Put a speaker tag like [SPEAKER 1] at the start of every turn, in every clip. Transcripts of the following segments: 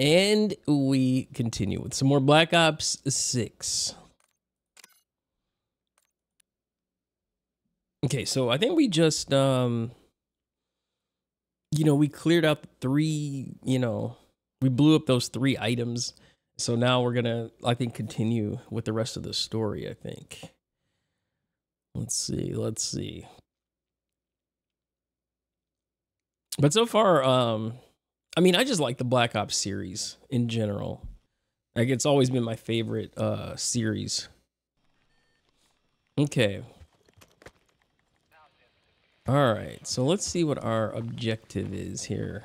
[SPEAKER 1] And we continue with some more Black Ops 6. Okay, so I think we just um you know, we cleared out three, you know, we blew up those three items. So now we're going to I think continue with the rest of the story, I think. Let's see, let's see. But so far um I mean, I just like the Black Ops series in general. Like it's always been my favorite uh series. Okay. All right. So let's see what our objective is here.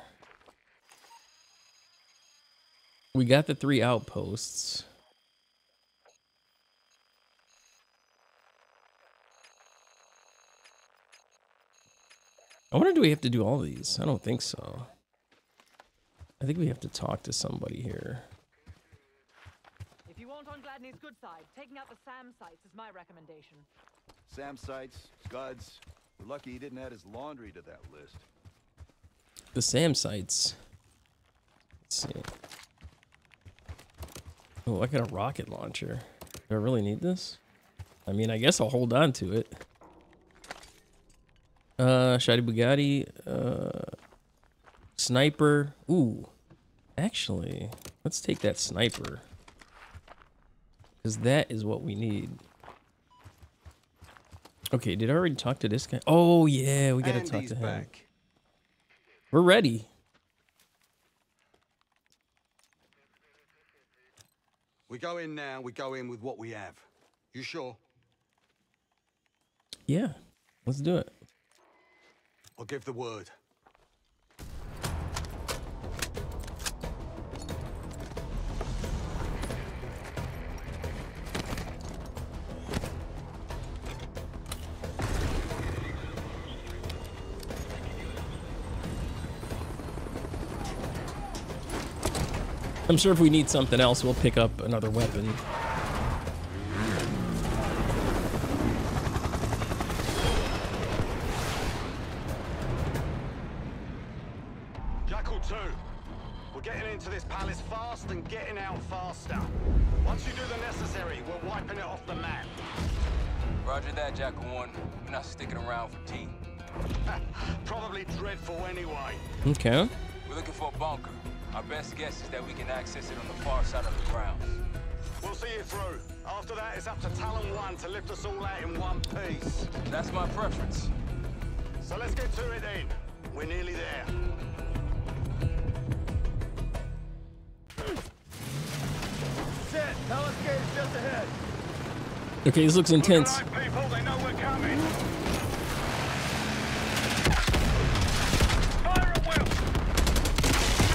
[SPEAKER 1] We got the three outposts. I wonder do we have to do all these? I don't think so. I think we have to talk to somebody here.
[SPEAKER 2] If you want on Gladney's good side, taking out the SAM sites is my recommendation.
[SPEAKER 3] SAM sites, Scuds. We're lucky he didn't add his laundry to that list.
[SPEAKER 1] The SAM sites. Let's see. Oh, I got a rocket launcher. Do I really need this? I mean, I guess I'll hold on to it. Uh, Shady Bugatti. Uh, sniper. Ooh. Actually, let's take that sniper. Because that is what we need. Okay, did I already talk to this guy? Oh, yeah, we gotta
[SPEAKER 3] And
[SPEAKER 1] talk to him.
[SPEAKER 3] back.
[SPEAKER 1] We're ready.
[SPEAKER 3] We go in now, we go in with what we have. You sure?
[SPEAKER 1] Yeah, let's do it.
[SPEAKER 3] I'll give the word.
[SPEAKER 1] I'm sure if we need something else, we'll pick up another weapon.
[SPEAKER 3] Jackal 2, we're getting into this palace fast and getting out faster. Once you do the necessary, we're wiping it off the map.
[SPEAKER 4] Roger that, Jackal 1. We're not sticking around for tea.
[SPEAKER 3] Probably dreadful anyway.
[SPEAKER 1] Okay.
[SPEAKER 4] We're looking for a bunker. Our best guess is that we can access it on the far side of the grounds.
[SPEAKER 3] We'll see you through. After that, it's up to Talon 1 to lift us all out in one piece.
[SPEAKER 4] That's my preference.
[SPEAKER 3] So let's get to it then. We're nearly there. Set! Palace gate is just ahead.
[SPEAKER 1] Okay, this looks intense.
[SPEAKER 3] Look alive, people, they know we're coming. Fire at will!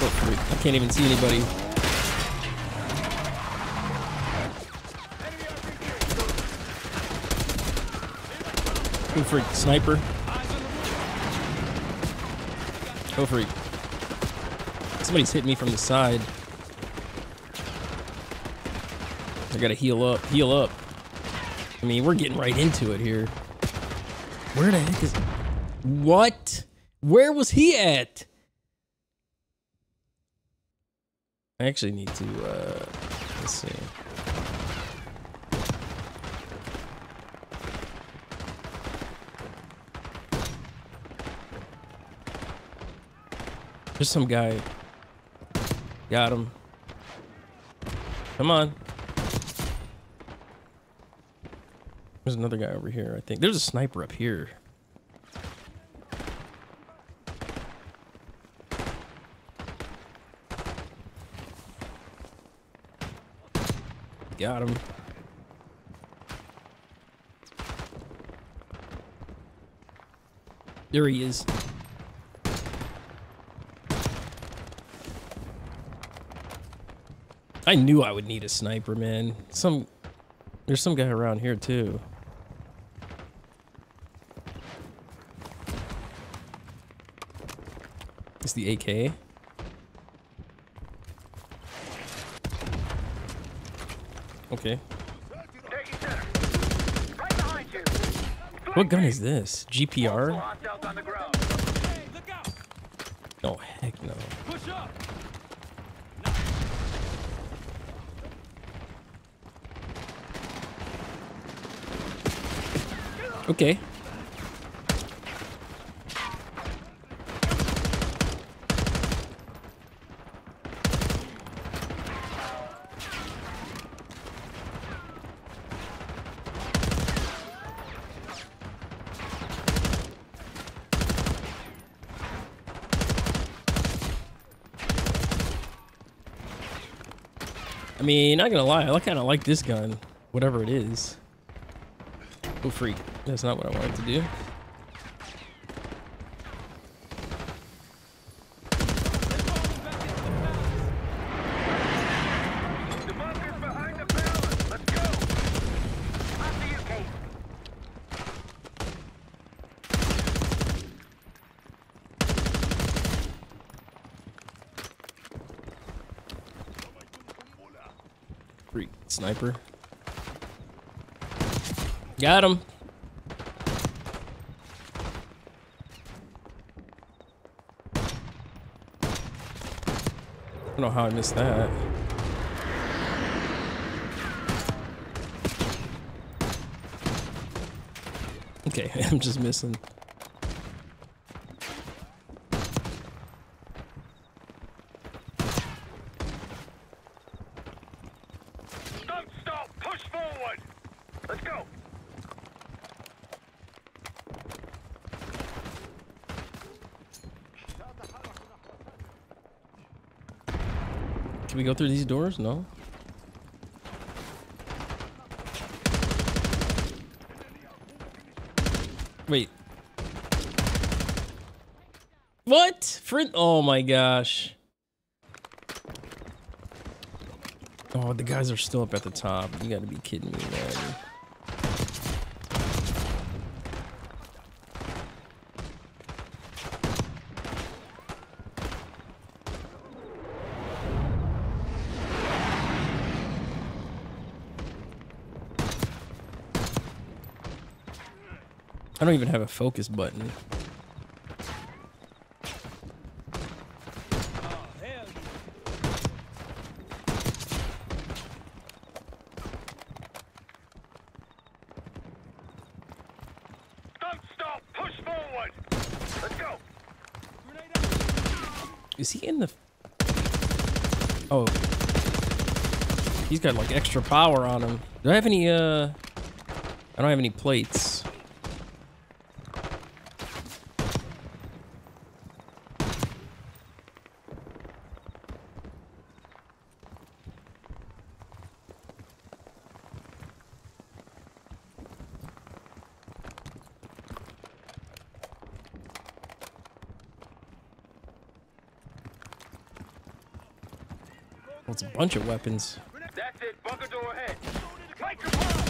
[SPEAKER 1] Oh. I can't even see anybody. Go freak. Sniper. Go freak. Somebody's hitting me from the side. I gotta heal up. Heal up. I mean, we're getting right into it here. Where the heck is... What? Where was he at? I actually need to, uh... Let's see. There's some guy. Got him. Come on. There's another guy over here, I think. There's a sniper up here. Got him. There he is. I knew I would need a sniper, man. Some there's some guy around here too. It's the AK. Okay. What gun is this? GPR? Oh, heck no. Okay. Mean, not gonna lie, I kind of like this gun, whatever it is. Oh, freak. That's not what I wanted to do.
[SPEAKER 5] The bunker's behind the palace. Let's go. After you, Kate.
[SPEAKER 1] Freak. Sniper. Got him. I don't know how I missed that. Okay, I'm just missing.
[SPEAKER 5] Don't stop. Push forward. Let's go.
[SPEAKER 1] Can we go through these doors? No. Wait. What? Friend? Oh my gosh. Oh, the guys are still up at the top. You gotta be kidding me, man. Don't even have a focus button.
[SPEAKER 5] Don't stop. Push forward. Let's go.
[SPEAKER 1] Is he in the? Oh, he's got like extra power on him. Do I have any? Uh, I don't have any plates. Bunch of weapons.
[SPEAKER 5] That's it. Bunker door ahead. Take your fire.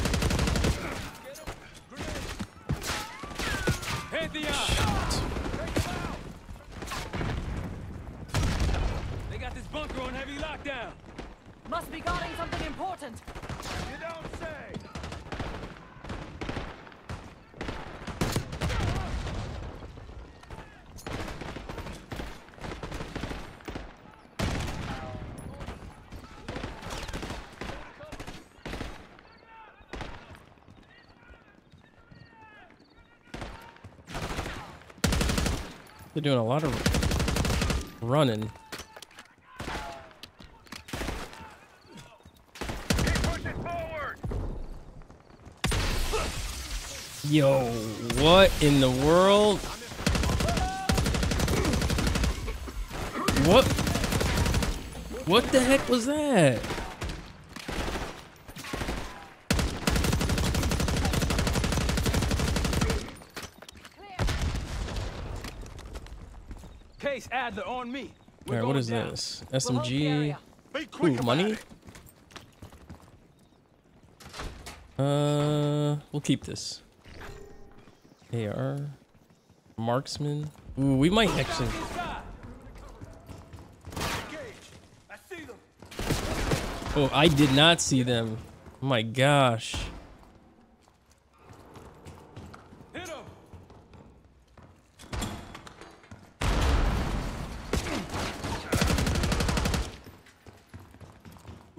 [SPEAKER 4] They got this bunker on heavy lockdown.
[SPEAKER 2] Must be guarding something important.
[SPEAKER 5] You don't say.
[SPEAKER 1] Doing a lot of running. Yo, what in the world? What? What the heck was that?
[SPEAKER 4] Case Adler on me. We're
[SPEAKER 1] All right,
[SPEAKER 4] what
[SPEAKER 1] is
[SPEAKER 4] down.
[SPEAKER 1] this?
[SPEAKER 2] We'll
[SPEAKER 1] SMG.
[SPEAKER 2] area.
[SPEAKER 3] Be quick
[SPEAKER 1] Ooh, money? Uh, we'll keep this. AR. Marksman. Ooh, we might actually.
[SPEAKER 4] I.
[SPEAKER 1] Oh, I did not see them. Oh my gosh.
[SPEAKER 4] Hit them.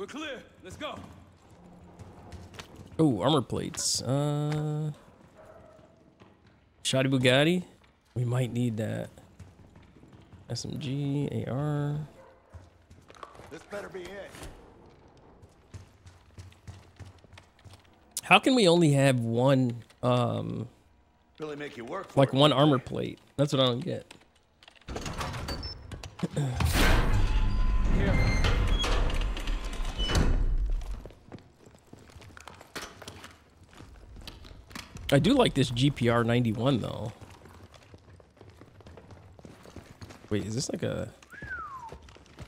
[SPEAKER 4] We're clear. Let's go.
[SPEAKER 1] Oh, armor plates. Uh, Shoddy Bugatti. We might need that. SMG, AR.
[SPEAKER 3] This better be it.
[SPEAKER 1] How can we only have one, um,
[SPEAKER 3] Really make you work for
[SPEAKER 1] like one armor plate? That's what I don't get. I do like this GPR 91 though. Wait, is this like a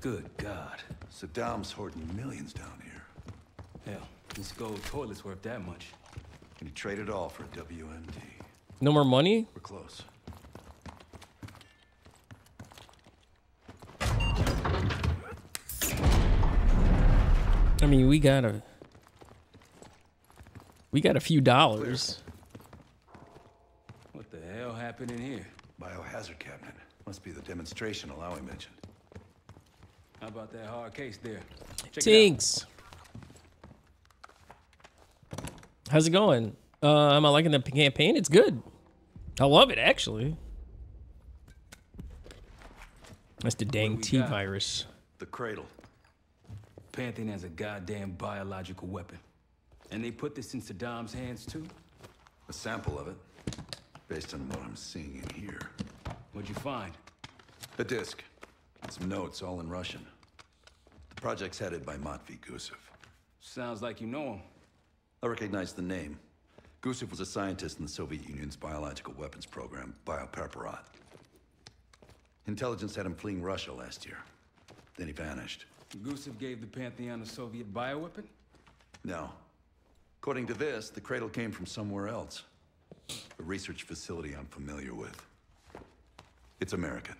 [SPEAKER 4] Good God.
[SPEAKER 3] Saddam's hoarding millions down here.
[SPEAKER 4] Hell, this gold toilet's worth that much.
[SPEAKER 3] And he traded all for a WMD.
[SPEAKER 1] no more money?
[SPEAKER 3] We're close.
[SPEAKER 1] I mean, we got a we got a few dollars.
[SPEAKER 4] What happened in here?
[SPEAKER 3] Biohazard cabinet. Must be the demonstration Alawi mentioned.
[SPEAKER 4] How about that hard case there? Check it out.
[SPEAKER 1] Tinks. How's it going? Uh, am I liking the campaign? It's good. I love it actually. That's the dang T-virus.
[SPEAKER 3] The cradle.
[SPEAKER 4] Pantheon has a goddamn biological weapon. And they put this in Saddam's hands too?
[SPEAKER 3] A sample of it. Based on what I'm seeing in here.
[SPEAKER 4] What'd you find?
[SPEAKER 3] A disc. Some notes, all in Russian. The project's headed by Matvey Gusev.
[SPEAKER 4] Sounds like you know him.
[SPEAKER 3] I recognize the name. Gusev was a scientist in the Soviet Union's biological weapons program, Biopreparat. Intelligence had him fleeing Russia last year. Then he vanished.
[SPEAKER 4] Gusev gave the Pantheon a Soviet bioweapon?
[SPEAKER 3] No. According to this, the cradle came from somewhere else. A research facility I'm familiar with. It's American.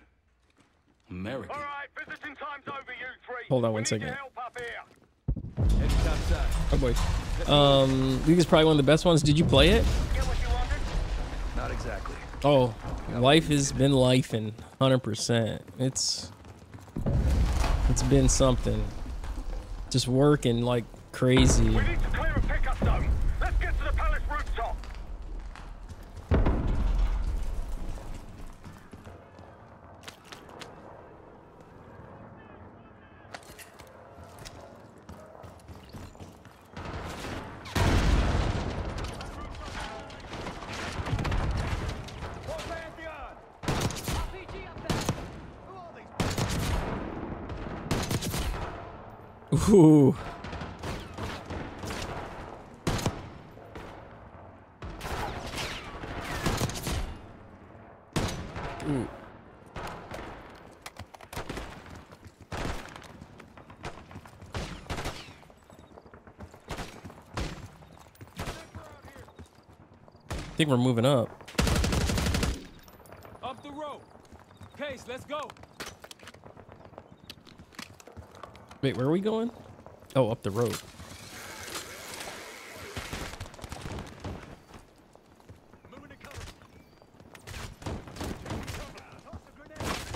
[SPEAKER 4] American.
[SPEAKER 5] All right, visiting time's over, you three.
[SPEAKER 1] Hold on
[SPEAKER 5] We
[SPEAKER 1] one
[SPEAKER 5] need
[SPEAKER 1] second.
[SPEAKER 5] your help up here.
[SPEAKER 4] Head topside.
[SPEAKER 1] Oh boy. Um, I think it's probably one of the best ones. Did you play it?
[SPEAKER 5] Get what you wanted?
[SPEAKER 3] Not exactly.
[SPEAKER 1] Oh, life has been life and hundred percent. It's it's been something. Just working like crazy.
[SPEAKER 5] We need to clear a pickup zone. Let's get to the palace rooftop.
[SPEAKER 2] RPG up there.
[SPEAKER 1] Ooh. Ooh. I think we're moving up.
[SPEAKER 4] Up the road. Case, let's go.
[SPEAKER 1] Wait, where are we going? Oh, up the road.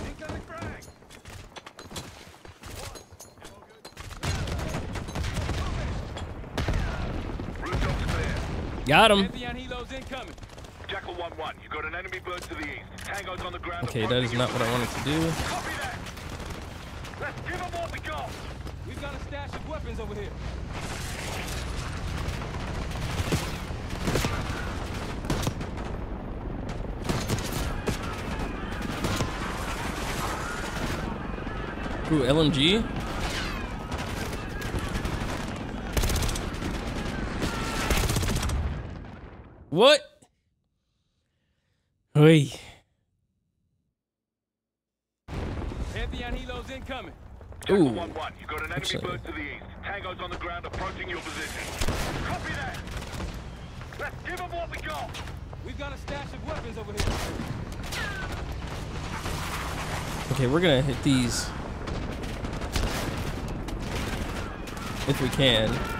[SPEAKER 5] Incoming frag. Rooftop's clear.
[SPEAKER 1] Got him. Okay, that is
[SPEAKER 5] approaching
[SPEAKER 1] not
[SPEAKER 5] your
[SPEAKER 1] what I wanted to do.
[SPEAKER 5] position. Copy that. Let's give them what we got.
[SPEAKER 4] We've got a stash of weapons over here.
[SPEAKER 1] Ooh, LMG. What? Hey,
[SPEAKER 4] Pantheon helos incoming.
[SPEAKER 5] Jackal
[SPEAKER 1] Ooh.
[SPEAKER 5] 1-1, you got an enemy
[SPEAKER 1] Actually-
[SPEAKER 5] bird to the east. Tango's on the ground approaching your position. Copy that. Let's give them what we got.
[SPEAKER 4] We've got a stash of weapons over here.
[SPEAKER 1] okay, we're gonna hit these if we can.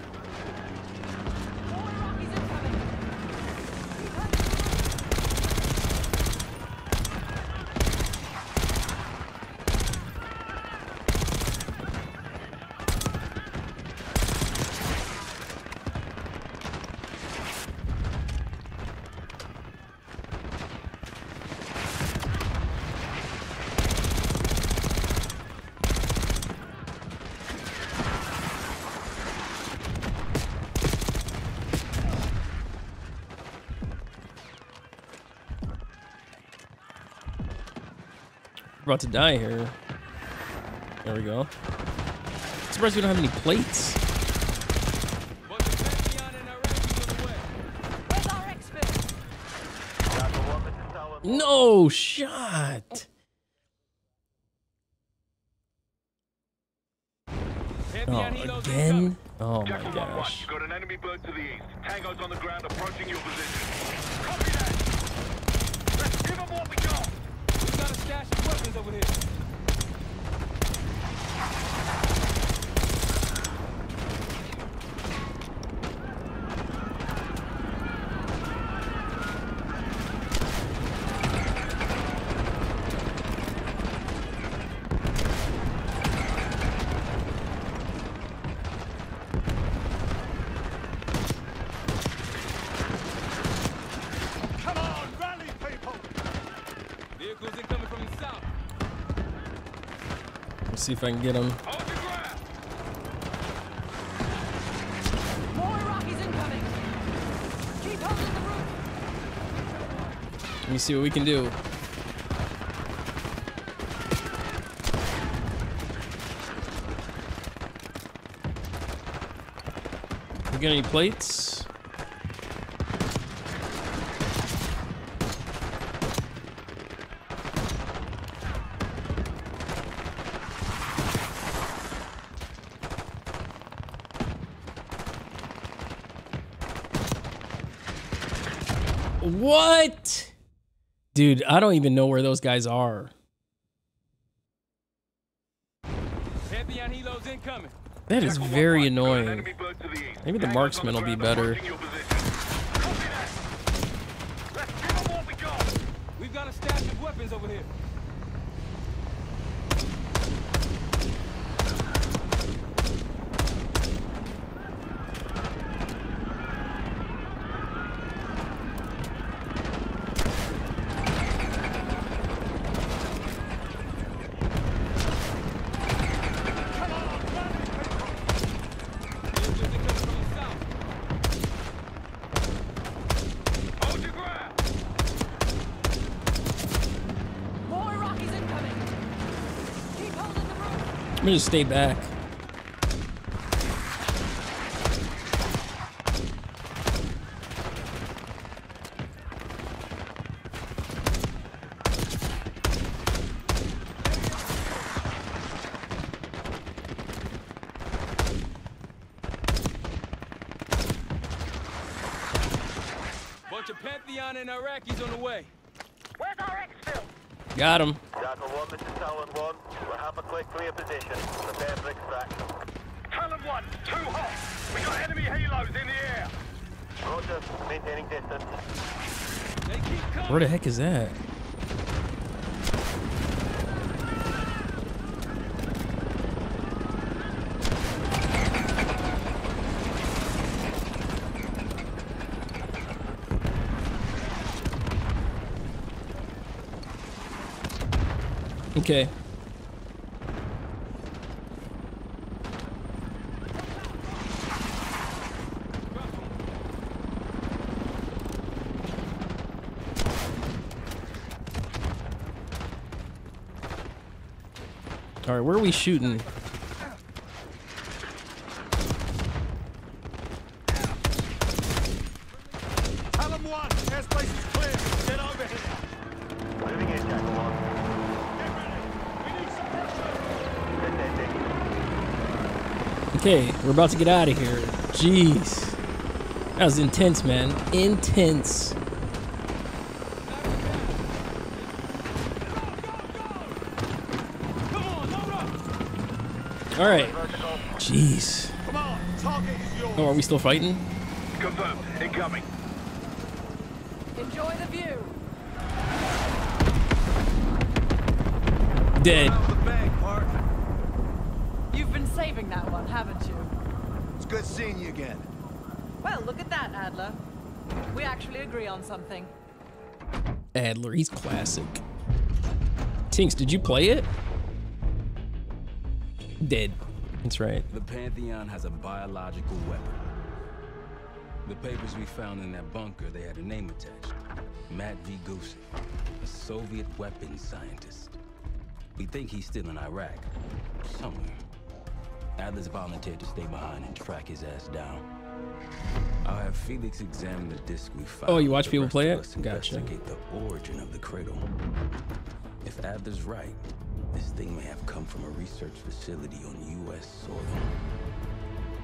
[SPEAKER 1] about to die here. There we go. I'm surprised we don't have any plates. No shot. see if I can get him. Let me see what we can do. We got any plates? Dude, I don't even know where those guys are. That is very annoying. Maybe the marksman will be better. stay back. Where the heck is that? Okay. are we shooting? Okay, we're about to get out of here. Jeez. That was intense, man. Intense. All right. Jeez.
[SPEAKER 5] Come on, target is yours.
[SPEAKER 1] Oh, are we still fighting?
[SPEAKER 5] Confirmed. Incoming.
[SPEAKER 2] Enjoy the view.
[SPEAKER 1] Dead.
[SPEAKER 5] the bag, Park.
[SPEAKER 2] You've been saving that one, haven't you?
[SPEAKER 5] It's good seeing you again.
[SPEAKER 2] Well, look at that, Adler. We actually agree on something.
[SPEAKER 1] Adler, he's classic. Tinks, did you play it? Dead. That's right.
[SPEAKER 4] The Pantheon has a biological weapon. The papers we found in that bunker, they had a name attached. Matvey Gusev, a Soviet weapons scientist. We think he's still in Iraq, somewhere. Adler's volunteered to stay behind and track his ass down. I'll have Felix examine the disc we found.
[SPEAKER 1] Oh, you watch people play it? Gotcha.
[SPEAKER 4] Investigate the origin of the cradle. If Adler's right, this thing may have come from a research facility on U.S. soil.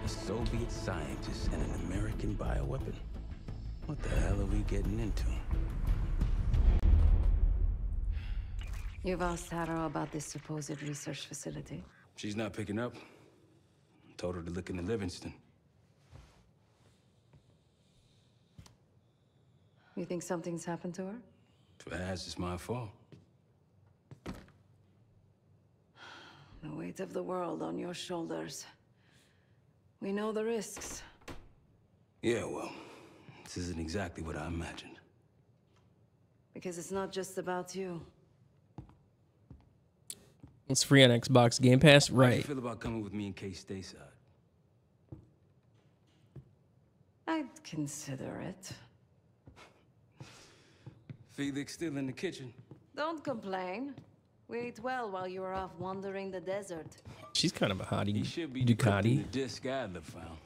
[SPEAKER 4] A Soviet scientist and an American bioweapon. What the hell are we getting into?
[SPEAKER 6] You've asked Harrow about this supposed research facility.
[SPEAKER 4] She's not picking up. Told her to look into Livingston.
[SPEAKER 6] You think something's happened to her?
[SPEAKER 4] If it has, it's my fault.
[SPEAKER 6] The weight of the world on your shoulders. We know the risks.
[SPEAKER 4] Yeah, well, this isn't exactly what I imagined.
[SPEAKER 6] Because it's not just about you.
[SPEAKER 1] It's free on Xbox Game Pass. Right?
[SPEAKER 4] How do you feel about coming with me in case stateside?
[SPEAKER 6] I'd consider it.
[SPEAKER 4] Felix still in the kitchen.
[SPEAKER 6] Don't complain. We ate well while you were off wandering the desert.
[SPEAKER 1] She's kind of a hottie.
[SPEAKER 4] He should be decrypting
[SPEAKER 1] Ducati.
[SPEAKER 4] the disc Adler found.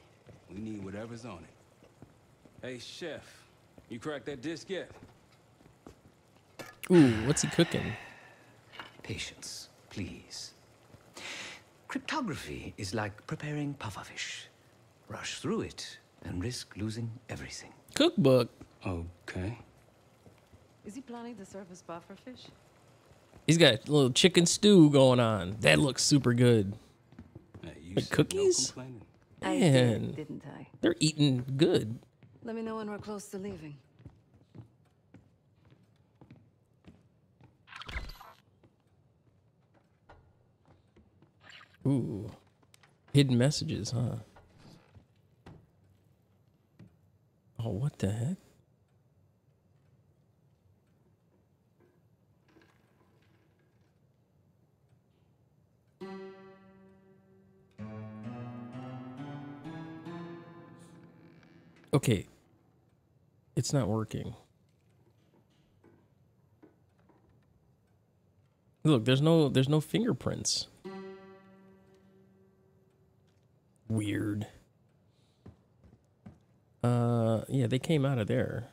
[SPEAKER 4] We need whatever's on it. Hey, chef, you cracked that disc yet?
[SPEAKER 1] Ooh, what's he cooking?
[SPEAKER 7] Patience, please. Cryptography is like preparing pufferfish. Rush through it and risk losing everything.
[SPEAKER 1] Cookbook.
[SPEAKER 4] Okay.
[SPEAKER 6] Is he planning to serve us pufferfish?
[SPEAKER 1] He's got a little chicken stew going on. That looks super good.
[SPEAKER 4] Hey,
[SPEAKER 1] Like
[SPEAKER 4] said no
[SPEAKER 1] cookies?
[SPEAKER 6] I
[SPEAKER 1] Man.
[SPEAKER 6] did, didn't I?
[SPEAKER 1] They're eating good.
[SPEAKER 6] Let me know when we're close to leaving.
[SPEAKER 1] Ooh. Hidden messages, huh? Oh, what the heck? Okay. It's not working. Look, there's no there's no fingerprints. Weird. Uh yeah, they came out of there.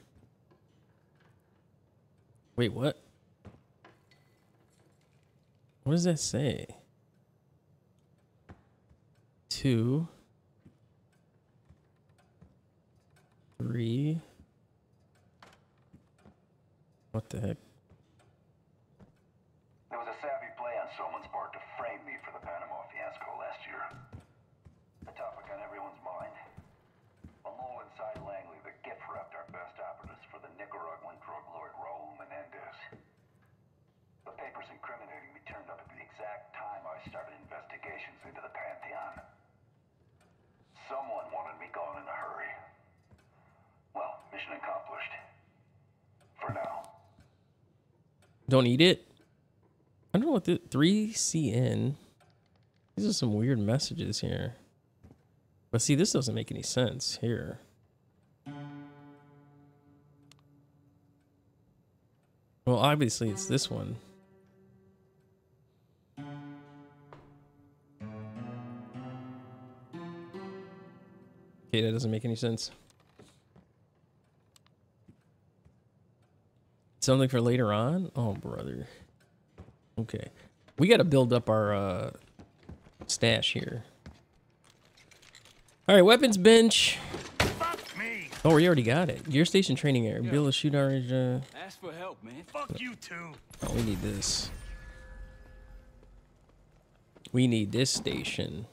[SPEAKER 1] Wait, what? What does that say? Two. Three. What the heck?
[SPEAKER 8] There was a savvy play on someone's part to frame me for the Panama fiasco last year. The topic on everyone's mind. A mole inside Langley that gift wrapped our best operatives for the Nicaraguan drug lord Raul Menendez. The papers incriminating me turned up at the exact time I started investigations into the Pantheon. Someone wanted me gone in a hurry. Well, mission accomplished. For now.
[SPEAKER 1] Don't eat it. I don't know what the 3CN. These are some weird messages here. But see, this doesn't make any sense here. Well, obviously it's this one. Okay, that doesn't make any sense. Something for later on? Oh, brother. Okay. We got to build up our uh, stash here. All right, weapons bench. Oh, we already got it. Gear station training area. Build a shoot our. Uh,
[SPEAKER 4] Ask for help, man.
[SPEAKER 5] Fuck you too.
[SPEAKER 1] oh, we need this. We need this station.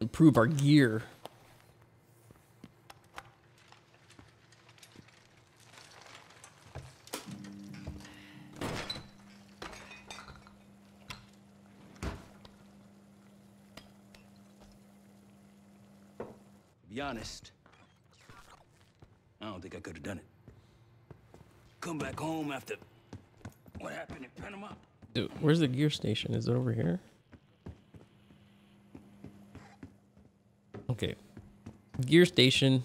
[SPEAKER 1] Improve our gear.
[SPEAKER 4] Honest, I don't think I could have done it. Come back home after what happened in Panama.
[SPEAKER 1] Dude, where's the gear station? Is it over here? Okay. Gear station.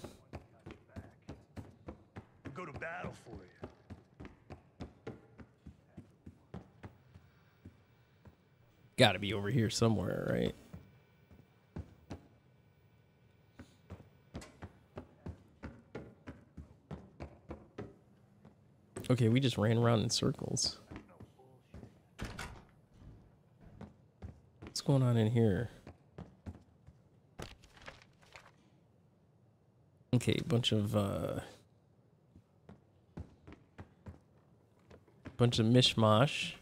[SPEAKER 5] Go to battle for you.
[SPEAKER 1] Gotta be over here somewhere, right? Okay, we just ran around in circles. What's going on in here? Okay, bunch of uh bunch of mishmash.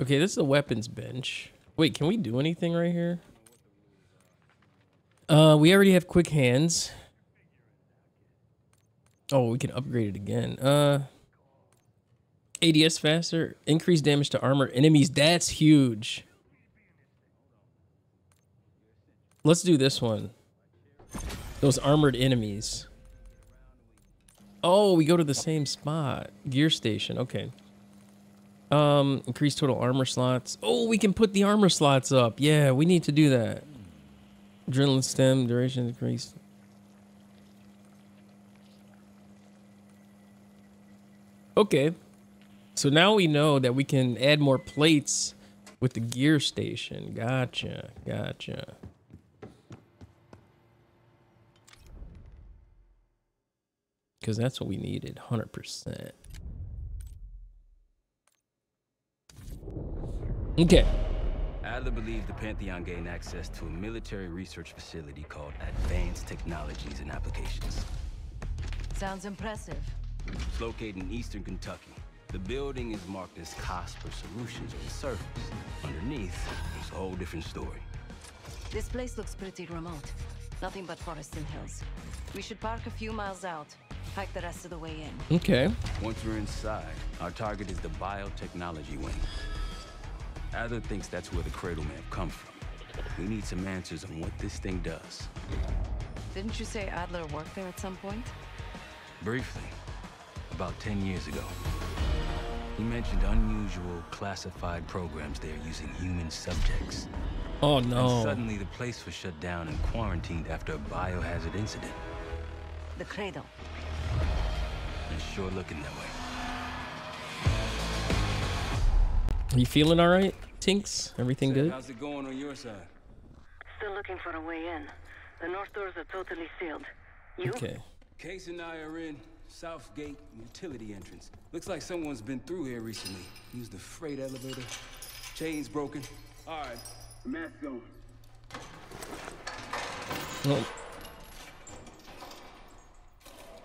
[SPEAKER 1] Okay, this is a weapons bench. Wait, can we do anything right here? Uh, we already have quick hands. Oh, we can upgrade it again. Uh, ADS faster, increased damage to armor enemies. That's huge. Let's do this one. Those armored enemies. Oh, we go to the same spot. Gear station. Okay. Um, increase total armor slots. Oh, we can put the armor slots up. Yeah, we need to do that. Adrenaline stem duration increase. Okay. So now we know that we can add more plates with the gear station. Gotcha. Gotcha. Because that's what we needed. 100%. Okay.
[SPEAKER 4] Adler believed the Pantheon gained access to a military research facility called Advanced Technologies and Applications.
[SPEAKER 6] Sounds impressive.
[SPEAKER 4] It's located in eastern Kentucky. The building is marked as Cosper Solutions on the surface. Underneath, it's a whole different story.
[SPEAKER 6] This place looks pretty remote. Nothing but forests and hills. We should park a few miles out. Hike the rest of the way in.
[SPEAKER 1] Okay.
[SPEAKER 4] Once we're inside, our target is the biotechnology wing. Adler thinks that's where the cradle may have come from. We need some answers on what this thing does.
[SPEAKER 6] Didn't you say Adler worked there at some point?
[SPEAKER 4] Briefly, about 10 years ago. He mentioned unusual classified programs there using human subjects.
[SPEAKER 1] Oh
[SPEAKER 4] And
[SPEAKER 1] no.
[SPEAKER 4] suddenly the place was shut down and quarantined after a biohazard incident.
[SPEAKER 6] The cradle.
[SPEAKER 4] It's sure looking that way.
[SPEAKER 1] You feeling all right, Tinks? Everything good?
[SPEAKER 4] How's it going on your side?
[SPEAKER 6] Still looking for a way in. The north doors are totally sealed. You?
[SPEAKER 1] Okay.
[SPEAKER 4] Case and I are in South Gate utility entrance. Looks like someone's been through here recently. Used the freight elevator. Chains broken. All right, the mask on.
[SPEAKER 1] Well,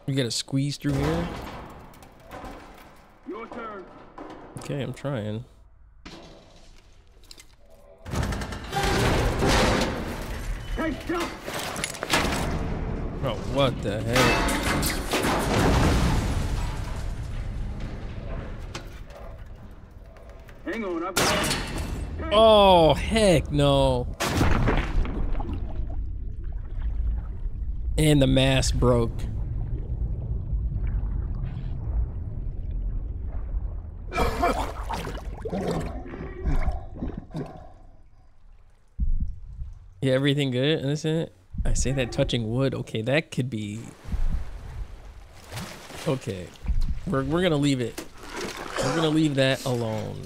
[SPEAKER 1] we gotta squeeze through here.
[SPEAKER 4] Your turn.
[SPEAKER 1] Okay, I'm trying. What the heck?
[SPEAKER 5] Hang on, I've got.
[SPEAKER 1] Oh, heck no. And the mask broke. Yeah, everything good, innocent? I say that touching wood. Okay, that could be. Okay, we're we're gonna leave it. We're gonna leave that alone.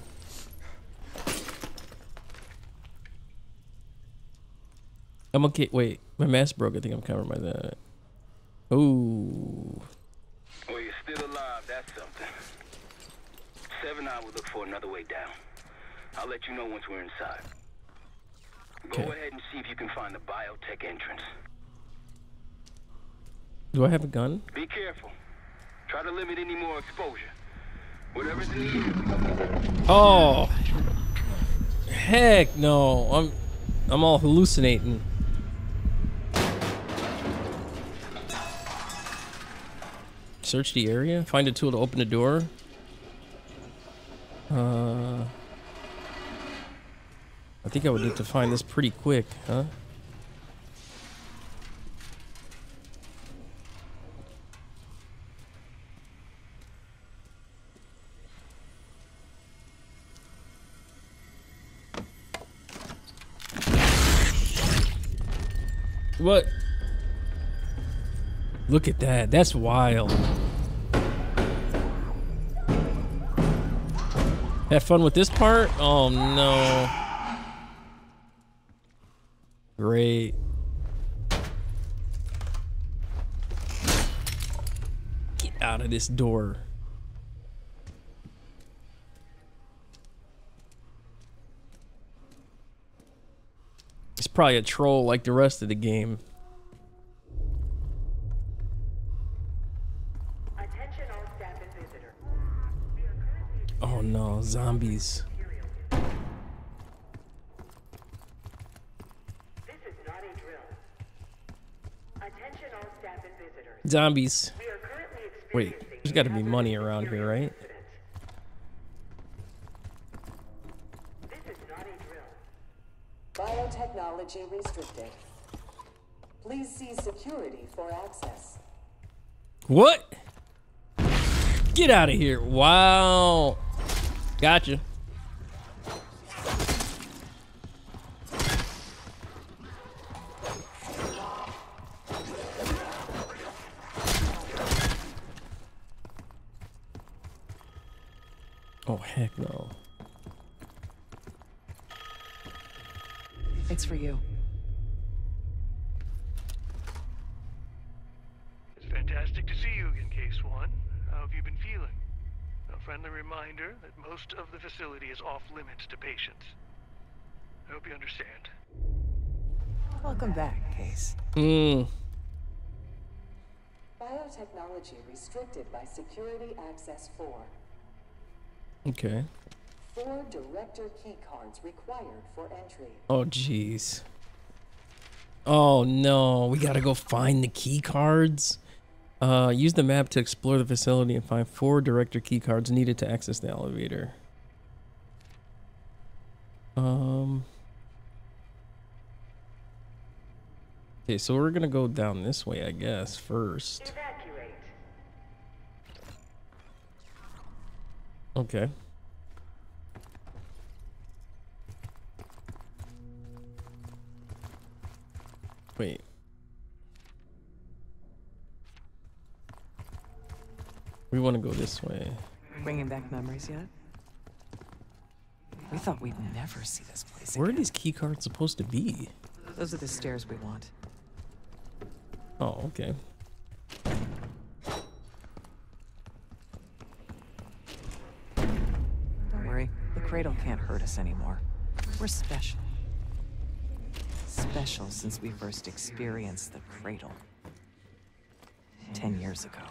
[SPEAKER 1] I'm okay. Wait, my mask broke. I think I'm covered by that. Ooh.
[SPEAKER 4] Well, you're still alive. That's something. Seven I will look for another way down. I'll let you know once we're inside. Go ahead and see if you can find the biotech entrance.
[SPEAKER 1] Do I have a gun?
[SPEAKER 4] Be careful. Try to limit any more exposure. Whatever's in the air.
[SPEAKER 1] Oh. Heck no. I'm I'm all hallucinating. Search the area. Find a tool to open the door. Uh I think I would need to find this pretty quick, huh? What? Look at that. That's wild. Have fun with this part? Oh no. Great. Get out of this door. It's probably a troll like the rest of the game.
[SPEAKER 9] Attention all staff and visitors.
[SPEAKER 1] Oh no, zombies.
[SPEAKER 9] This is not a drill. Attention all staff and visitors.
[SPEAKER 1] Zombies.
[SPEAKER 9] We are currently
[SPEAKER 1] Wait, there's got to be money around here, right?
[SPEAKER 9] incident. This is not a drill.
[SPEAKER 10] Biotechnology restricted. Please see security for access.
[SPEAKER 1] What? Get out of here. Wow. Gotcha. Heck no.
[SPEAKER 10] It's for you.
[SPEAKER 11] It's fantastic to see you again, Case One. How have you been feeling? A friendly reminder that most of the facility is off limits to patients. I hope you understand.
[SPEAKER 10] Welcome back, Case.
[SPEAKER 1] Hmm.
[SPEAKER 10] Biotechnology restricted by Security Access 4.
[SPEAKER 1] Okay.
[SPEAKER 10] Four director keycards required for entry.
[SPEAKER 1] Oh, jeez. Oh, no. We gotta go find the key cards. Uh, use the map to explore the facility and find four director key cards needed to access the elevator. Um. Okay, so we're gonna go down this way, I guess, first. Okay. Wait. We want to go this way.
[SPEAKER 10] Bringing back memories yet? We thought we'd never see this place again.
[SPEAKER 1] Where are these key cards supposed to be?
[SPEAKER 10] Those are the stairs we want.
[SPEAKER 1] Oh, okay.
[SPEAKER 10] Don't worry, the cradle can't hurt us anymore. We're special. Special since we first experienced the cradle. Ten years ago.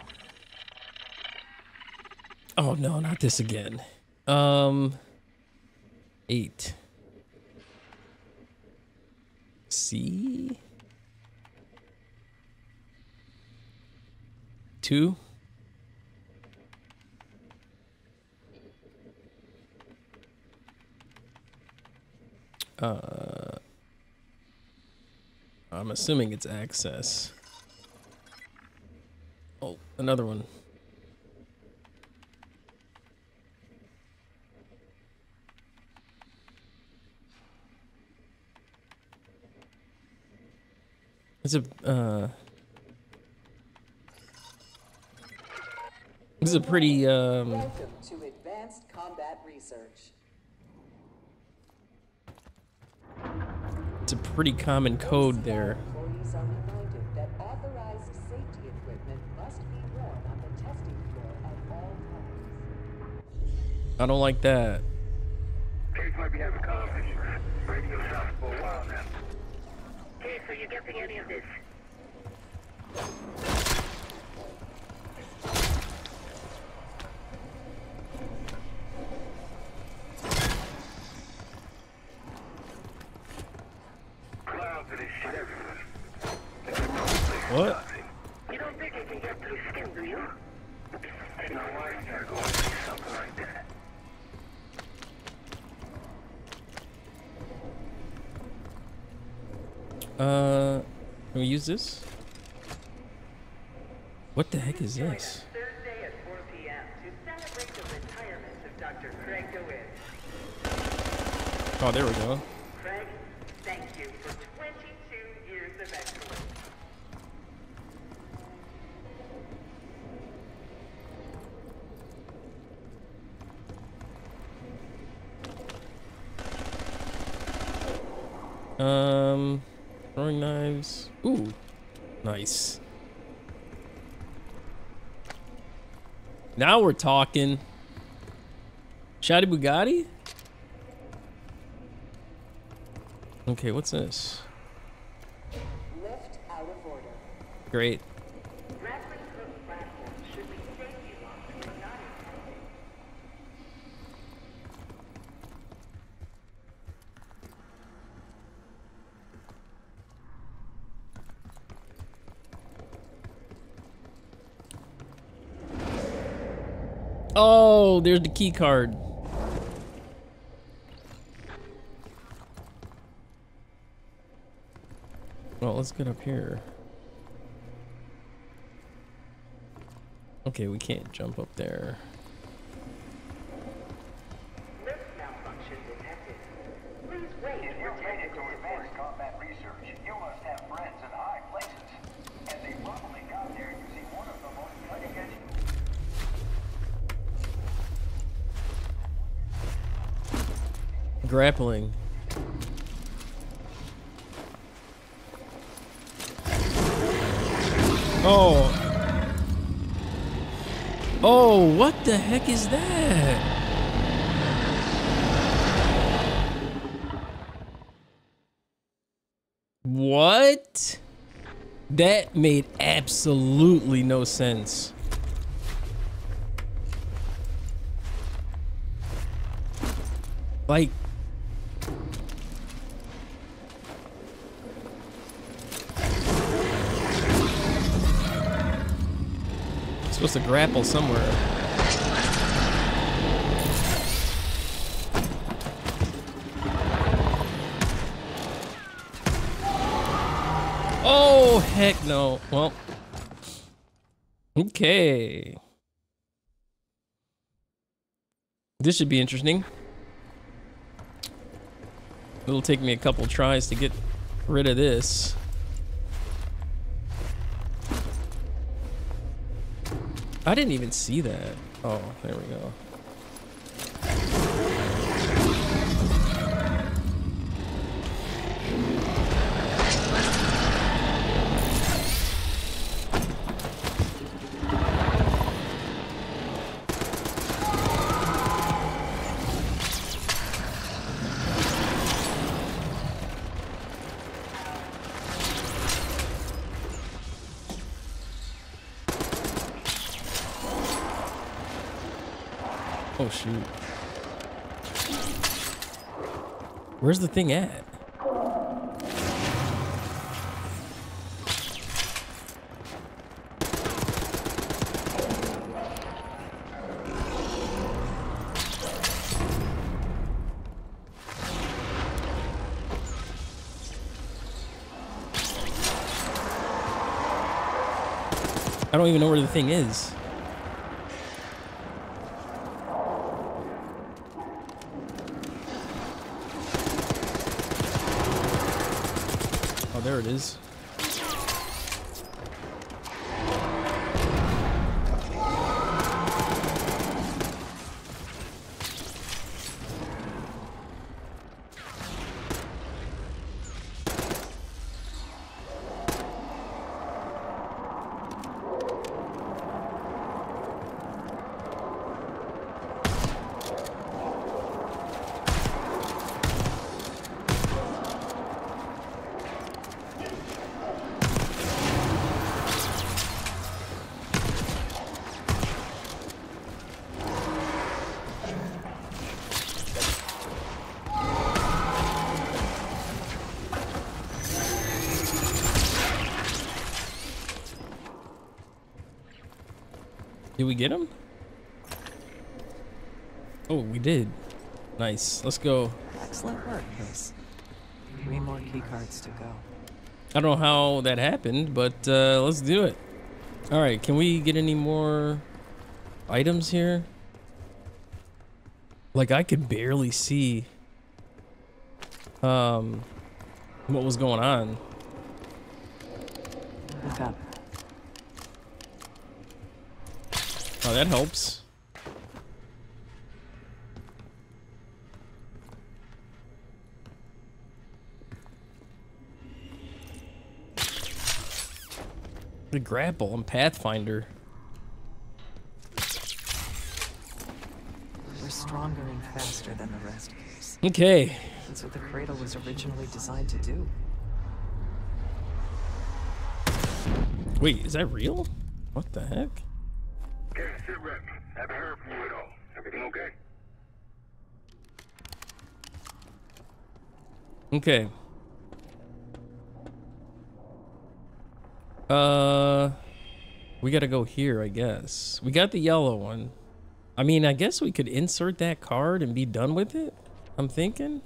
[SPEAKER 1] Oh no, not this again. Um, eight. C. Two. Uh, I'm assuming it's access. Oh, another one. It's a uh This is a pretty um
[SPEAKER 10] Welcome to Advanced Combat Research.
[SPEAKER 1] It's a pretty common code there.
[SPEAKER 10] Employees are reminded that authorized safety equipment
[SPEAKER 9] must be worn on the testing floor at all times.
[SPEAKER 1] I don't like that.
[SPEAKER 5] Case might be having coffee. Radio silent for a while now.
[SPEAKER 9] Okay, so you getting any of this?
[SPEAKER 5] Clouds of this shit everywhere.
[SPEAKER 1] What?
[SPEAKER 9] You don't think you can get through skin, do you?
[SPEAKER 5] Ain't no way you gotta go and see something like that.
[SPEAKER 1] Uh, can we use this? What the heck is this?
[SPEAKER 9] Thursday at 4 p.m. to celebrate the retirement of Dr. Craig DeWitt.
[SPEAKER 1] Oh, there we go.
[SPEAKER 9] Craig, thank you for 22 years of excellence.
[SPEAKER 1] Um, throwing knives. Ooh, nice. Now we're talking. Shadi Bugatti? Okay, what's this?
[SPEAKER 9] Lift out of order.
[SPEAKER 1] Great.
[SPEAKER 9] Bradley Cook platform should be safety locked but not intended.
[SPEAKER 1] Oh, there's the key card. Well, let's get up here. Okay, we can't jump up there.
[SPEAKER 9] Lift malfunction detected. Please wait
[SPEAKER 8] If
[SPEAKER 9] for
[SPEAKER 8] you're made it to
[SPEAKER 9] technical
[SPEAKER 8] advanced
[SPEAKER 9] support.
[SPEAKER 8] combat research, you must have friends in high places. And they probably got there using one of the most cutting edge
[SPEAKER 1] Grappling. Oh. Oh, what the heck is that? What? That made absolutely no sense. Like supposed to grapple somewhere. Heck no. Well. Okay. This should be interesting. It'll take me a couple tries to get rid of this. I didn't even see that. Oh, there we go. Oh shoot. Where's the thing at? I don't even know where the thing is. Oh, there it is. We get him? Oh, we did. Nice. Let's go.
[SPEAKER 10] Excellent work, Chris. Three more key cards to go.
[SPEAKER 1] I don't know how that happened, but uh, let's do it. All right, can we get any more items here? Like I could barely see um what was going on.
[SPEAKER 10] Look up.
[SPEAKER 1] Oh, that helps. The grapple and Pathfinder.
[SPEAKER 10] We're stronger and faster than the rest of us.
[SPEAKER 1] Okay.
[SPEAKER 10] That's what the cradle was originally designed to do.
[SPEAKER 1] Wait, is that real? What the heck?
[SPEAKER 5] Okay, sit rep. Haven't heard from you at all. Everything okay?
[SPEAKER 1] Okay. Uh, we gotta go here, I guess. We got the yellow one. I mean, I guess we could insert that card and be done with it. I'm thinking.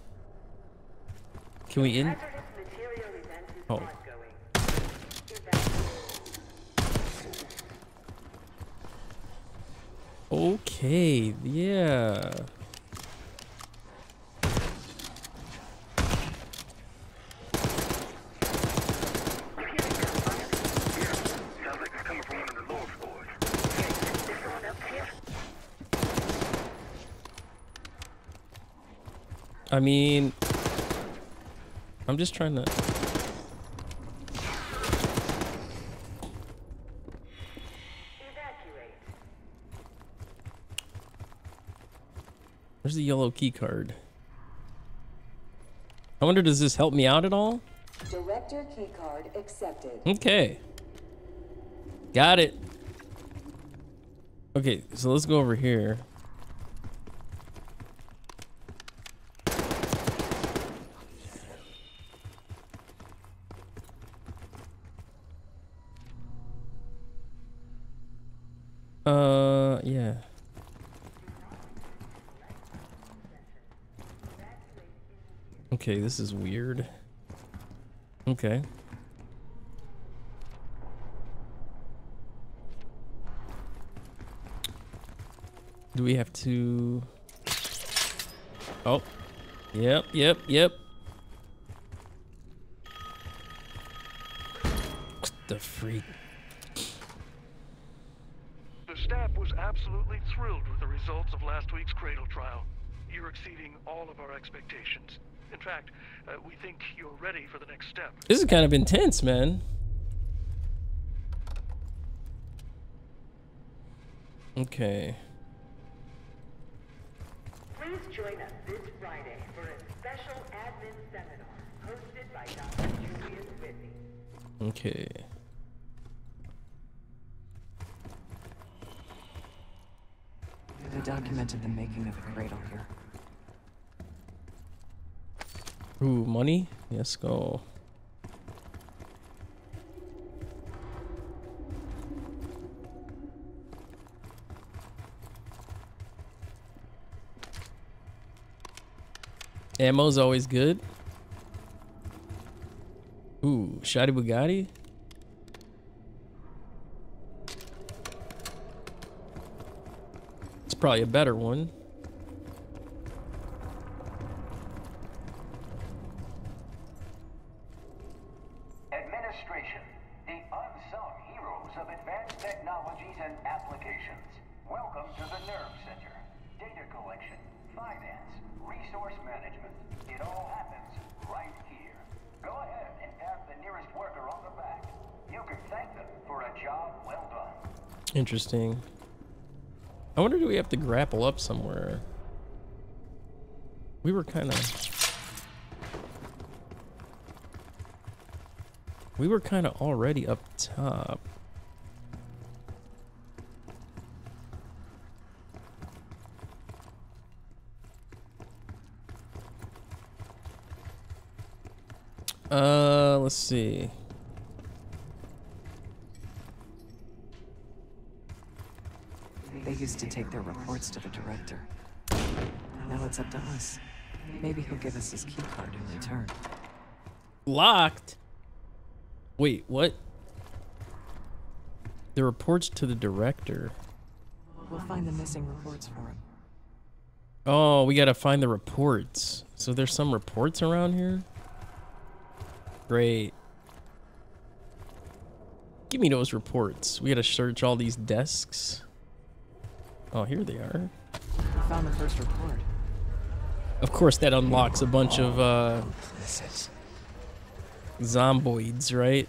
[SPEAKER 1] Can we in? Oh. Okay, yeah.
[SPEAKER 5] Sounds like it's coming from one of the lower floors.
[SPEAKER 1] I mean, I'm just trying to. Where's the yellow key card? I wonder, does this help me out at all?
[SPEAKER 12] Director keycard accepted.
[SPEAKER 1] Okay. Got it. Okay, so let's go over here. Uh, yeah. Okay, this is weird. Okay. Do we have to... Oh. Yep, yep, yep. What the freak?
[SPEAKER 11] The staff was absolutely thrilled with the results of last week's Cradle trial. You're exceeding all of our expectations. In fact, uh, we think you're ready for the next step.
[SPEAKER 1] This is kind of intense, man. Okay.
[SPEAKER 9] Please join us this Friday for a special admin seminar hosted by Dr. Julius Whitney.
[SPEAKER 1] Okay.
[SPEAKER 10] They documented the making of the cradle here.
[SPEAKER 1] Ooh, money? Yes, go. Ammo's always good. Ooh, Shotty Bugatti? It's probably a better one.
[SPEAKER 8] Administration, the unsung heroes of advanced technologies and applications. Welcome to the Nerve Center. Data collection, finance, resource management. It all happens right here. Go ahead and tap the nearest worker on the back. You can thank them for a job well done.
[SPEAKER 1] Interesting. I wonder do we have to grapple up somewhere? We were kind of... We were kind of already up top. Uh, let's see.
[SPEAKER 10] They used to take their reports to the director. Now it's up to us. Maybe he'll give us his keycard in return.
[SPEAKER 1] Locked. Wait, what? The reports to the director.
[SPEAKER 10] We'll find the missing reports for him.
[SPEAKER 1] Oh, we gotta find the reports. So there's some reports around here? Great. Give me those reports. We gotta search all these desks. Oh, here they are.
[SPEAKER 10] We found the first report.
[SPEAKER 1] Of course, that unlocks a bunch of uh, zomboids, right?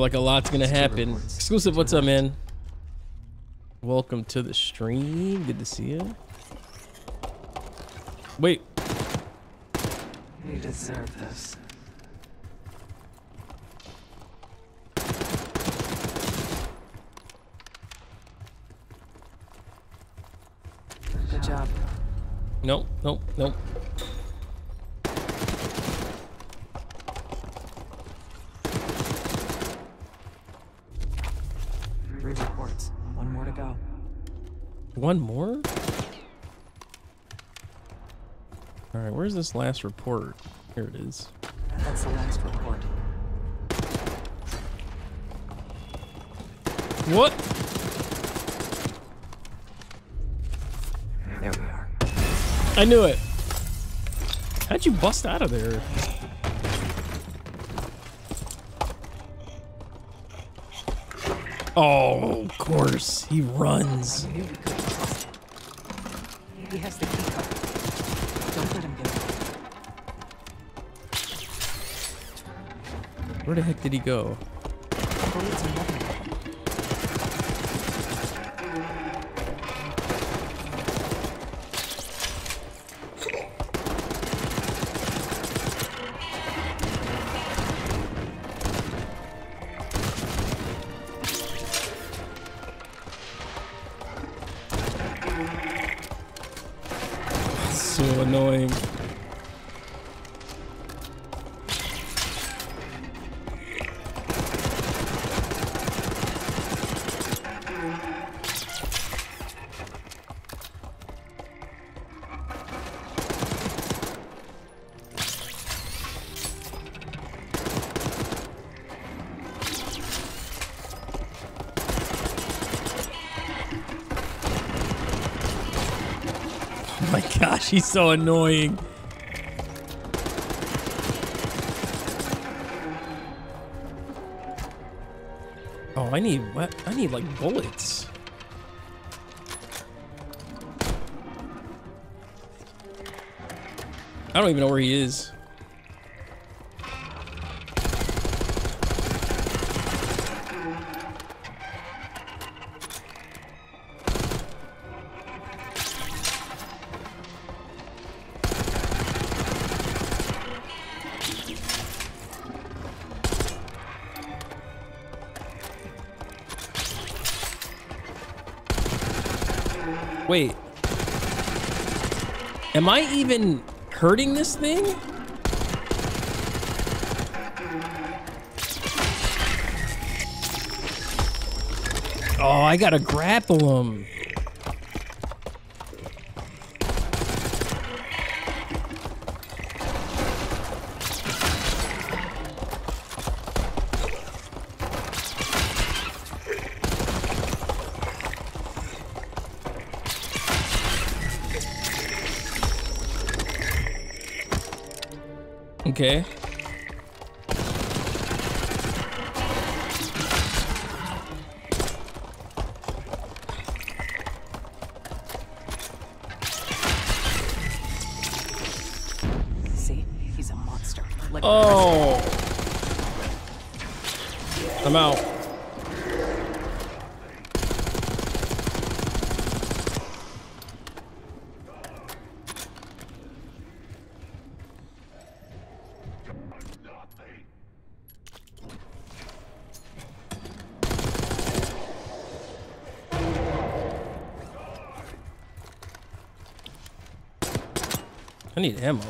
[SPEAKER 1] Feel like a lot's gonna happen. Exclusive, what's up, man? Welcome to the stream. Good to see you. Wait.
[SPEAKER 10] You deserve this. Good job.
[SPEAKER 1] Nope, nope, nope.
[SPEAKER 10] Three reports. One more to go.
[SPEAKER 1] One more? All right, where's this last report? Here it is.
[SPEAKER 10] That's the last report.
[SPEAKER 1] What?
[SPEAKER 10] There we are.
[SPEAKER 1] I knew it. How'd you bust out of there? Oh, of course. He runs.
[SPEAKER 10] He has the key card. Don't let him it.
[SPEAKER 1] Where the heck did he go?
[SPEAKER 10] Bullets are nothing.
[SPEAKER 1] So annoying. My gosh, he's so annoying. Oh, I need what? I need like bullets. I don't even know where he is. Am I even hurting this thing? Oh, I gotta grapple him. Okay. Ammo.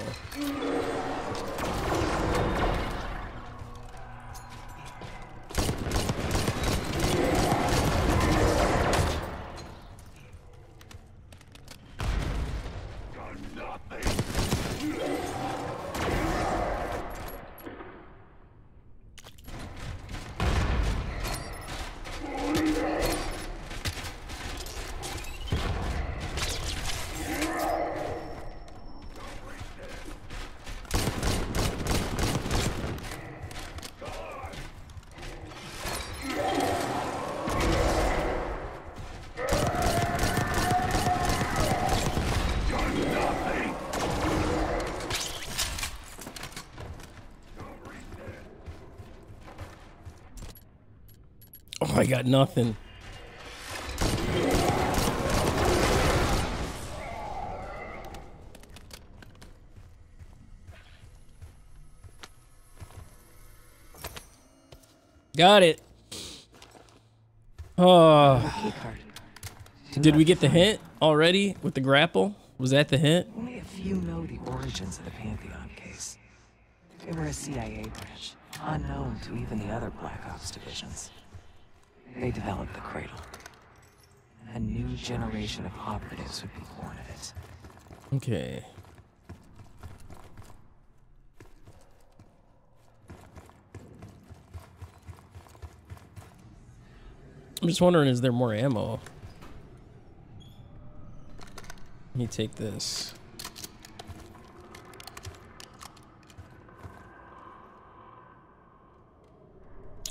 [SPEAKER 1] Oh, I got nothing. Got it. Oh. Did we get the hint already with the grapple? Was that the hint?
[SPEAKER 10] Only a few know the origins of the Pantheon case. They were a CIA branch, unknown to even the other Black Ops divisions. They developed the Cradle. A new generation of operatives would be born of it.
[SPEAKER 1] Okay. I'm just wondering, is there more ammo? Let me take this.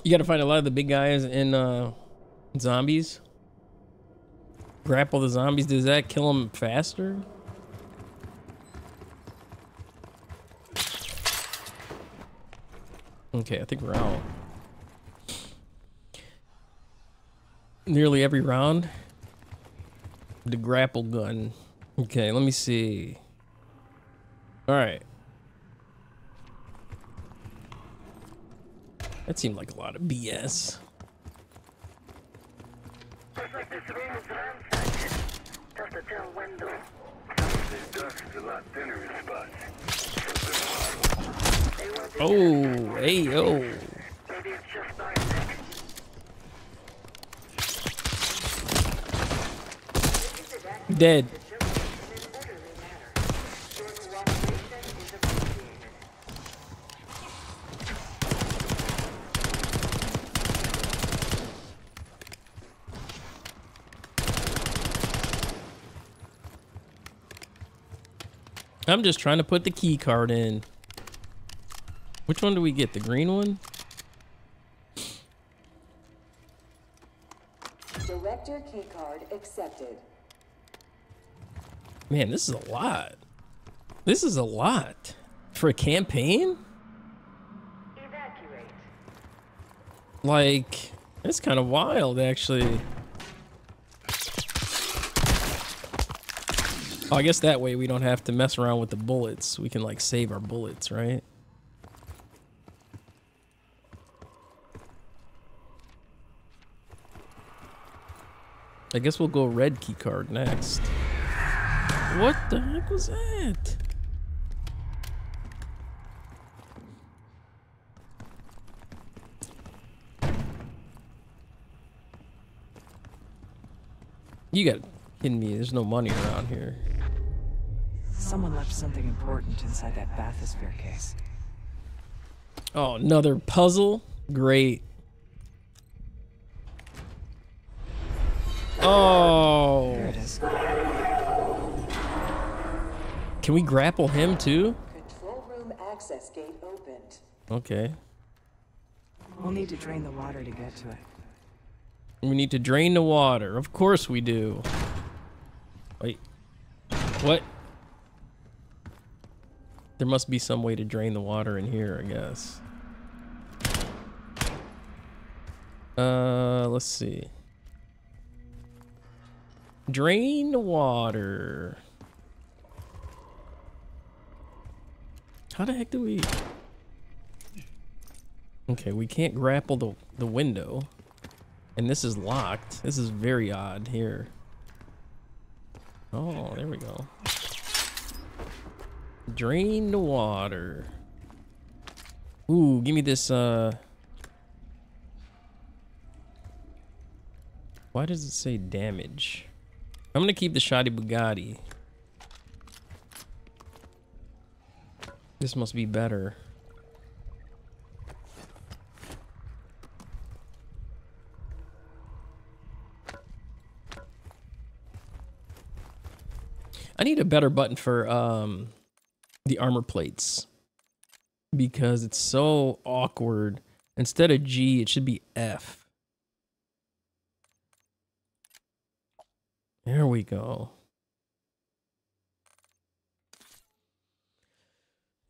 [SPEAKER 1] You gotta find a lot of the big guys in uh, zombies. Grapple the zombies. Does that kill them faster? Okay, I think we're out. Nearly every round. The grapple gun. Okay, let me see. All That seemed like a lot of BS.
[SPEAKER 5] Looks like this room is ransacked. Tough to tell when though. This dust is a lot thinner in spots.
[SPEAKER 1] Oh, hey, yo.
[SPEAKER 5] Maybe it's just our neck.
[SPEAKER 1] Dead. I'm just trying to put the key card in. Which one do we get? The green one?
[SPEAKER 12] Director keycard accepted.
[SPEAKER 1] Man, this is a lot. This is a lot. For a campaign?
[SPEAKER 9] Evacuate.
[SPEAKER 1] Like, it's kind of wild, actually. Oh, I guess that way we don't have to mess around with the bullets. We can, like, save our bullets, right? I guess we'll go red key card next. What the heck was that? You got kidding me? There's no money around here.
[SPEAKER 10] Someone left something important inside that bathysphere case.
[SPEAKER 1] Oh, another puzzle? Great. Oh.
[SPEAKER 10] There it is.
[SPEAKER 1] Can we grapple him too?
[SPEAKER 12] Control room access gate opened.
[SPEAKER 1] Okay.
[SPEAKER 10] We'll need to drain the water to get to it.
[SPEAKER 1] We need to drain the water. Of course we do. Wait. What? There must be some way to drain the water in here, I guess. Uh, let's see. Drain the water. How the heck do we... Okay, we can't grapple the, the window. And this is locked. This is very odd here. Oh, there we go. Drain the water. Ooh, give me this, uh... Why does it say damage? I'm gonna keep the shoddy Bugatti. This must be better. I need a better button for um the armor plates because it's so awkward. Instead of G, it should be F. There we go.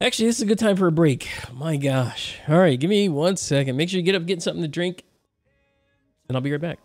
[SPEAKER 1] Actually, this is a good time for a break. My gosh. All right, give me one second. Make sure you get up, get something to drink, and I'll be right back.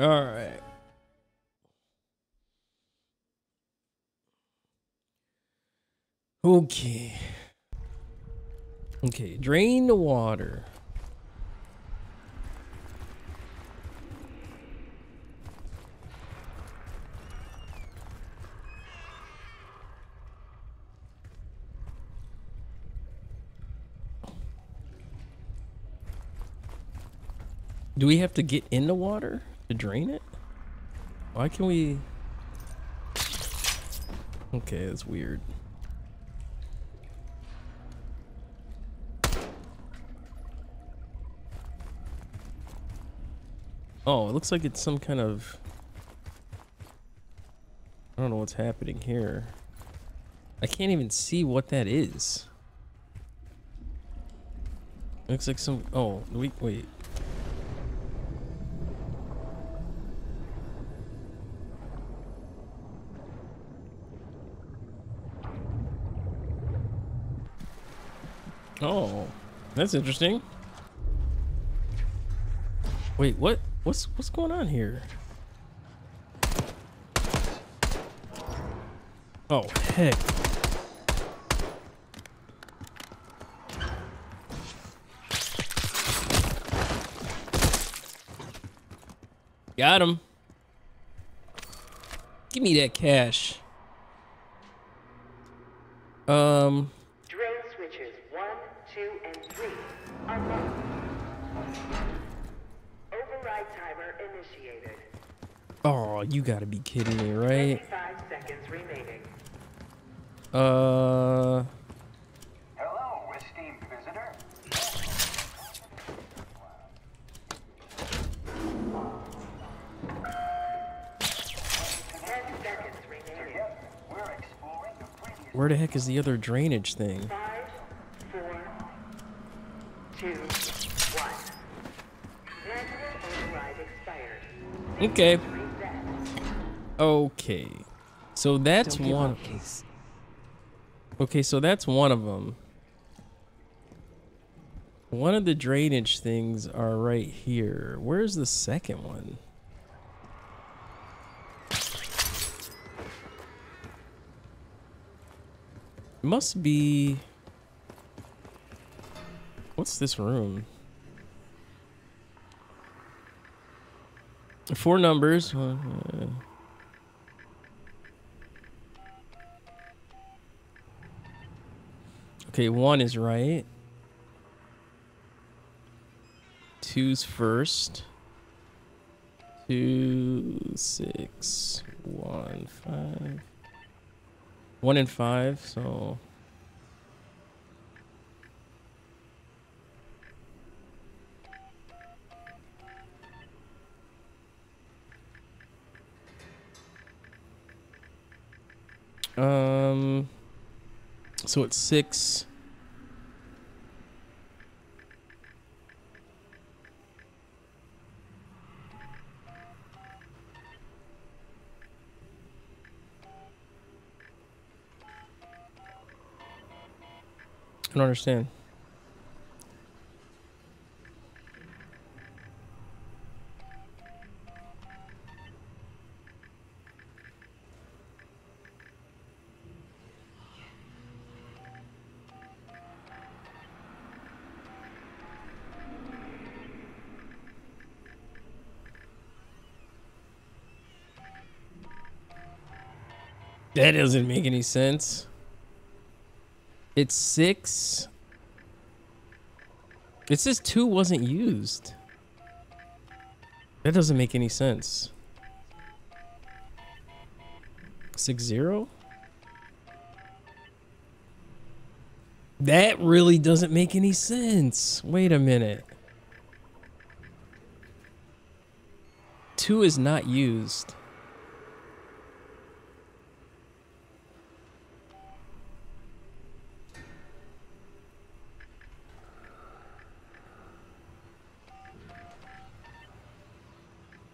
[SPEAKER 1] All right. Okay. Okay, drain the water. Do we have to get in the water to drain it? Why can we? Okay, that's weird. Oh, it looks like it's some kind of... I don't know what's happening here. I can't even see what that is. Looks like some... Oh, wait, wait. Oh, that's interesting. Wait, what? What's what's going on here? Oh heck! Got him. Give me that cash. Um, you gotta be kidding me, right?
[SPEAKER 9] seconds remaining.
[SPEAKER 1] Uh,
[SPEAKER 8] Hello, esteemed visitor.
[SPEAKER 9] Ten seconds remaining.
[SPEAKER 8] We're exploring the previous
[SPEAKER 1] where the heck is the other drainage thing?
[SPEAKER 9] Five, four, two, one. Manual override expired.
[SPEAKER 1] Okay. Okay. So that's one.
[SPEAKER 10] up, Case.
[SPEAKER 1] Okay, so that's one of them. One of the drainage things are right here. Where's the second one? It must be. What's this room? Four numbers. Uh, Okay, one is right. Two's first. Two, six, one, five. One and five, so. Um. So it's six. I don't understand. That doesn't make any sense. It's six. It says two wasn't used. That doesn't make any sense. Six zero? That really doesn't make any sense. Wait a minute. Two is not used.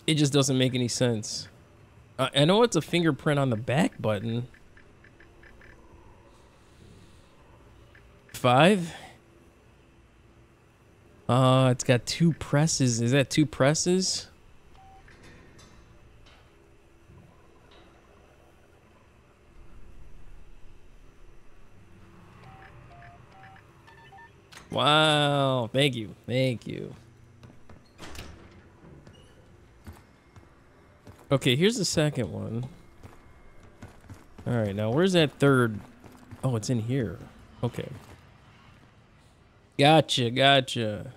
[SPEAKER 1] It just doesn't make any sense. I I know it's a fingerprint on the back button. Five? Uh, it's got two presses. Is that two presses? Wow. Thank you. Thank you. Okay, here's the second one. All right, now where's that third? Oh, it's in here. Okay. Gotcha, gotcha.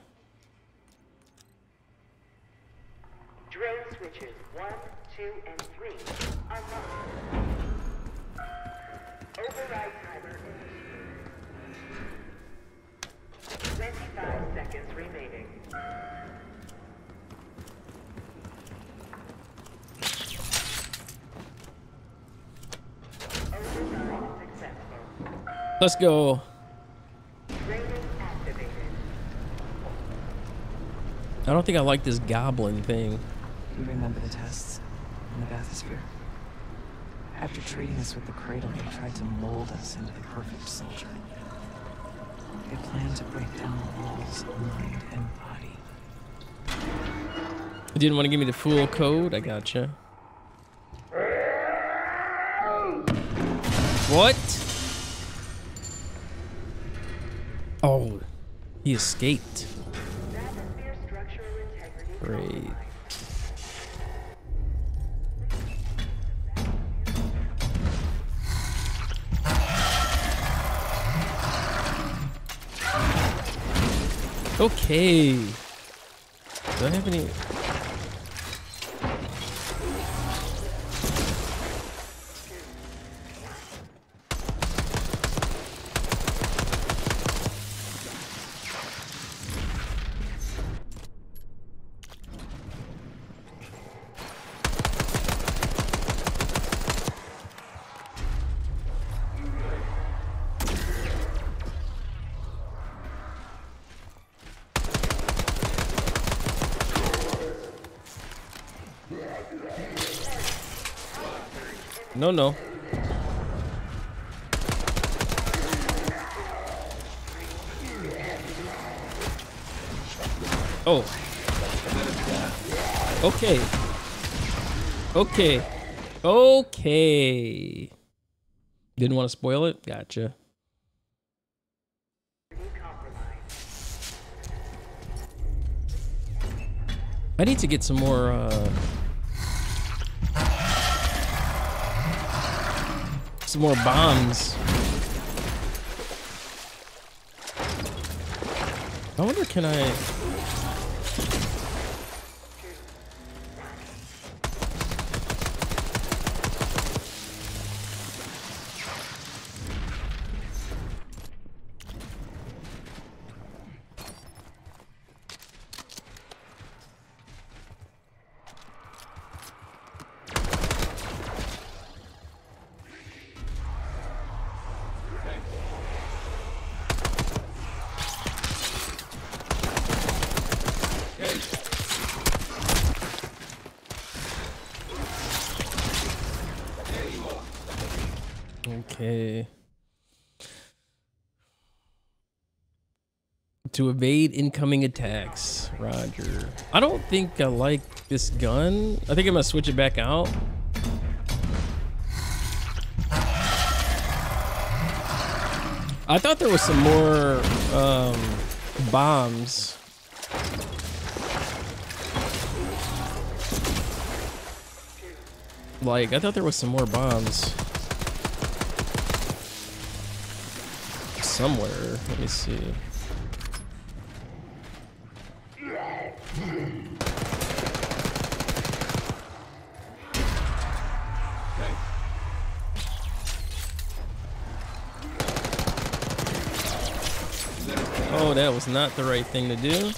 [SPEAKER 1] Let's go. I don't think I like this goblin thing.
[SPEAKER 10] You remember the tests in the bathysphere? After treating us with the cradle, they tried to mold us into the perfect soldier. They planned to break down the walls of mind and body.
[SPEAKER 1] You didn't want to give me the full code? I gotcha. What? He escaped. Great. Okay. Do I have any... No, no. Oh. Okay. Okay. Okay. Didn't want to spoil it? Gotcha. I need to get some more uh some more bombs. I wonder can I To evade incoming attacks. Roger. I don't think I like this gun. I think I'm gonna switch it back out. I thought there was some more um, bombs. Like, I thought there was some more bombs. Somewhere. Let me see. Oh, that was not the right thing to do.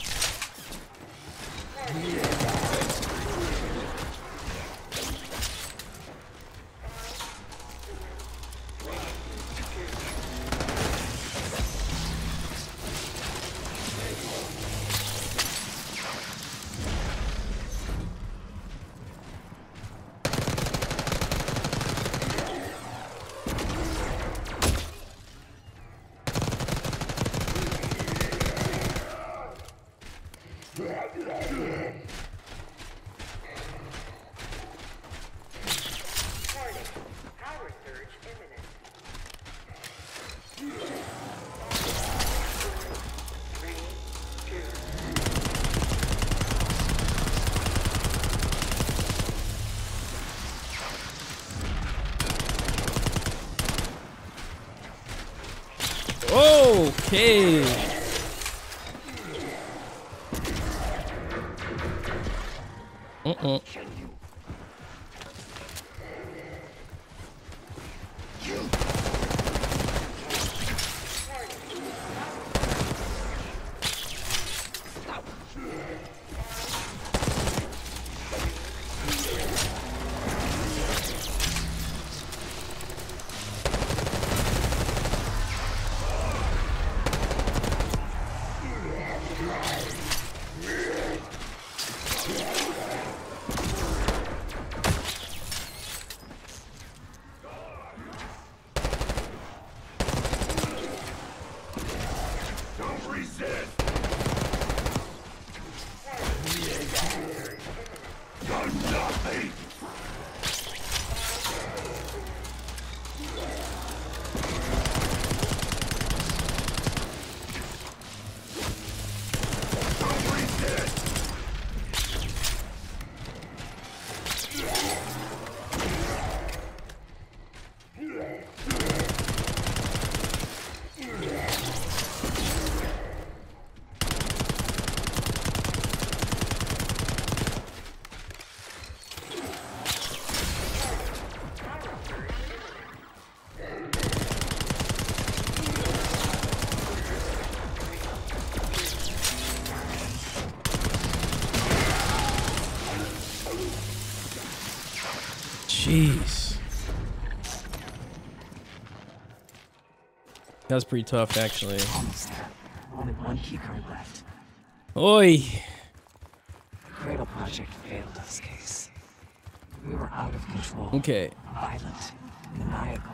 [SPEAKER 1] That was pretty tough, actually.
[SPEAKER 10] Only one keycard left.
[SPEAKER 1] Oi!
[SPEAKER 10] The Cradle Project failed this case. We were out of control.
[SPEAKER 1] Okay.
[SPEAKER 10] Violent, maniacal.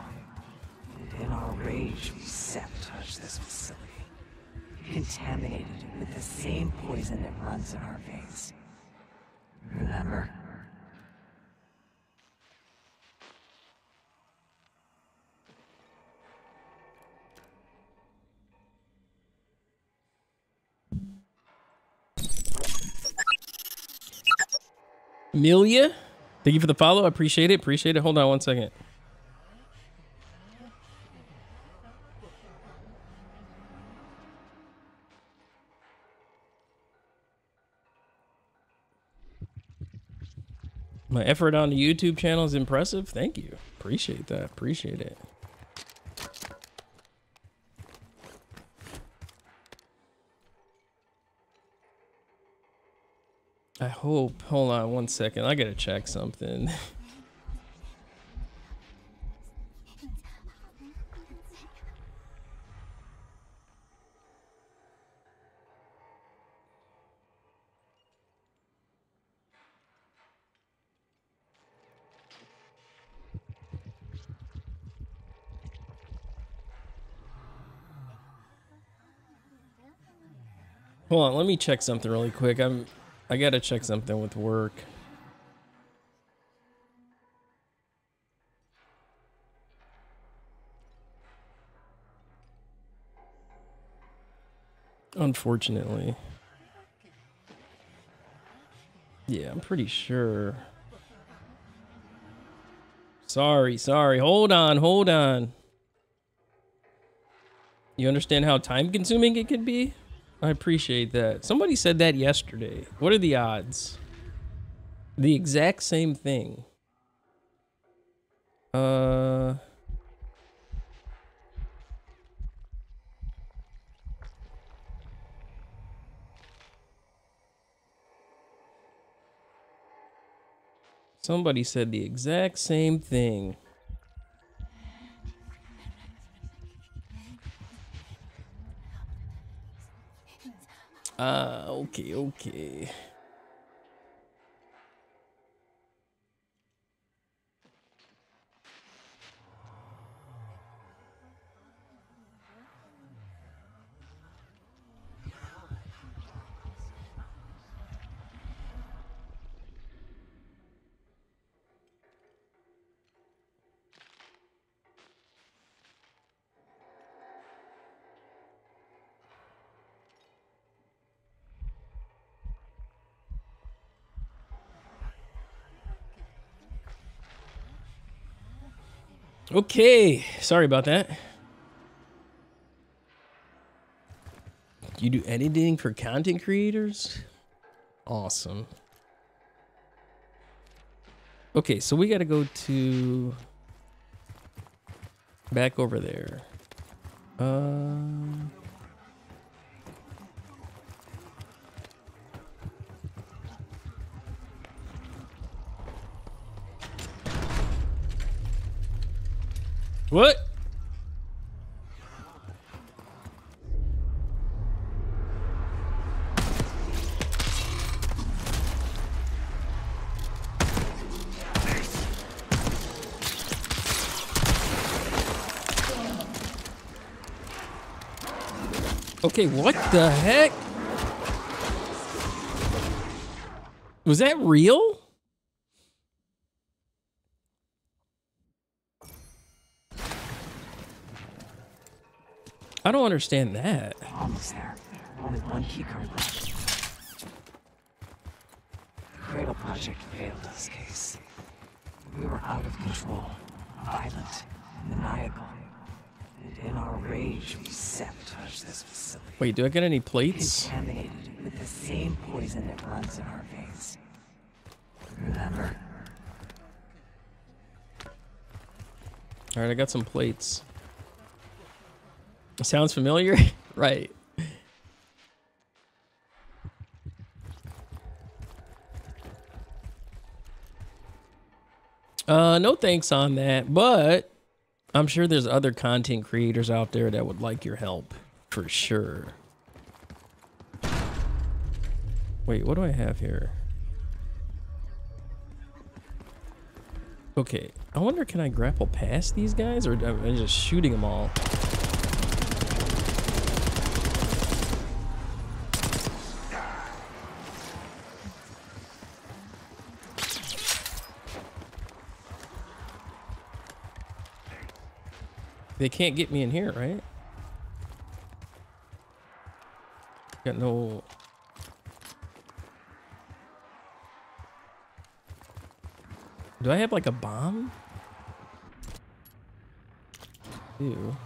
[SPEAKER 10] And in our rage, we sabotaged this facility. Contaminated it with the same poison that runs in our veins. Remember?
[SPEAKER 1] Amelia, thank you for the follow. I appreciate it. Appreciate it. Hold on one second. My effort on the YouTube channel is impressive. Thank you. Appreciate that. Appreciate it. I hope. Hold on one second. I gotta check something. Hold on, let me check something really quick. I'm I gotta check something with work. Unfortunately. Yeah, I'm pretty sure. Sorry, sorry. Hold on, hold on. You understand how time consuming it can be? I appreciate that. Somebody said that yesterday. What are the odds? The exact same thing. Uh Somebody said the exact same thing. Ah, okay, okay. Okay, sorry about that. You do editing for content creators? Awesome. Okay, so we got to go to back over there. Um What? Okay, what the heck? Was that real? I don't understand that.
[SPEAKER 10] Almost there. Only one keycard left. The Cradle Project failed this case. We were out of control, violent, maniacal. And in our rage, we sabotaged this facility.
[SPEAKER 1] Wait, do I get any plates?
[SPEAKER 10] Contaminated with the same poison that runs in our veins. Remember?
[SPEAKER 1] All right, I got some plates. Sounds familiar? right. Uh, no thanks on that, but I'm sure there's other content creators out there that would like your help for sure. Wait, what do I have here? Okay, I wonder can I grapple past these guys or am I just shooting them all? They can't get me in here, right? Got no. Do I have like a bomb? Ew.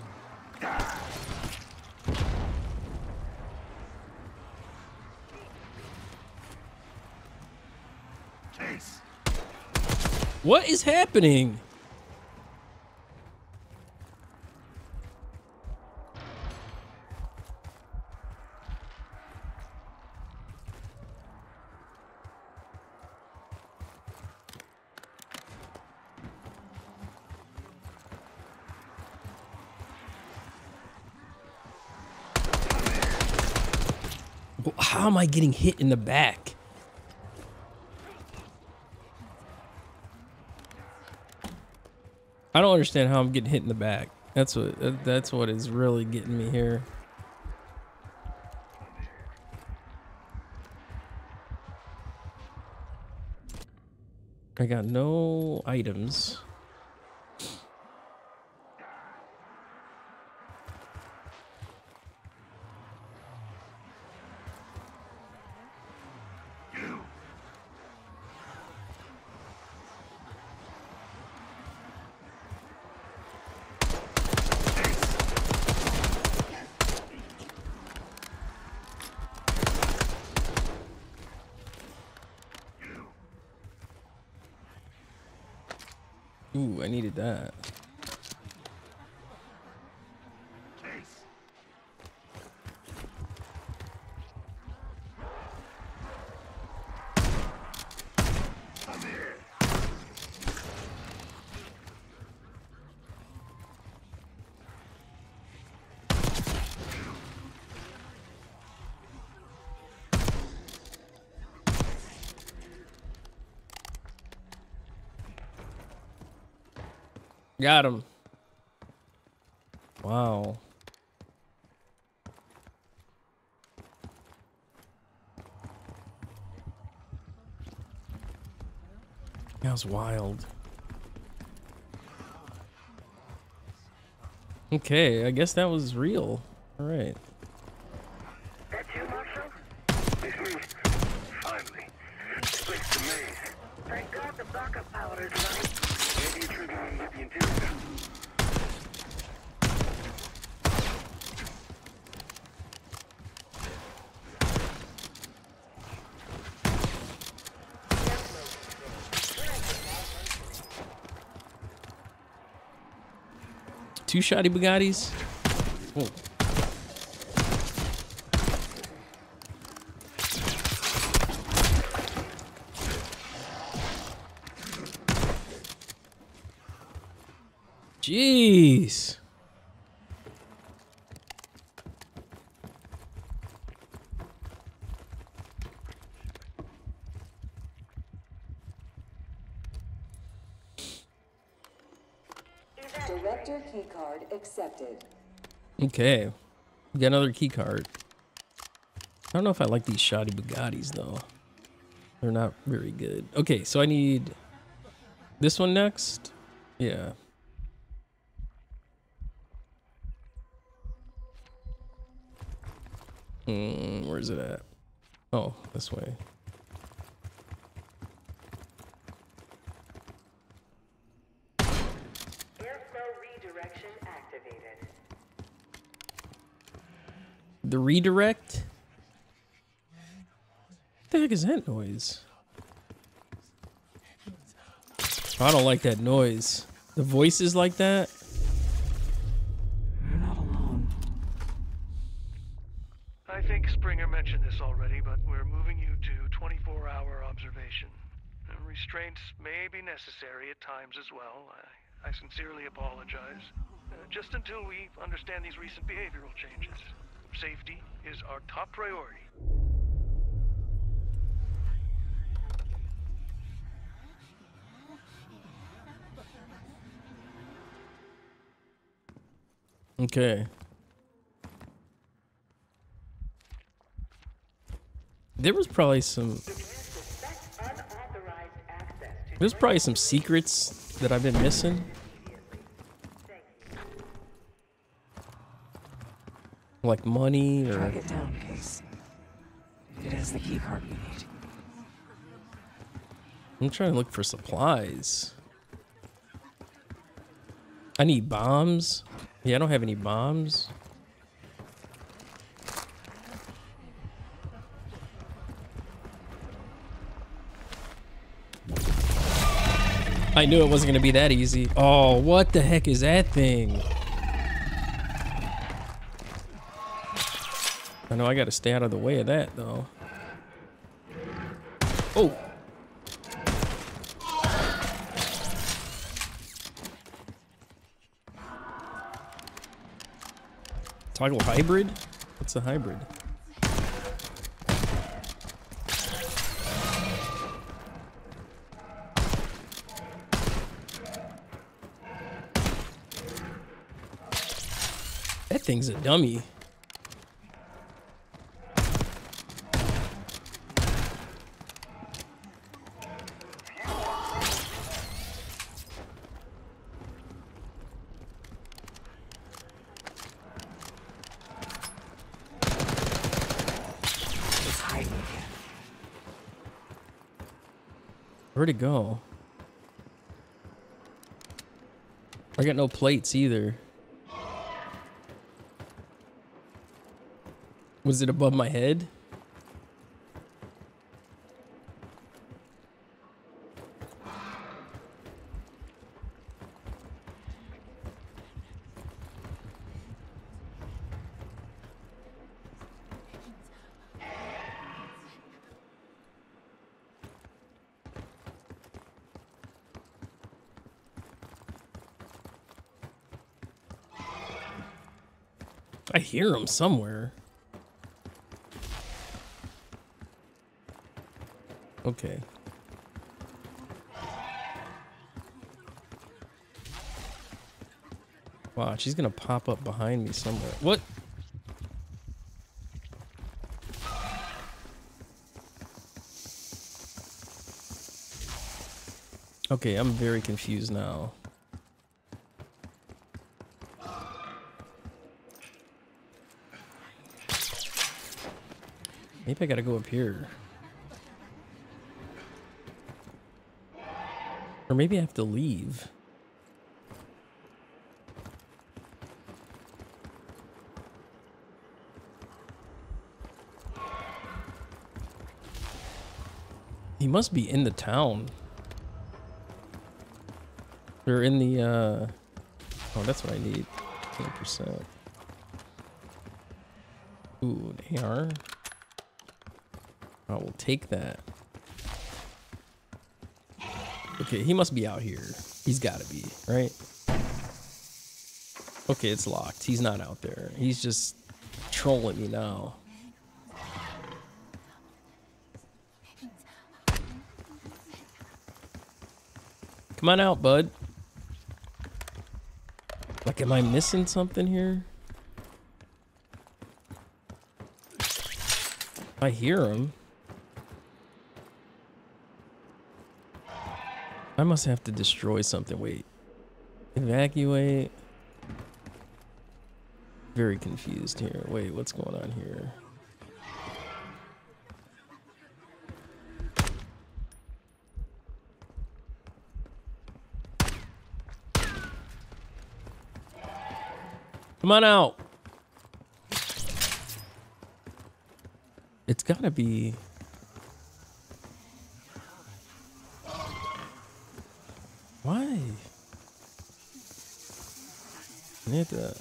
[SPEAKER 1] What is happening? How am I getting hit in the back? I don't understand how I'm getting hit in the back. That's what that's what is really getting me here. I got no items. Ooh, I needed that. Got him. Wow. That was wild. Okay, I guess that was real. All right.
[SPEAKER 5] Finally. Thanks to me. Thank God the backup power is running. Maybe triggering with the interior.
[SPEAKER 1] Two shoddy Bugattis. Oh. Jeez.
[SPEAKER 12] Director keycard accepted.
[SPEAKER 1] Okay. We got another key card. I don't know if I like these shoddy Bugattis though. They're not very good. Okay, so I need this one next. Yeah. Hmm, where's it at? Oh, this way. The redirect? What the heck is that noise? I don't like that noise. The voices like that?
[SPEAKER 11] I think Springer mentioned this already, but we're moving you to 24-hour observation. Uh, restraints may be necessary at times as well. I, I sincerely apologize. Uh, just until we understand these recent behavioral changes. Safety is our top priority.
[SPEAKER 1] Okay. There was probably some. There's probably some secrets that I've been missing. Like money or.
[SPEAKER 10] Track it down, Case. It has the key card we need.
[SPEAKER 1] I'm trying to look for supplies. I need bombs. Yeah, I don't have any bombs. I knew it wasn't going to be that easy. Oh, what the heck is that thing? I know I got to stay out of the way of that, though. Oh. Toggle hybrid? What's a hybrid? That thing's a dummy.
[SPEAKER 10] It's hiding again.
[SPEAKER 1] Where'd go? I got no plates either. Was it above my head? Him somewhere. Okay. Wow, she's gonna pop up behind me somewhere. What? Okay, I'm very confused now. Maybe I gotta go up here. Or maybe I have to leave. He must be in the town. They're in the, uh... Oh, that's what I need. 10%. Ooh, they are. I will take that. Okay, he must be out here. He's got to be, right? Okay, it's locked. He's not out there. He's just trolling me now. Come on out, bud. Like, am I missing something here? I hear him. I must have to destroy something. Wait. Evacuate. Very confused here. Wait, what's going on here? Come on out. It's gotta be. Why? Need that.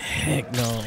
[SPEAKER 1] Heck no.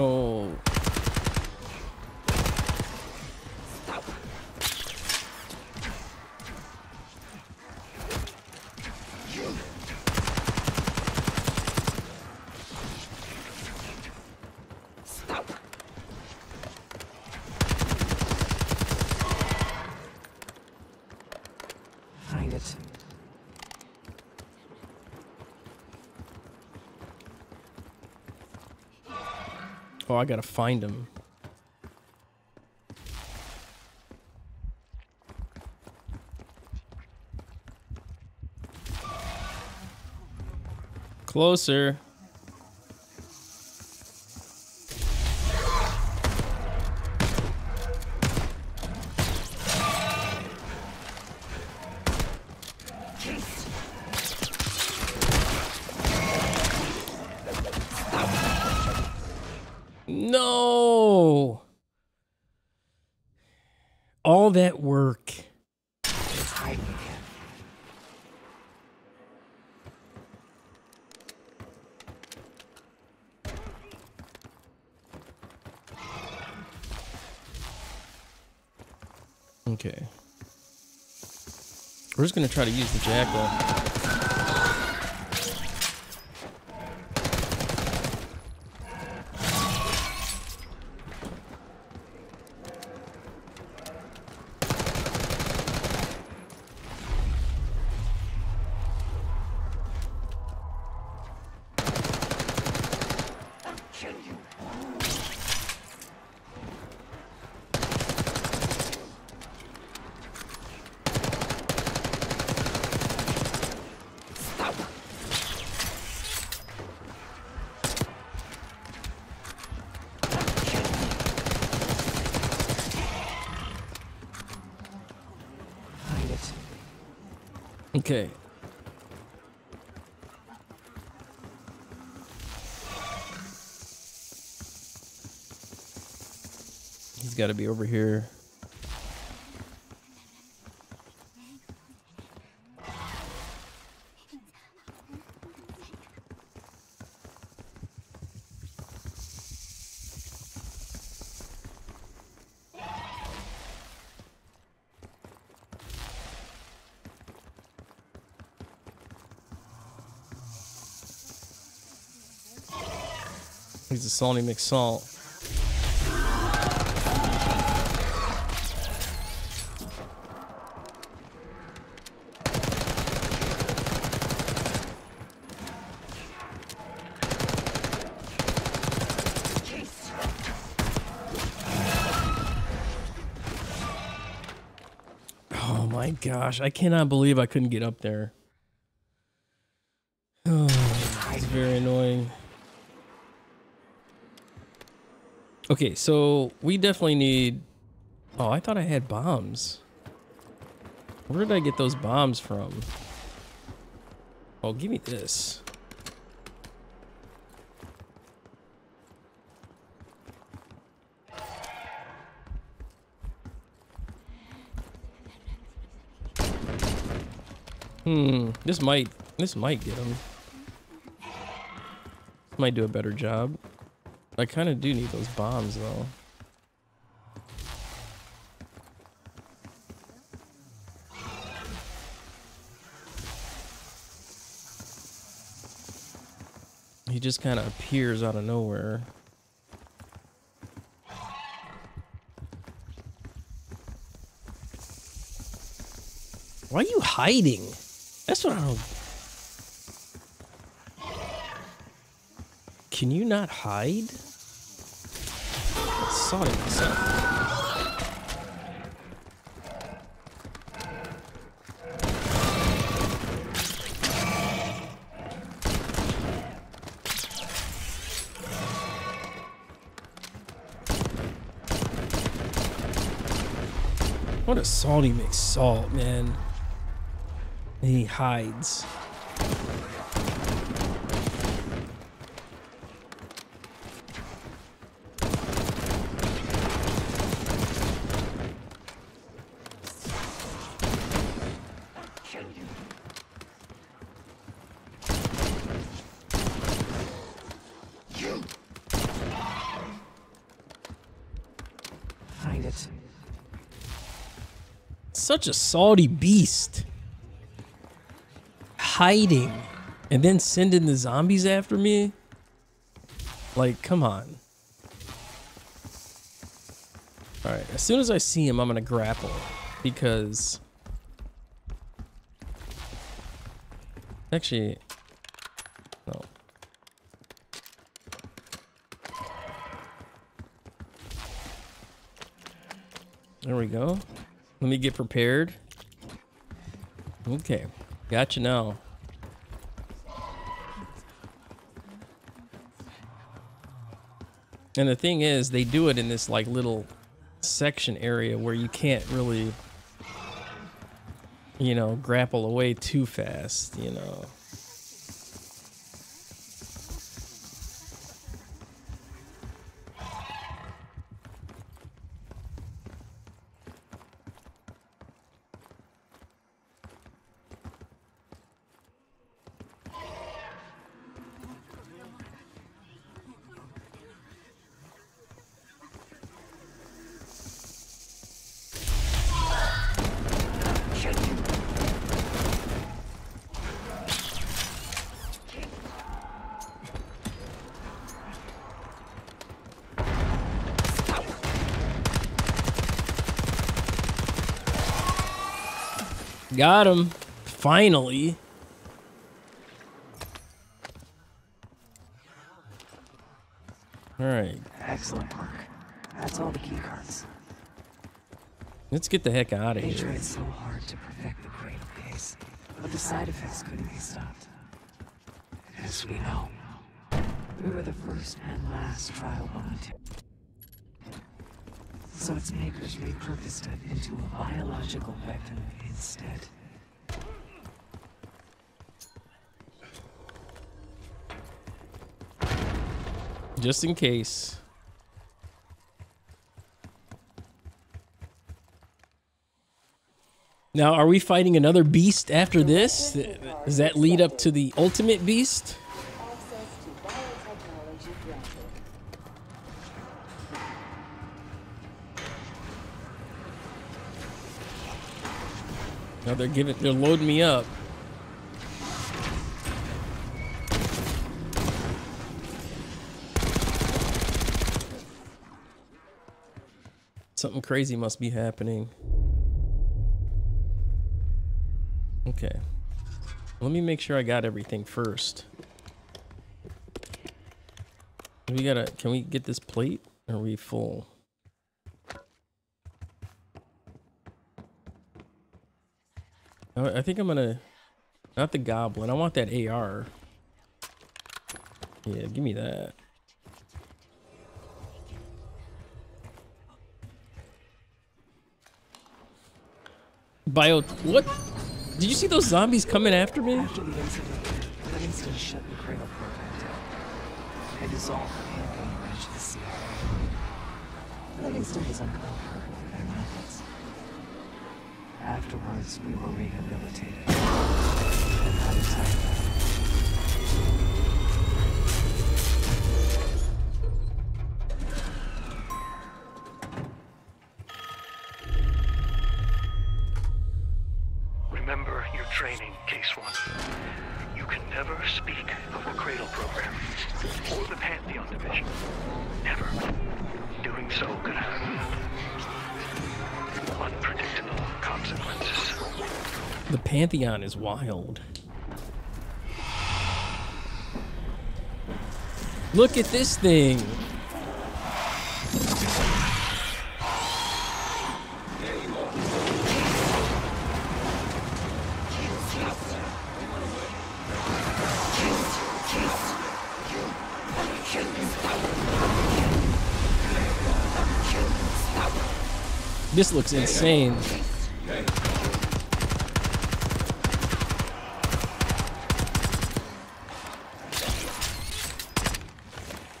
[SPEAKER 1] Oh.
[SPEAKER 10] Find it.
[SPEAKER 1] Oh, I gotta find him. Closer. No. All that work.
[SPEAKER 10] It's hiding again.
[SPEAKER 1] Okay. Just gonna try to use the jackal. He's got to be over here. He's a salty McSalt. Gosh, I cannot believe I couldn't get up there. Oh, it's very annoying. Okay, so we definitely need. Oh, I thought I had bombs. Where did I get those bombs from? Oh, give me this. Hmm, this might this might get him. Might do a better job. I kind of do need those bombs though. He just kind of appears out of nowhere. Why are you hiding? That's what I don't. Can you not hide? I saw it myself. What a salty mixed salt, man. He hides. such a salty beast. Hiding and then sending the zombies after me? Like, come on. Alright, as soon as I see him, I'm gonna grapple. Because. Actually. No. There we go. Let me get prepared. Okay. Gotcha now. And the thing is, they do it in this like little section area where you can't really, you know, grapple away too fast, you know. Got him. Finally. All right.
[SPEAKER 10] Excellent work. That's all the key cards.
[SPEAKER 1] Let's get the heck out of
[SPEAKER 10] They
[SPEAKER 1] here.
[SPEAKER 10] tried so hard to perfect the cradle case, but the side effects couldn't be stopped. As we know, we were the first and last trial volunteer. So its makers repurposed it into a biological weapon instead.
[SPEAKER 1] Just in case. Now, are we fighting another beast after this? Does that lead up to the ultimate beast? No, they're giving, they're loading me up. Something crazy must be happening. Okay. Let me make sure I got everything first. We gotta, can we get this plate? Are we full? I I think I'm gonna, not the goblin, I want that AR. Yeah, give me that. Bio, what? Did you see those zombies coming after me?
[SPEAKER 10] After the incident, shut the cradle. I dissolved the the CIA. Livingston was uncovered for their methods. Afterwards, we were rehabilitated. And out of time.
[SPEAKER 11] Pantheon
[SPEAKER 1] is wild. Look at this thing. This looks insane.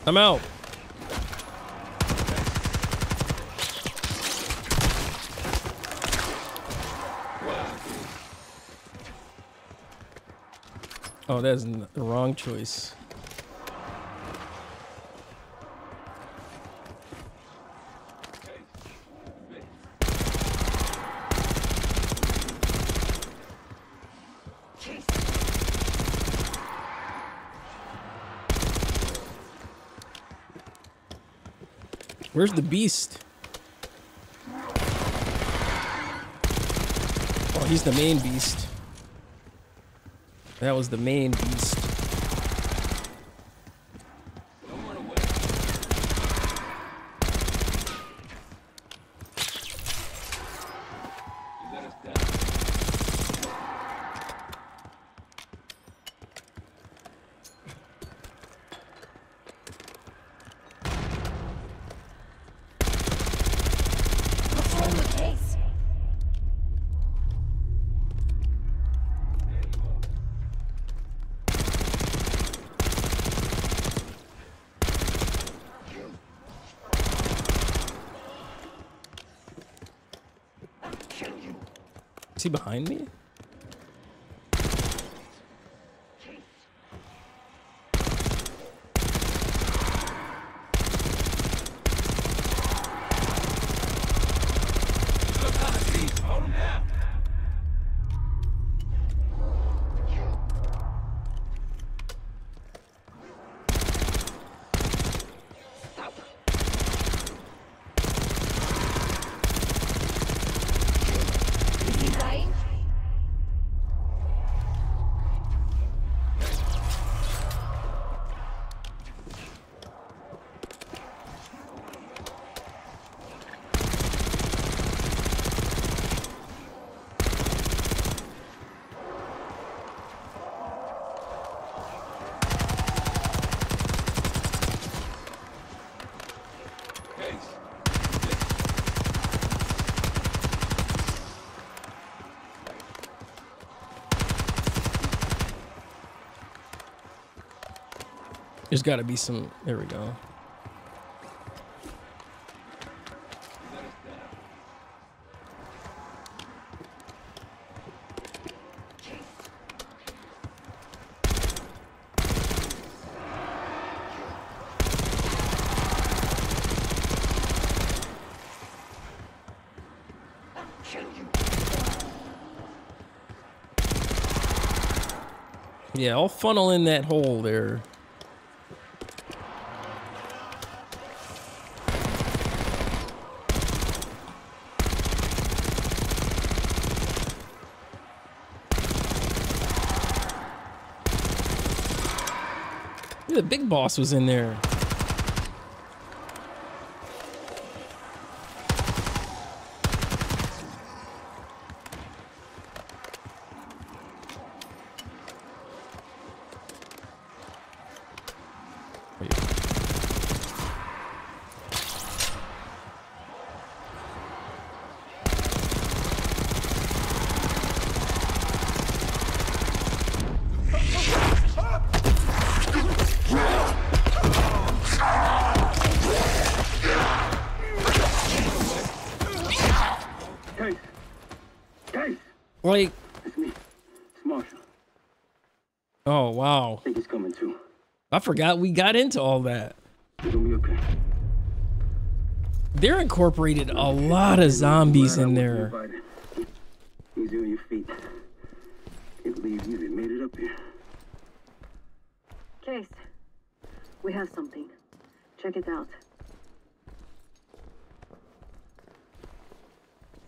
[SPEAKER 1] I'm out. Oh, that's the wrong choice. Where's the beast? Oh, he's the main beast. That was the main beast. There's got to be some. There we go. Yeah, I'll funnel in that hole there. The big boss was in there.
[SPEAKER 4] Case! Case!
[SPEAKER 1] Like,
[SPEAKER 4] It's me. It's Marshall.
[SPEAKER 1] oh wow,
[SPEAKER 4] I think he's coming too.
[SPEAKER 1] I forgot we got into all that.
[SPEAKER 4] You're gonna be okay.
[SPEAKER 1] They're incorporated a lot of zombies in there.
[SPEAKER 4] Easy on your feet. Can't believe you even made it up here.
[SPEAKER 6] Case, we have something. Check it out.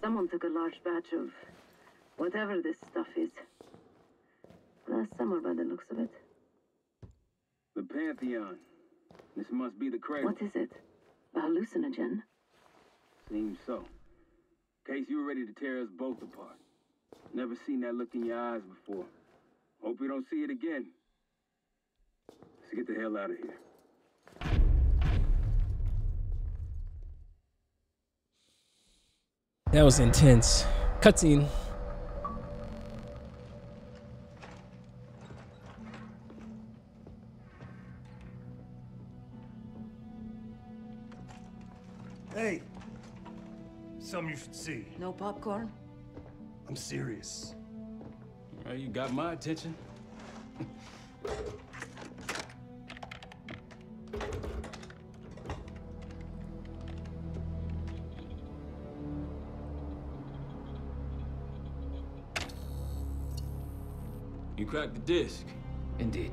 [SPEAKER 6] Someone took a large batch of whatever this stuff is. Last summer, by the looks of it.
[SPEAKER 4] The Pantheon. This must be the cradle.
[SPEAKER 6] What is it? A hallucinogen?
[SPEAKER 4] Seems so. Case, you were ready to tear us both apart. Never seen that look in your eyes before. Hope we don't see it again. Let's get the hell out of here.
[SPEAKER 1] That was intense. Cutscene.
[SPEAKER 13] See.
[SPEAKER 14] No popcorn?
[SPEAKER 13] I'm serious.
[SPEAKER 15] Well, you got my attention.
[SPEAKER 4] You cracked the disc.
[SPEAKER 7] Indeed.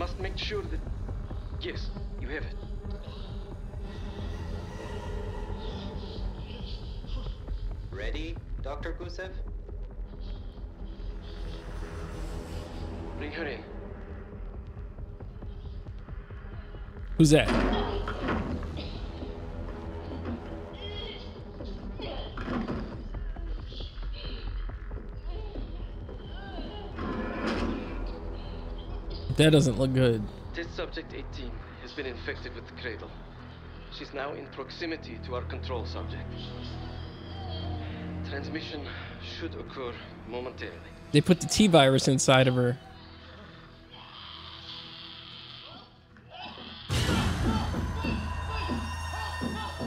[SPEAKER 16] Must make sure that. Yes, you have it.
[SPEAKER 17] Ready, Dr. Gusev?
[SPEAKER 16] Bring her in.
[SPEAKER 1] Who's that? That doesn't look good.
[SPEAKER 16] Test subject 18 has been infected with the cradle. She's now in proximity to our control subject. Transmission should occur momentarily.
[SPEAKER 1] They put the T virus inside of her.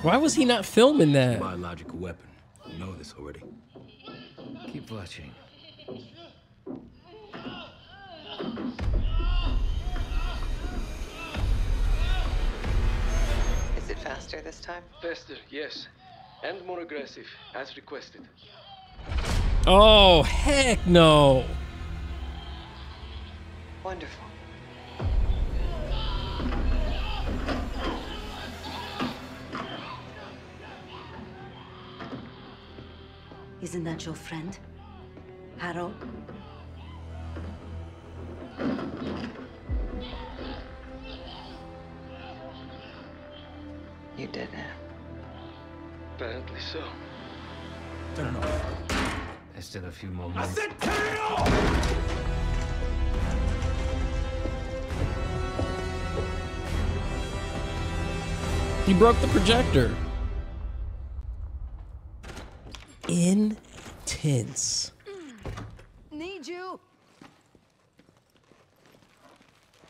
[SPEAKER 1] Why was he not filming that?
[SPEAKER 4] Biological weapon. You know this already.
[SPEAKER 7] Keep watching.
[SPEAKER 2] Faster this time?
[SPEAKER 16] Faster, yes. And more aggressive, as requested.
[SPEAKER 1] Oh, heck no.
[SPEAKER 2] Wonderful.
[SPEAKER 6] Isn't that your friend? Harrow?
[SPEAKER 2] You did it.
[SPEAKER 16] Apparently so.
[SPEAKER 7] No, no, no. There's still a few more minutes.
[SPEAKER 1] He broke the projector. Intense.
[SPEAKER 6] Need you.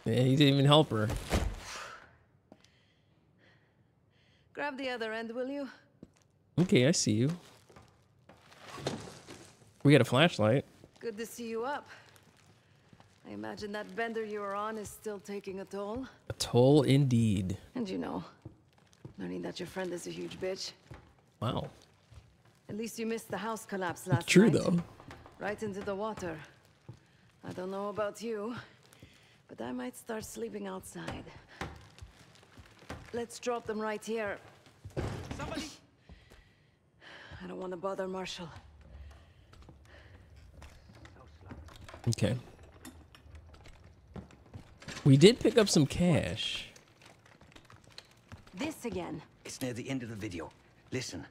[SPEAKER 1] Yeah, he didn't even help her.
[SPEAKER 6] Grab the other end, will you?
[SPEAKER 1] Okay, I see you. We got a flashlight.
[SPEAKER 6] Good to see you up. I imagine that bender you were on is still taking a toll.
[SPEAKER 1] A toll indeed.
[SPEAKER 6] And you know, learning that your friend is a huge bitch.
[SPEAKER 1] Wow.
[SPEAKER 6] At least you missed the house collapse last
[SPEAKER 1] True
[SPEAKER 6] night.
[SPEAKER 1] though.
[SPEAKER 6] Right into the water. I don't know about you, but I might start sleeping outside. Let's drop them right here. Somebody! I don't want to bother Marshall.
[SPEAKER 1] Okay. We did pick up some cash.
[SPEAKER 6] This again.
[SPEAKER 7] It's near the end of the video. Listen.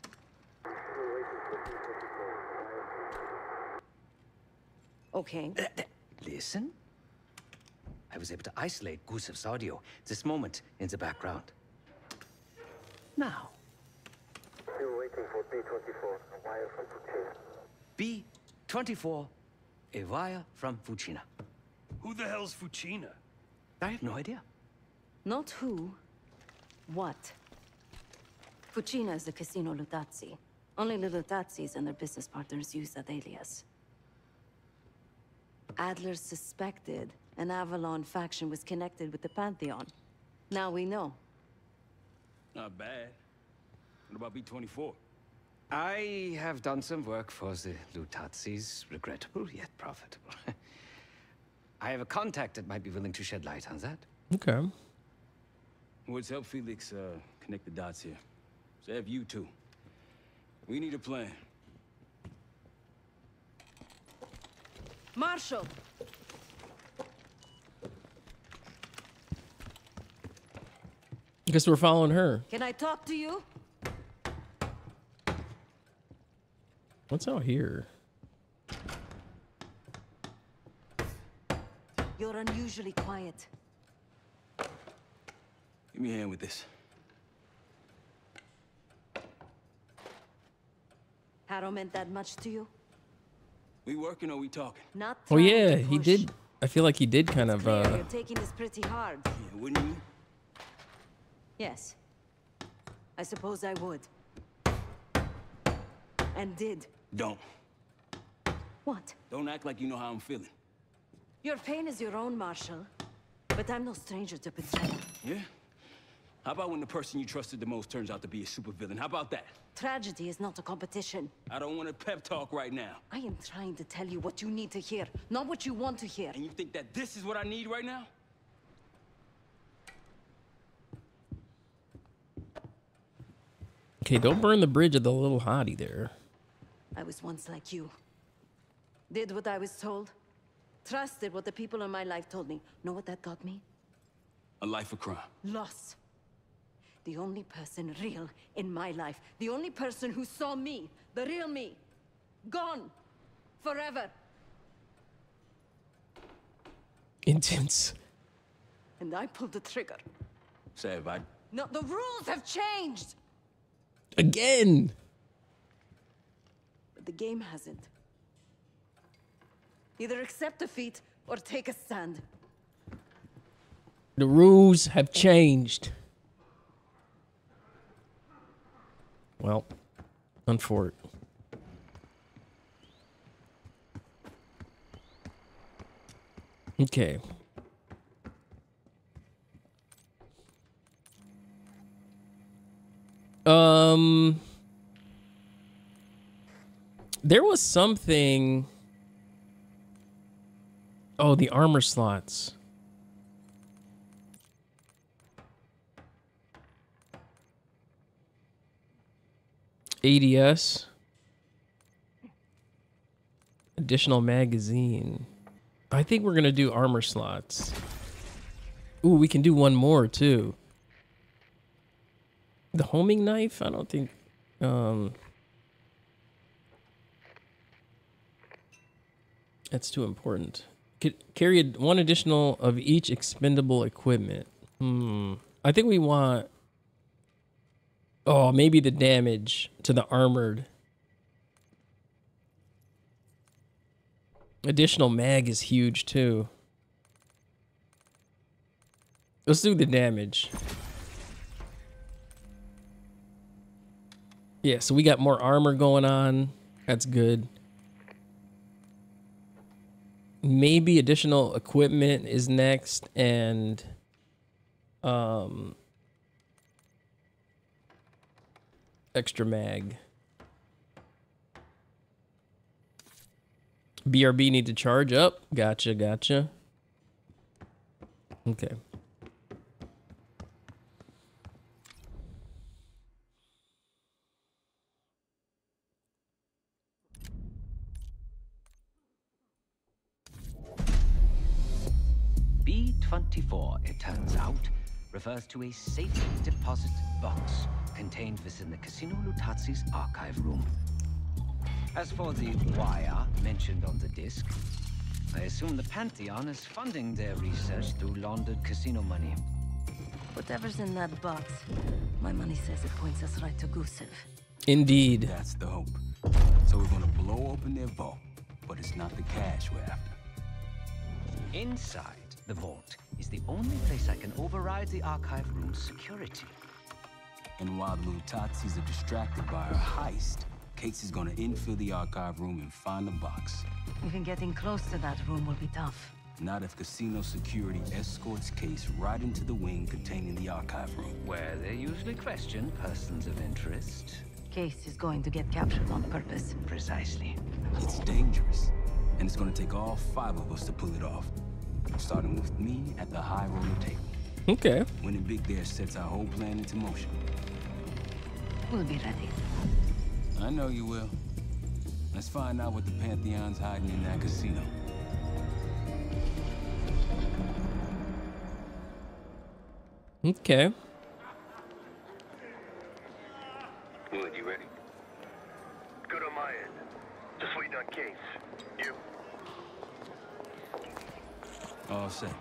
[SPEAKER 6] Okay.
[SPEAKER 7] Uh, listen. I was able to isolate Gusev's audio this moment in the background. Now.
[SPEAKER 11] Still waiting for B-24, a wire from Putin.
[SPEAKER 7] B-24, a wire from Fucina.
[SPEAKER 18] Who the hell's Fucina?
[SPEAKER 7] I have no idea.
[SPEAKER 6] Not who, what. Fucina is the Casino Lutazzi. Only the Lutazzis and their business partners use that alias. Adler suspected an Avalon faction was connected with the Pantheon. Now we know.
[SPEAKER 4] Not bad. What about B-24?
[SPEAKER 7] I have done some work for the Lutazzis, regrettable yet profitable. I have a contact that might be willing to shed light on that.
[SPEAKER 1] Okay.
[SPEAKER 4] Woods, help Felix uh, connect the dots here. So have you two. We need a plan.
[SPEAKER 6] Marshall!
[SPEAKER 1] Guess we're following her.
[SPEAKER 6] Can I talk to you?
[SPEAKER 1] What's out here?
[SPEAKER 6] You're unusually quiet.
[SPEAKER 4] Give me a hand with this.
[SPEAKER 6] Harrow meant that much to you?
[SPEAKER 4] We working or we talking?
[SPEAKER 6] Not
[SPEAKER 1] Oh yeah, he did. I feel like he did kind of.
[SPEAKER 6] Clear,
[SPEAKER 1] uh
[SPEAKER 6] You're taking this pretty hard.
[SPEAKER 4] Yeah, wouldn't you?
[SPEAKER 6] Yes. I suppose I would. And did.
[SPEAKER 4] Don't.
[SPEAKER 6] What?
[SPEAKER 4] Don't act like you know how I'm feeling.
[SPEAKER 6] Your pain is your own, Marshall. But I'm no stranger to betrayal.
[SPEAKER 4] Yeah? How about when the person you trusted the most turns out to be a supervillain? How about that?
[SPEAKER 6] Tragedy is not a competition.
[SPEAKER 4] I don't want a pep talk right now.
[SPEAKER 6] I am trying to tell you what you need to hear, not what you want to hear.
[SPEAKER 4] And you think that this is what I need right now?
[SPEAKER 1] Okay, don't burn the bridge of the little hottie there.
[SPEAKER 6] I was once like you. Did what I was told. Trusted what the people in my life told me. Know what that got me?
[SPEAKER 4] A life of crime.
[SPEAKER 6] Loss. The only person real in my life. The only person who saw me. The real me. Gone. Forever.
[SPEAKER 1] Intense.
[SPEAKER 6] And I pulled the trigger.
[SPEAKER 4] Say it, bud.
[SPEAKER 6] No, the rules have changed!
[SPEAKER 1] Again.
[SPEAKER 6] But the game hasn't. Either accept defeat or take a stand.
[SPEAKER 1] The rules have changed. Well, unfort. Okay. Um there was something Oh, the armor slots. ADS. Additional magazine. I think we're going to do armor slots. Ooh, we can do one more too. The homing knife? I don't think um That's too important. Could carry one additional of each expendable equipment. Hmm. I think we want Oh, maybe the damage to the armored. Additional mag is huge too. Let's do the damage. Yeah, so we got more armor going on. That's good. Maybe additional equipment is next and um extra mag. BRB need to charge up. Gotcha, gotcha. Okay.
[SPEAKER 7] B24, it turns out, refers to a safe deposit box contained within the Casino Lutazzi's archive room. As for the wire mentioned on the disc, I assume the Pantheon is funding their research through laundered casino money.
[SPEAKER 6] Whatever's in that box, my money says it points us right to Gusev.
[SPEAKER 1] Indeed.
[SPEAKER 4] That's the hope. So we're gonna blow open their vault, but it's not the cash we're after.
[SPEAKER 7] Inside the vault is the only place I can override the archive room's security.
[SPEAKER 4] And while the Lutazzis are distracted by our heist, Case is gonna infill the archive room and find the box.
[SPEAKER 6] Even getting close to that room will be tough.
[SPEAKER 4] Not if casino security escorts Case right into the wing containing the archive room.
[SPEAKER 7] Where they usually question persons of interest.
[SPEAKER 6] Case is going to get captured on purpose.
[SPEAKER 7] Precisely.
[SPEAKER 4] It's dangerous, and it's gonna take all five of us to pull it off. Starting with me at the high roller table.
[SPEAKER 1] Okay.
[SPEAKER 4] Winning big there sets our whole plan into motion.
[SPEAKER 6] We'll be ready.
[SPEAKER 4] I know you will. Let's find out what the Pantheon's hiding in that casino.
[SPEAKER 1] Okay.
[SPEAKER 5] Wood, you ready? Good on my end. Just waiting on case. You?
[SPEAKER 4] All set.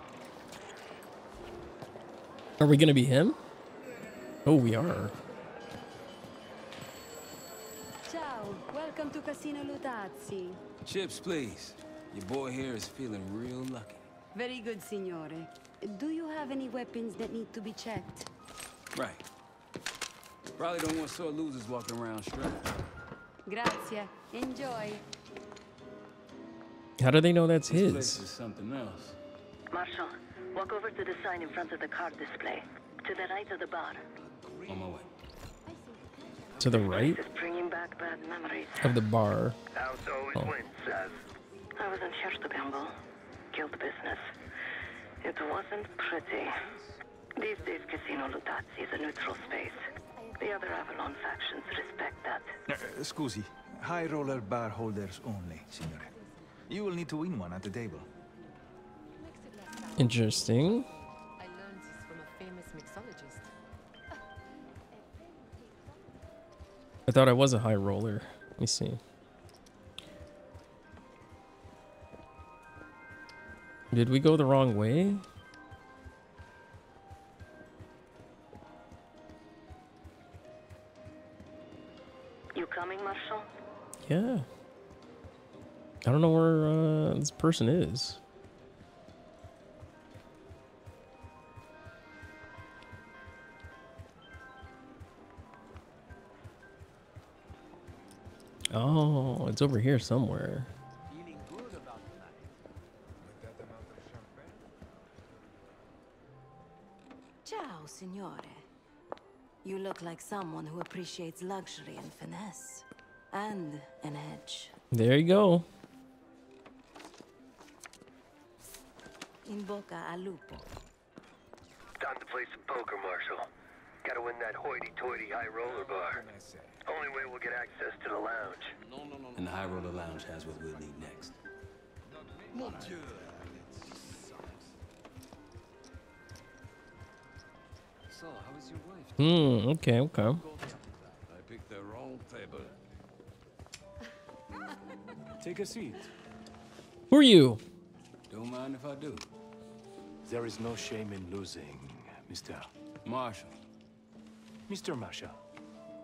[SPEAKER 1] Are we gonna be him? Oh, we are.
[SPEAKER 19] Ciao, welcome to Casino Lutazzi.
[SPEAKER 4] Chips, please. Your boy here is feeling real lucky.
[SPEAKER 19] Very good, signore. Do you have any weapons that need to be checked?
[SPEAKER 4] Right. Probably don't want sore losers walking around strapped.
[SPEAKER 19] Grazie. Enjoy.
[SPEAKER 1] How do they know that's
[SPEAKER 4] This place
[SPEAKER 1] his?
[SPEAKER 4] is something else.
[SPEAKER 20] Marshall, walk over to the sign in front of the card display.
[SPEAKER 6] To the right of the bar.
[SPEAKER 4] On my way.
[SPEAKER 1] To the right
[SPEAKER 6] bringing back bad memories.
[SPEAKER 1] of the bar.
[SPEAKER 5] House always
[SPEAKER 1] Oh.
[SPEAKER 5] wins,
[SPEAKER 6] I was in here to gamble. Guild business. It wasn't pretty. These days, Casino Lutazzi is a neutral space. The other Avalon factions respect that.
[SPEAKER 21] Uh, scusi, high roller bar holders only, signore. You will need to win one at the table.
[SPEAKER 1] Interesting.
[SPEAKER 12] I learned this from a famous mixologist.
[SPEAKER 1] I thought I was a high roller. Let me see. Did we go the wrong way?
[SPEAKER 6] You coming, Marshall?
[SPEAKER 1] Yeah. I don't know where uh, this person is. Oh, it's over here somewhere.
[SPEAKER 22] Ciao, signore. You look like someone who appreciates luxury and finesse. And an edge.
[SPEAKER 1] There you go.
[SPEAKER 22] In boca al lupo.
[SPEAKER 5] Time to play some poker, Marshall. Gotta win that hoity-toity high roller bar. Only way we'll get access to the lounge.
[SPEAKER 4] And the High Roller Lounge has what we'll need next.
[SPEAKER 5] Mon Dieu.
[SPEAKER 4] So, how is your wife?
[SPEAKER 1] Hmm, okay, okay.
[SPEAKER 4] I picked the wrong table.
[SPEAKER 21] Take a seat.
[SPEAKER 1] Who are you?
[SPEAKER 4] Don't mind if I do.
[SPEAKER 13] There is no shame in losing, Mr.
[SPEAKER 4] Marshall.
[SPEAKER 13] Mr. Marshall.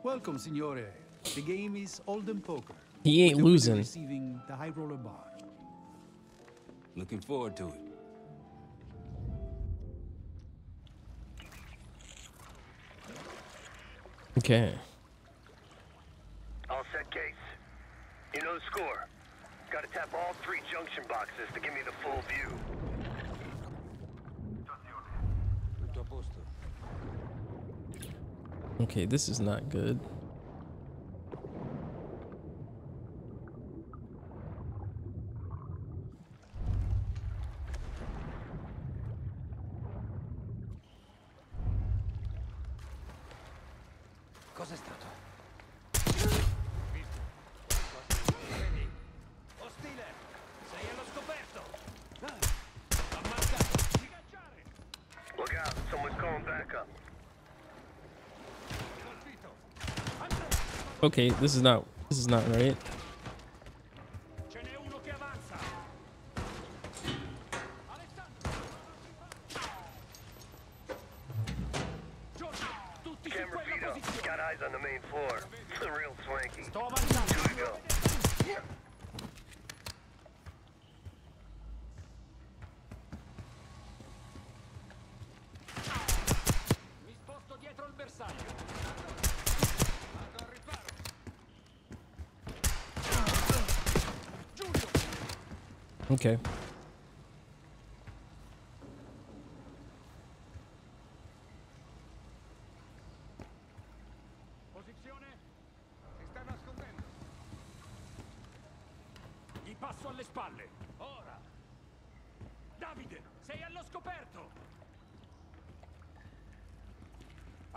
[SPEAKER 13] Welcome, signore. The game is Hold'em Poker.
[SPEAKER 1] He ain't
[SPEAKER 13] The
[SPEAKER 1] losing.
[SPEAKER 13] Receiving the high roller bar.
[SPEAKER 4] Looking forward to it.
[SPEAKER 1] Okay.
[SPEAKER 5] All set, case. You know the score. Gotta tap all three junction boxes to give me the full view.
[SPEAKER 1] Okay, this is not good. Okay, this is not this is not right.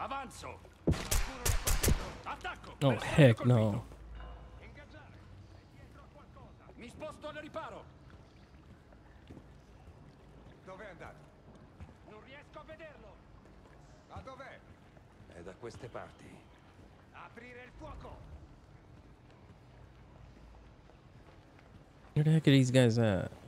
[SPEAKER 23] Avanzo. Attacco.
[SPEAKER 1] Oh heck no.
[SPEAKER 23] Ingaggiare. È dietro a qualcosa. Mi sposto al riparo. Dove è andato? Non riesco a vederlo. Ma dov'è?
[SPEAKER 4] È da queste parti.
[SPEAKER 23] Aprire il fuoco.
[SPEAKER 1] Where the heck are these guys at?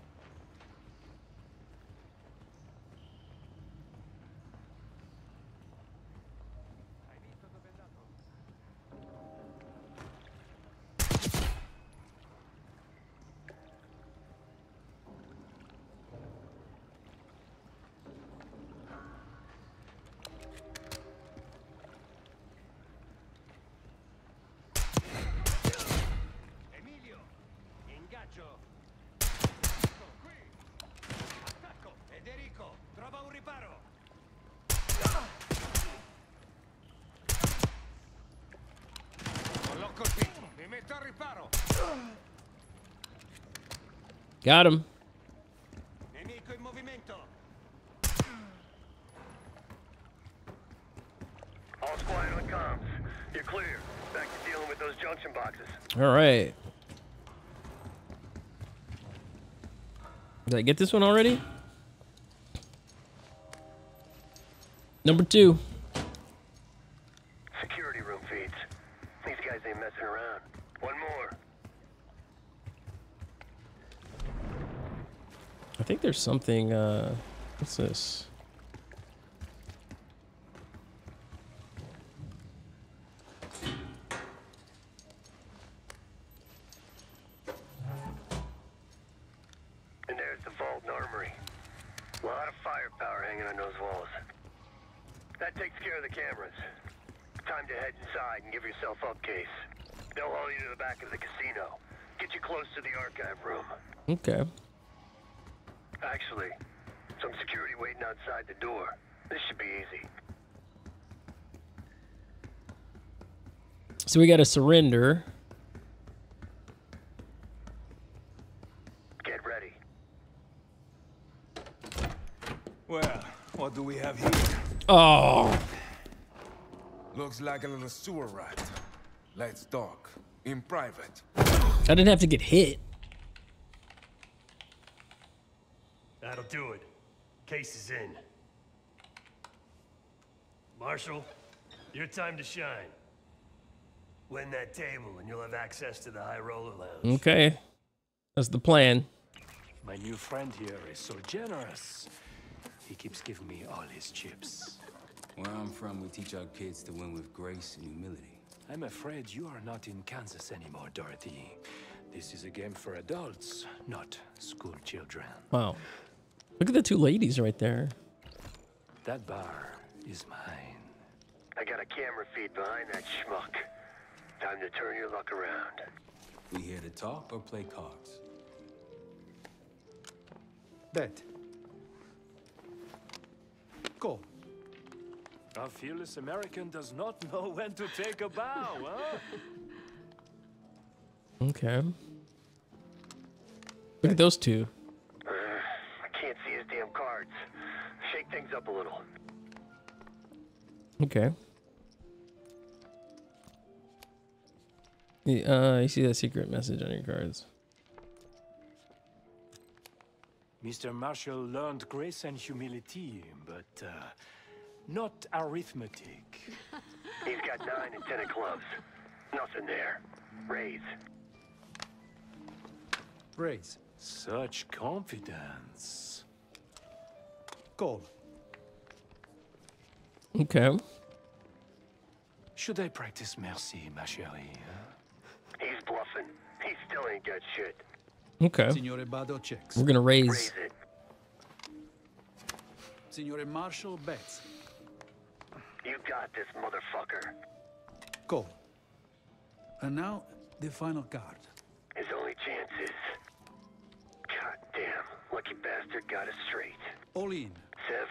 [SPEAKER 1] Got him.
[SPEAKER 5] All squad on comms. You're clear. Back to dealing with those junction boxes.
[SPEAKER 1] All right. Did I get this one already? Number two. There's something, uh, what's this? So we got to surrender.
[SPEAKER 5] Get ready.
[SPEAKER 21] Well, what do we have here?
[SPEAKER 1] Oh.
[SPEAKER 24] Looks like a little sewer rat. Let's talk. In private.
[SPEAKER 1] I didn't have to get hit.
[SPEAKER 13] That'll do it. Case is in. Marshall, your time to shine. Win that table and you'll have access to the High Roller Lounge.
[SPEAKER 1] Okay. That's the plan.
[SPEAKER 13] My new friend here is so generous. He keeps giving me all his chips.
[SPEAKER 4] Where I'm from, we teach our kids to win with grace and humility.
[SPEAKER 13] I'm afraid you are not in Kansas anymore, Dorothy. This is a game for adults, not school children.
[SPEAKER 1] Wow. Look at the two ladies right there.
[SPEAKER 13] That bar is mine.
[SPEAKER 5] I got a camera feed behind that schmuck. Time to turn your luck around.
[SPEAKER 4] We here to talk or play cards?
[SPEAKER 18] Bet. Go.
[SPEAKER 13] A fearless American does not know when to take a bow, huh?
[SPEAKER 1] Okay. Look at those two.
[SPEAKER 5] Uh, I can't see his damn cards. Shake things up a little.
[SPEAKER 1] Okay. Uh, you see that secret message on your cards.
[SPEAKER 13] Mr. Marshall learned grace and humility, but uh, not arithmetic.
[SPEAKER 5] He's got nine and ten of clubs. Nothing there. Raise.
[SPEAKER 18] Raise.
[SPEAKER 13] Such confidence.
[SPEAKER 18] Call.
[SPEAKER 1] Okay.
[SPEAKER 13] Should I practice mercy, ma chérie? huh?
[SPEAKER 5] He's bluffing. He still ain't got shit.
[SPEAKER 1] Okay.
[SPEAKER 18] Signore Bado checks.
[SPEAKER 1] We're gonna raise.
[SPEAKER 5] Raise it.
[SPEAKER 18] Signore Marshall bets.
[SPEAKER 5] You got this, motherfucker.
[SPEAKER 18] Call. And now, the final card.
[SPEAKER 5] His only chance is... God damn. Lucky bastard got us straight.
[SPEAKER 18] All in.
[SPEAKER 5] Sev,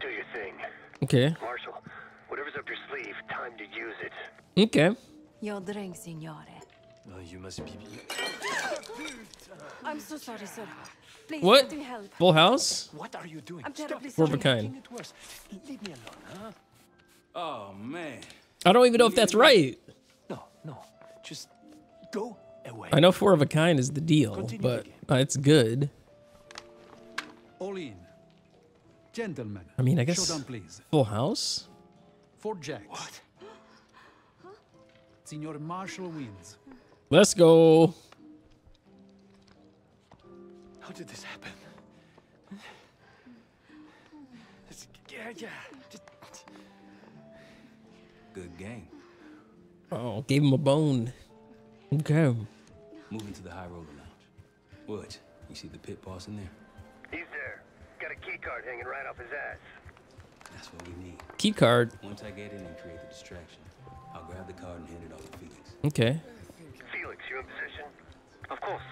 [SPEAKER 5] do your thing.
[SPEAKER 1] Okay.
[SPEAKER 5] Marshall, whatever's up your sleeve, time to use it.
[SPEAKER 1] Okay.
[SPEAKER 6] Your drink, signore.
[SPEAKER 13] Oh, you must be.
[SPEAKER 6] I'm so sorry, sir. Please,
[SPEAKER 1] What?
[SPEAKER 6] let me help.
[SPEAKER 1] Full house?
[SPEAKER 13] What are you doing?
[SPEAKER 6] I'm terribly
[SPEAKER 1] Four of
[SPEAKER 6] sorry.
[SPEAKER 1] a kind.
[SPEAKER 13] Making it worse. Leave me alone, huh?
[SPEAKER 4] Oh, man.
[SPEAKER 1] I don't even know if that's right.
[SPEAKER 13] No, no. Just go away.
[SPEAKER 1] I know four of a kind is the deal, but uh, it's good.
[SPEAKER 18] All in. Gentlemen.
[SPEAKER 1] I mean, I guess
[SPEAKER 18] Showdown, please.
[SPEAKER 1] full house.
[SPEAKER 18] Four jacks. What? Signor Marshall wins.
[SPEAKER 1] Let's go.
[SPEAKER 13] How did this happen? Yeah, yeah.
[SPEAKER 4] Good game.
[SPEAKER 1] Oh, gave him a bone. Okay.
[SPEAKER 4] Moving to the High Roller Lounge. What? You see the pit boss in there?
[SPEAKER 5] He's there. Got a key card hanging right off his ass.
[SPEAKER 4] That's what we need.
[SPEAKER 1] Key card.
[SPEAKER 4] Once I get in and create the distraction, I'll grab the card and hand it off to Felix.
[SPEAKER 1] Okay.
[SPEAKER 5] Felix, you in position? Of course.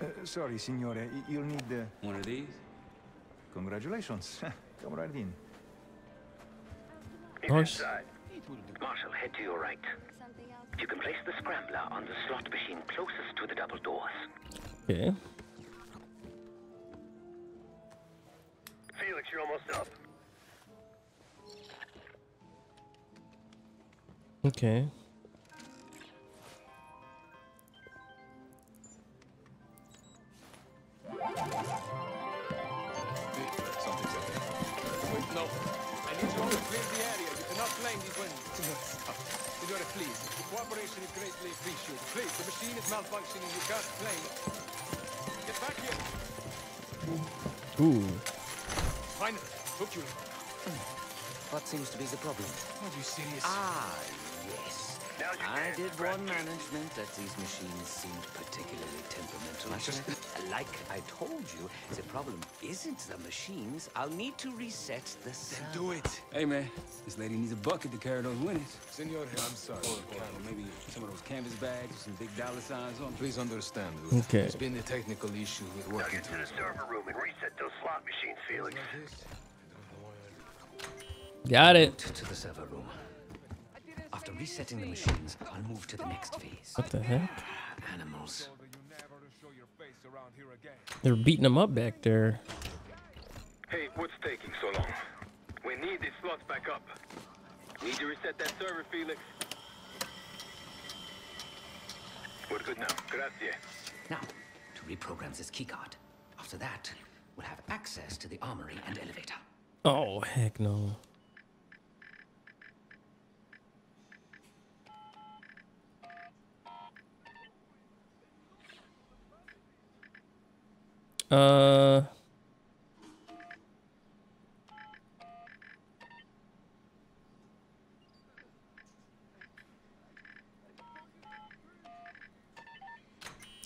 [SPEAKER 21] Uh, sorry, signore. You'll need... Uh...
[SPEAKER 4] One of these?
[SPEAKER 21] Congratulations. Come right in.
[SPEAKER 5] He's
[SPEAKER 1] Horse.
[SPEAKER 5] inside.
[SPEAKER 7] Marshall, head to your right. You can place the scrambler on the slot machine closest to the double doors.
[SPEAKER 1] Okay.
[SPEAKER 5] Felix, you're almost up.
[SPEAKER 23] Here.
[SPEAKER 1] Ooh.
[SPEAKER 23] Finally. Hook you.
[SPEAKER 7] What seems to be the problem?
[SPEAKER 23] Are you serious?
[SPEAKER 7] Ah, yes. I did warn management that these machines seemed particularly temperamental. like I told you, the problem isn't the machines. I'll need to reset the server.
[SPEAKER 23] Do it.
[SPEAKER 4] Hey, man, this lady needs a bucket to carry those winnings.
[SPEAKER 23] Senor, I'm sorry.
[SPEAKER 4] Or, or maybe some of those canvas bags with some big dollar signs on.
[SPEAKER 23] Please understand.
[SPEAKER 1] Okay.
[SPEAKER 23] It's been a technical issue. We're
[SPEAKER 5] Now
[SPEAKER 23] working
[SPEAKER 5] get to the server room and reset those slot machines, Felix.
[SPEAKER 1] Got it.
[SPEAKER 7] To the server room. After resetting the machines, I'll move to the next phase.
[SPEAKER 1] What the heck?
[SPEAKER 7] Animals.
[SPEAKER 1] They're beating them up back there.
[SPEAKER 5] Hey, what's taking so long? We need these slots back up. Need to reset that server, Felix. We're good now. Grazie.
[SPEAKER 7] Now, to reprogram this keycard. After that, we'll have access to the armory and elevator.
[SPEAKER 1] Oh heck no. Uh.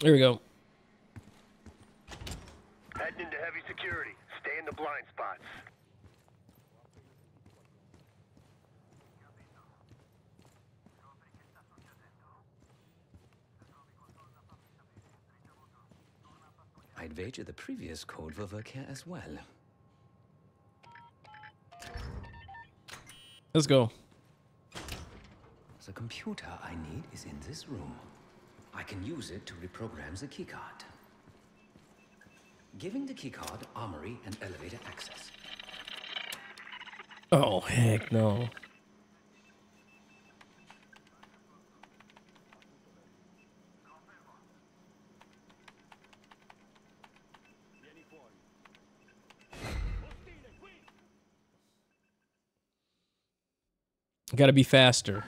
[SPEAKER 1] There we go.
[SPEAKER 5] Heading into heavy security. Stay in the blind spots.
[SPEAKER 7] I'd wager the previous code will work here as well.
[SPEAKER 1] Let's go.
[SPEAKER 7] The computer I need is in this room. I can use it to reprogram the keycard. Giving the keycard armory and elevator access.
[SPEAKER 1] Oh heck no. Got to be faster.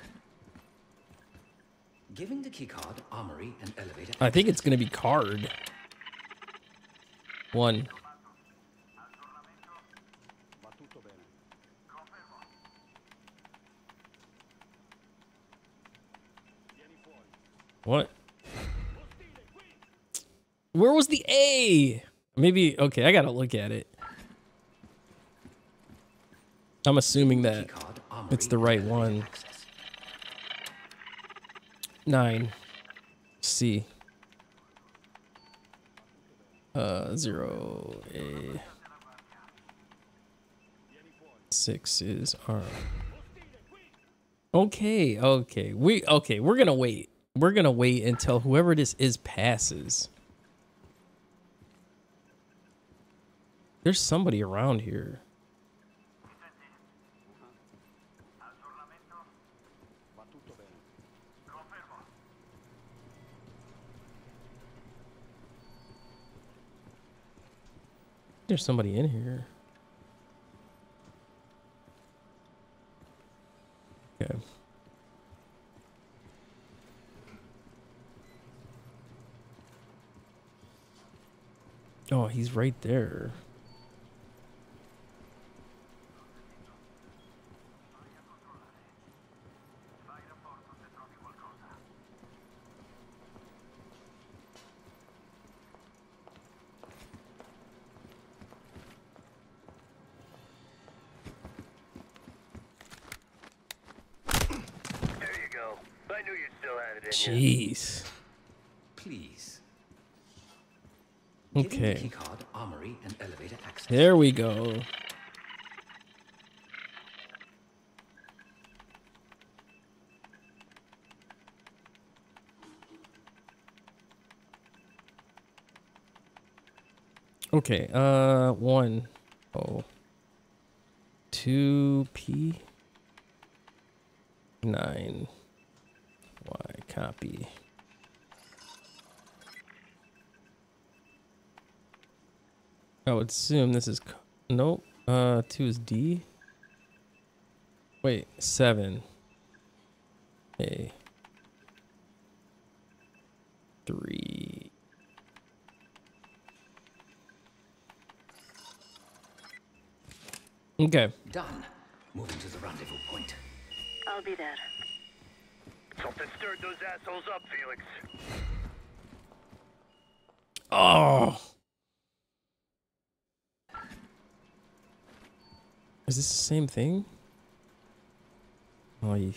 [SPEAKER 7] Giving the keycard armory and elevator
[SPEAKER 1] I think it's gonna be card. One. What? Where was the A? Maybe okay, I gotta look at it. I'm assuming that it's the right one. Nine. C. Uh, zero A. Six is R. Okay, okay. We okay, we're gonna wait. We're gonna wait until whoever this is passes. There's somebody around here. There's somebody in here. Okay. Oh, he's right there.
[SPEAKER 5] There
[SPEAKER 1] There we go. Okay, uh, one. Oh. 2p 9 y copy I would assume this is. Nope. Uh, two is D. Wait, seven. A. Three. Okay.
[SPEAKER 7] Done. Moving to the rendezvous point.
[SPEAKER 19] I'll be there.
[SPEAKER 5] Something stirred those assholes up, Felix.
[SPEAKER 1] Oh. Is this the same thing? Oh, ye-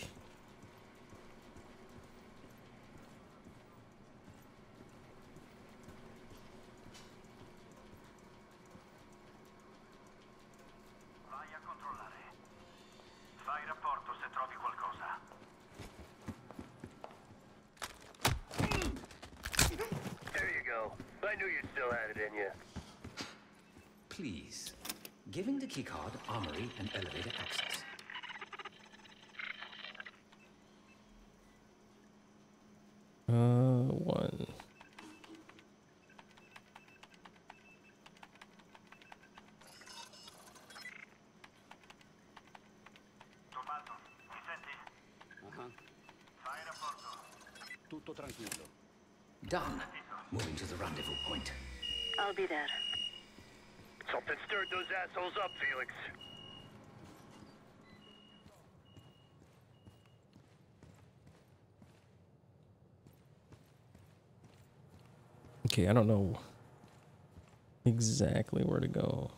[SPEAKER 25] Vai a controllare. Fai rapporto se trovi qualcosa.
[SPEAKER 5] There you go. I knew you still had it in you.
[SPEAKER 7] Please. Giving the keycard, armory, and elevator access.
[SPEAKER 1] Uh, one.
[SPEAKER 25] Tommaso, mi senti? Fai rapporto.
[SPEAKER 23] Tutto tranquillo.
[SPEAKER 7] Done. Moving to the rendezvous point.
[SPEAKER 19] I'll be there.
[SPEAKER 5] Something stirred those assholes up, Felix.
[SPEAKER 1] Okay, I don't know exactly where to go.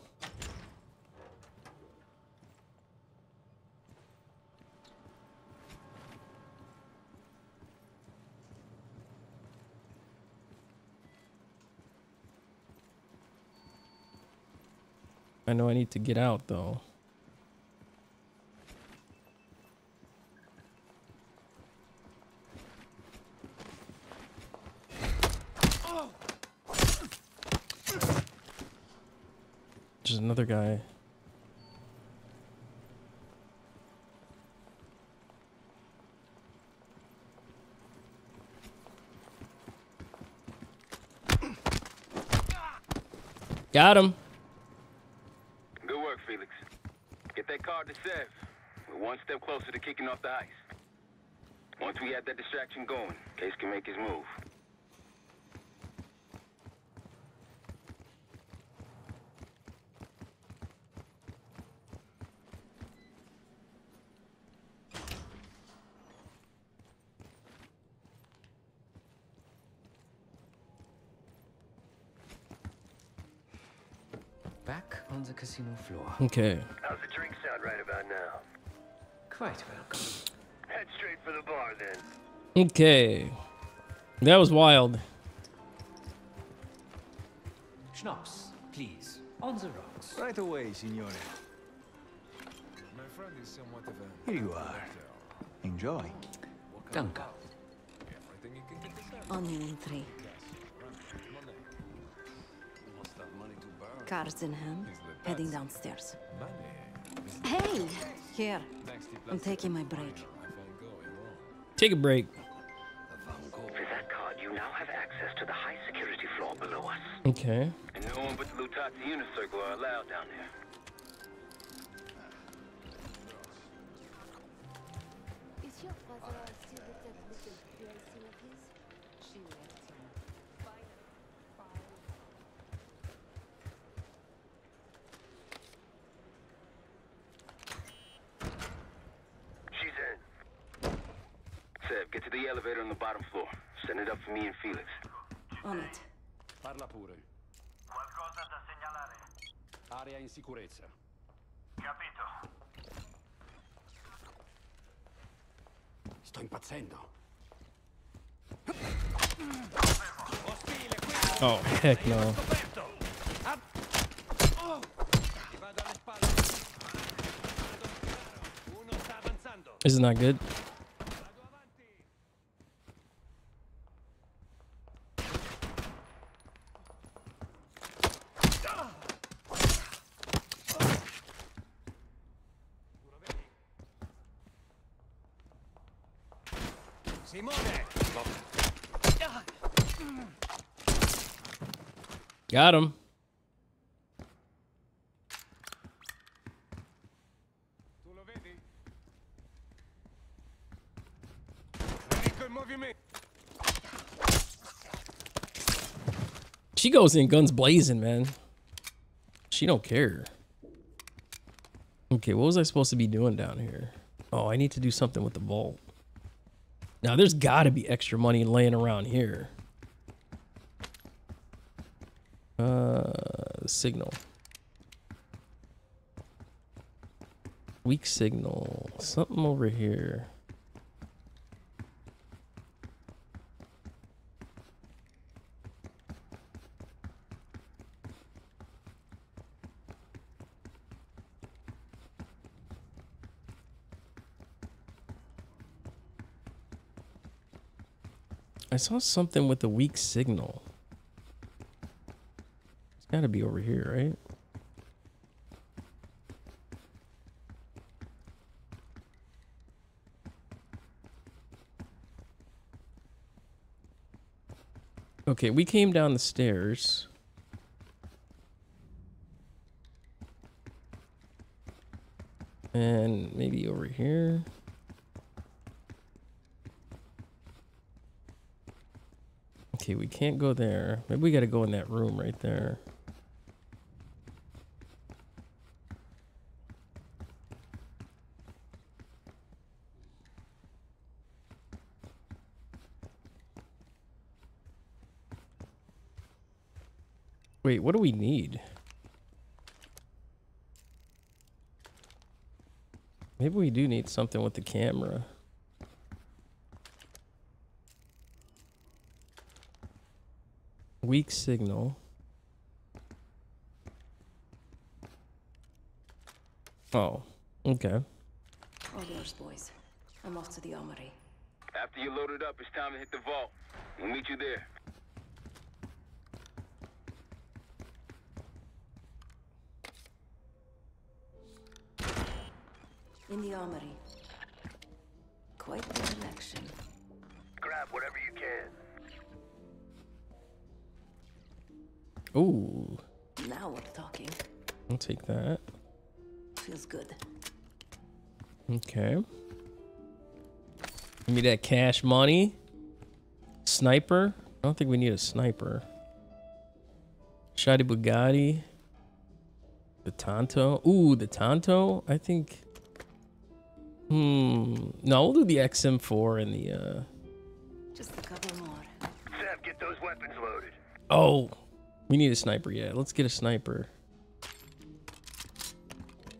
[SPEAKER 1] Know I need to get out though. There's another guy. Got him.
[SPEAKER 4] Good work, Felix. Get that card to Sev. We're one step closer off the ice. Once we have that distraction going, Case can make his move.
[SPEAKER 7] Back on the casino floor.
[SPEAKER 1] Okay.
[SPEAKER 5] How's the drink sound right about now?
[SPEAKER 7] Quite welcome.
[SPEAKER 5] Head straight for the bar then.
[SPEAKER 1] Okay. That was wild.
[SPEAKER 26] Schnapps, please. On the rocks.
[SPEAKER 21] Right away, signore.
[SPEAKER 27] My friend is somewhat of a...
[SPEAKER 21] Here you are. Enjoy.
[SPEAKER 7] Danke.
[SPEAKER 27] Everything you can get.
[SPEAKER 6] Onion in three. Cards in hand, heading downstairs. Hey! Here. I'm taking my break.
[SPEAKER 1] Take a break.
[SPEAKER 7] With that card, you now have access to the high security floor below us.
[SPEAKER 1] Okay.
[SPEAKER 4] And no one but the Lutazzi Unit Circle are allowed down there. Bottom floor. Send it up for me and Felix.
[SPEAKER 6] On it.
[SPEAKER 23] Parla pure.
[SPEAKER 25] Qualcosa da segnalare.
[SPEAKER 23] Area in sicurezza.
[SPEAKER 25] Capito.
[SPEAKER 23] Sto impazzendo.
[SPEAKER 1] Oh, heck no. This is not good. Got him. She goes in guns blazing, man. She don't care. Okay, what was I supposed to be doing down here? Oh, I need to do something with the vault. Now, there's got to be extra money laying around here. Uh, signal. Weak signal. Something over here. I saw something with a weak signal. It's got to be over here, right? Okay, we came down the stairs. And maybe over here. Okay, we can't go there. Maybe we got to go in that room right there. Wait, what do we need? Maybe we do need something with the camera. Weak signal. Oh, okay.
[SPEAKER 6] All yours, boys. I'm off to the armory.
[SPEAKER 28] After you load it up, it's time to hit the vault. We'll meet you there.
[SPEAKER 6] In the armory. Quite the collection.
[SPEAKER 5] Grab whatever you can.
[SPEAKER 1] Ooh,
[SPEAKER 6] Now we're talking.
[SPEAKER 1] I'll take that.
[SPEAKER 6] Feels good.
[SPEAKER 1] Okay. Give me that cash money. Sniper. I don't think we need a sniper. Shotty Bugatti. The Tanto. Ooh, the Tanto. I think. Hmm. No, we'll do the XM4 and the. uh
[SPEAKER 6] Just a couple more.
[SPEAKER 5] Sam, get those weapons loaded.
[SPEAKER 1] Oh, we need a sniper. Yeah, let's get a sniper.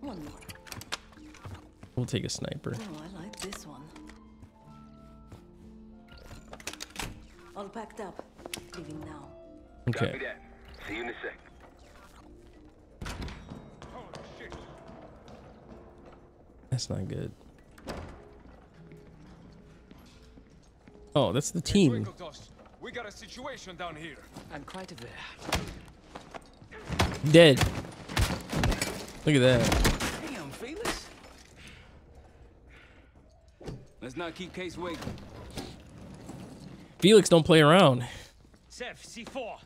[SPEAKER 6] One more.
[SPEAKER 1] We'll take a sniper.
[SPEAKER 6] Oh, I like this one. All packed up. Leaving now.
[SPEAKER 1] Okay.
[SPEAKER 28] Copy that. See you in a sec.
[SPEAKER 1] That's not good. Oh, that's the team.
[SPEAKER 23] We got a situation down here.
[SPEAKER 29] I'm quite aware.
[SPEAKER 1] Dead. Look at that.
[SPEAKER 4] Damn, Felix. Let's not keep Case waiting.
[SPEAKER 1] Felix don't play around.
[SPEAKER 11] Sev, C4.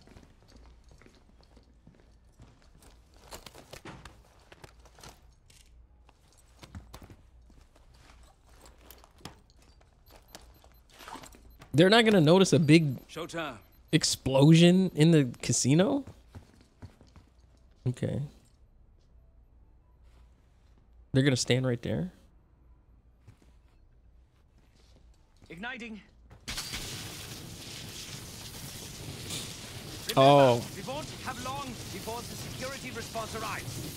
[SPEAKER 1] They're not gonna notice a big
[SPEAKER 4] Showtime.
[SPEAKER 1] explosion in the casino. Okay. They're gonna stand right there.
[SPEAKER 11] Igniting.
[SPEAKER 1] Oh,
[SPEAKER 11] We won't have long before the security response arrives.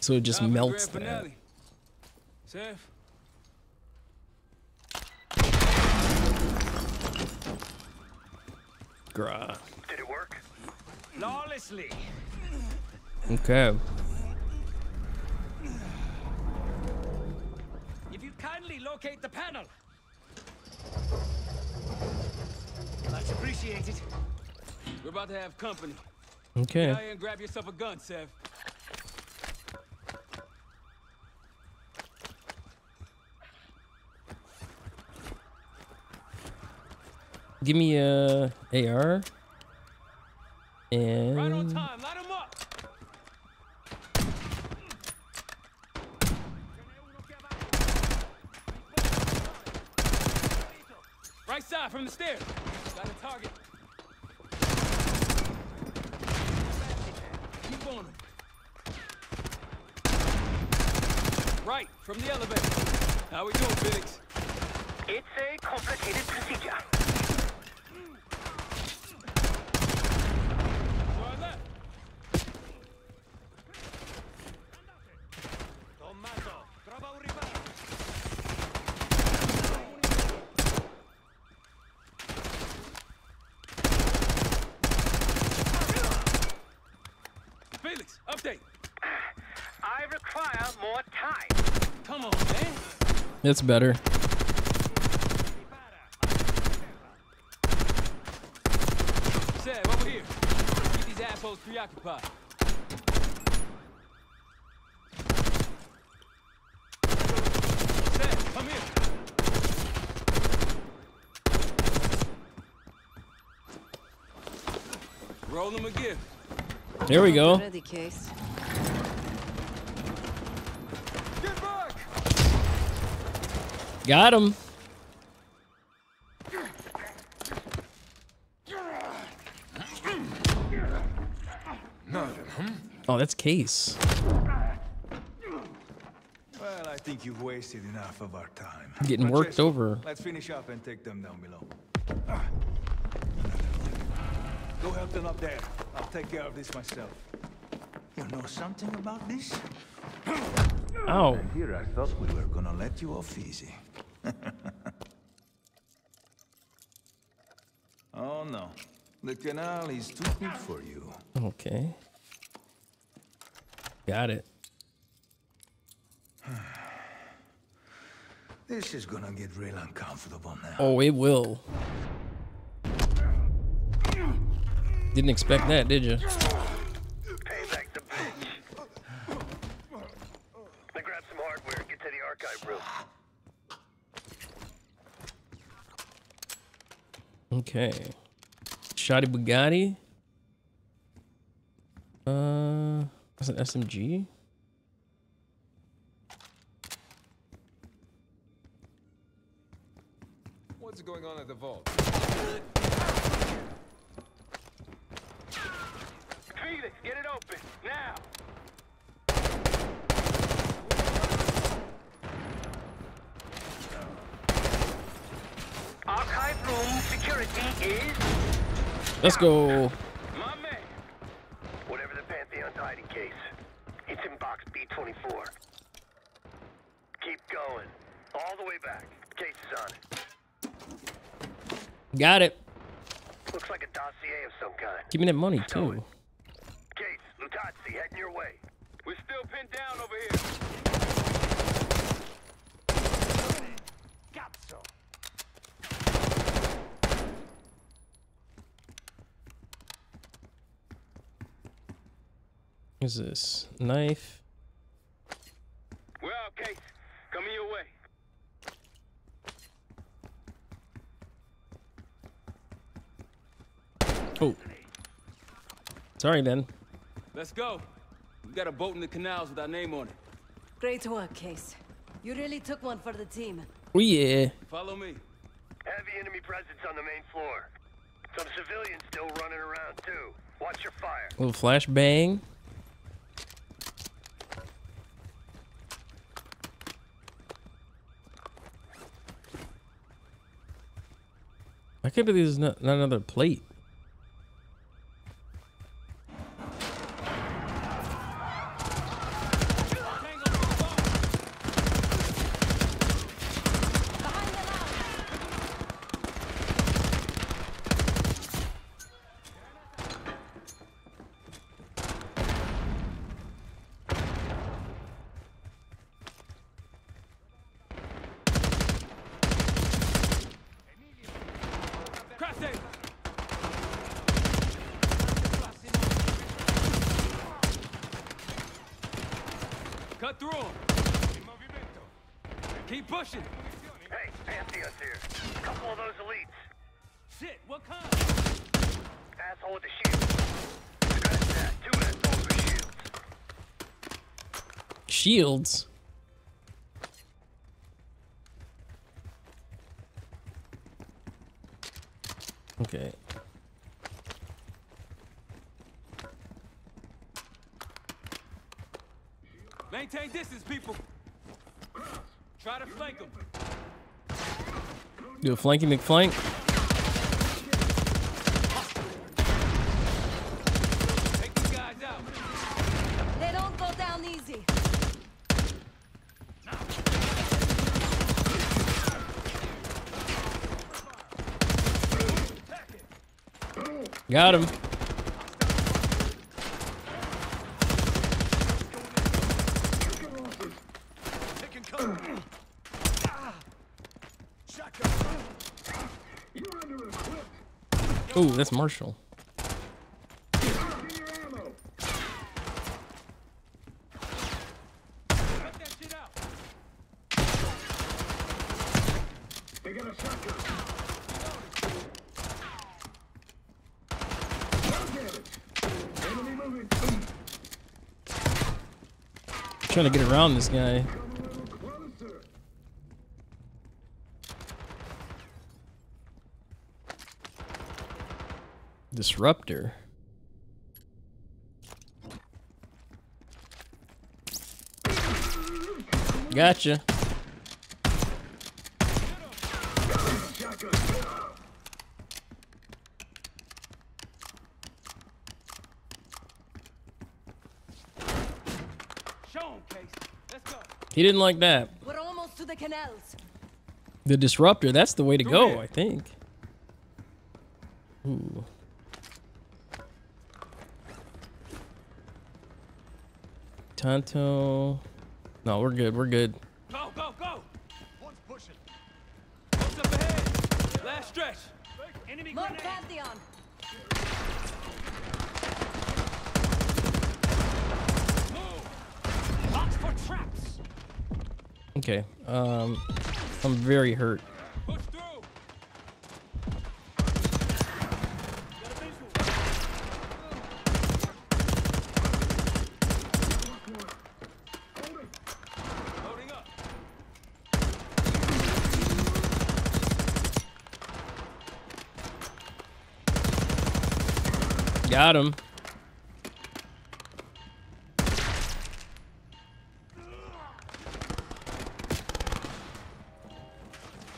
[SPEAKER 1] so it just
[SPEAKER 4] Time
[SPEAKER 1] melts
[SPEAKER 4] grand
[SPEAKER 1] that.
[SPEAKER 4] finale.
[SPEAKER 1] Grah.
[SPEAKER 5] Did it work?
[SPEAKER 11] Flawlessly.
[SPEAKER 1] Okay.
[SPEAKER 11] If you'd kindly locate the panel. Much appreciated.
[SPEAKER 4] we're about to have company.
[SPEAKER 1] Okay.
[SPEAKER 4] Get out here and grab yourself a gun, Sev.
[SPEAKER 1] Give me uh, a AR. And
[SPEAKER 4] Right on time. Light him up. Right side from the stairs. Got a target. Keep on him. Right from the elevator. How we doing, Felix?
[SPEAKER 5] It's a complicated procedure.
[SPEAKER 4] To our left.
[SPEAKER 21] Tommaso, trova un riparo.
[SPEAKER 4] Felix, update.
[SPEAKER 5] I require more time.
[SPEAKER 4] Come on, man.
[SPEAKER 1] It's better.
[SPEAKER 4] Sev, over here. Keep these assholes preoccupied. Sev, come here. Roll them a gift.
[SPEAKER 1] There we go.
[SPEAKER 6] Ready, case.
[SPEAKER 4] Get back!
[SPEAKER 1] Got him. Oh, that's Case.
[SPEAKER 21] Well, I think you've wasted enough of our time.
[SPEAKER 1] Getting worked
[SPEAKER 21] Francesco,
[SPEAKER 1] over.
[SPEAKER 21] Let's finish up and take them down below. Ah. Go help them up there. I'll take care of this myself. You know something about this?
[SPEAKER 1] Ow.
[SPEAKER 21] Here I thought we were gonna let you off easy. oh no. The canal is too big for you.
[SPEAKER 1] Okay. Got it.
[SPEAKER 21] This is gonna get real uncomfortable now.
[SPEAKER 1] Oh, it will. Didn't expect that, did you?
[SPEAKER 5] Payback's a bitch. Now grab some hardware and get to the archive room.
[SPEAKER 1] Okay. Shoddy Bugatti. Uh, that's an SMG.
[SPEAKER 4] What's going on at the vault?
[SPEAKER 5] Felix, get it open, now! Archive room security is...
[SPEAKER 1] Let's go.
[SPEAKER 5] My man! Whatever the Pantheon's hiding case, it's in box B-24. Keep going. All the way back. Case is on it.
[SPEAKER 1] Got it.
[SPEAKER 5] Looks like a dossier of some kind.
[SPEAKER 1] Give me that money too.
[SPEAKER 5] Case, Lutazzi, heading your way. We're still pinned down over here.
[SPEAKER 1] What's this? Knife.
[SPEAKER 5] We're out, Case. Coming your way.
[SPEAKER 1] Oh. Sorry, then.
[SPEAKER 4] Let's go. We got a boat in the canals with our name on it.
[SPEAKER 6] Great work, Case. You really took one for the team.
[SPEAKER 1] Oh yeah.
[SPEAKER 4] Follow me.
[SPEAKER 5] Heavy enemy presence on the main floor. Some civilians still running around, too. Watch your fire.
[SPEAKER 1] little flash can't believe there's not, not another plate.
[SPEAKER 4] Crash it! Cut through him. Keep pushing.
[SPEAKER 5] Hey, Pantheon's here. Couple of those elites.
[SPEAKER 11] Shit, what kind?
[SPEAKER 5] Asshole with the shield. Scratch that. Two assholes with shields.
[SPEAKER 1] Shields. Okay.
[SPEAKER 11] Maintain distance, people. Try to flank them.
[SPEAKER 1] Do a flanky McFlank.
[SPEAKER 11] Take these guys out.
[SPEAKER 19] They don't go down easy.
[SPEAKER 1] Got him. Ooh, that's Marshall. Trying to get around this guy. Disruptor. Gotcha.
[SPEAKER 11] Show 'em, Case. Let's go.
[SPEAKER 1] He didn't like that.
[SPEAKER 19] We're almost to the canals.
[SPEAKER 1] The disruptor, that's the way to go, I think. Ooh. Tanto. No, we're good. We're good. Hurt. Got him.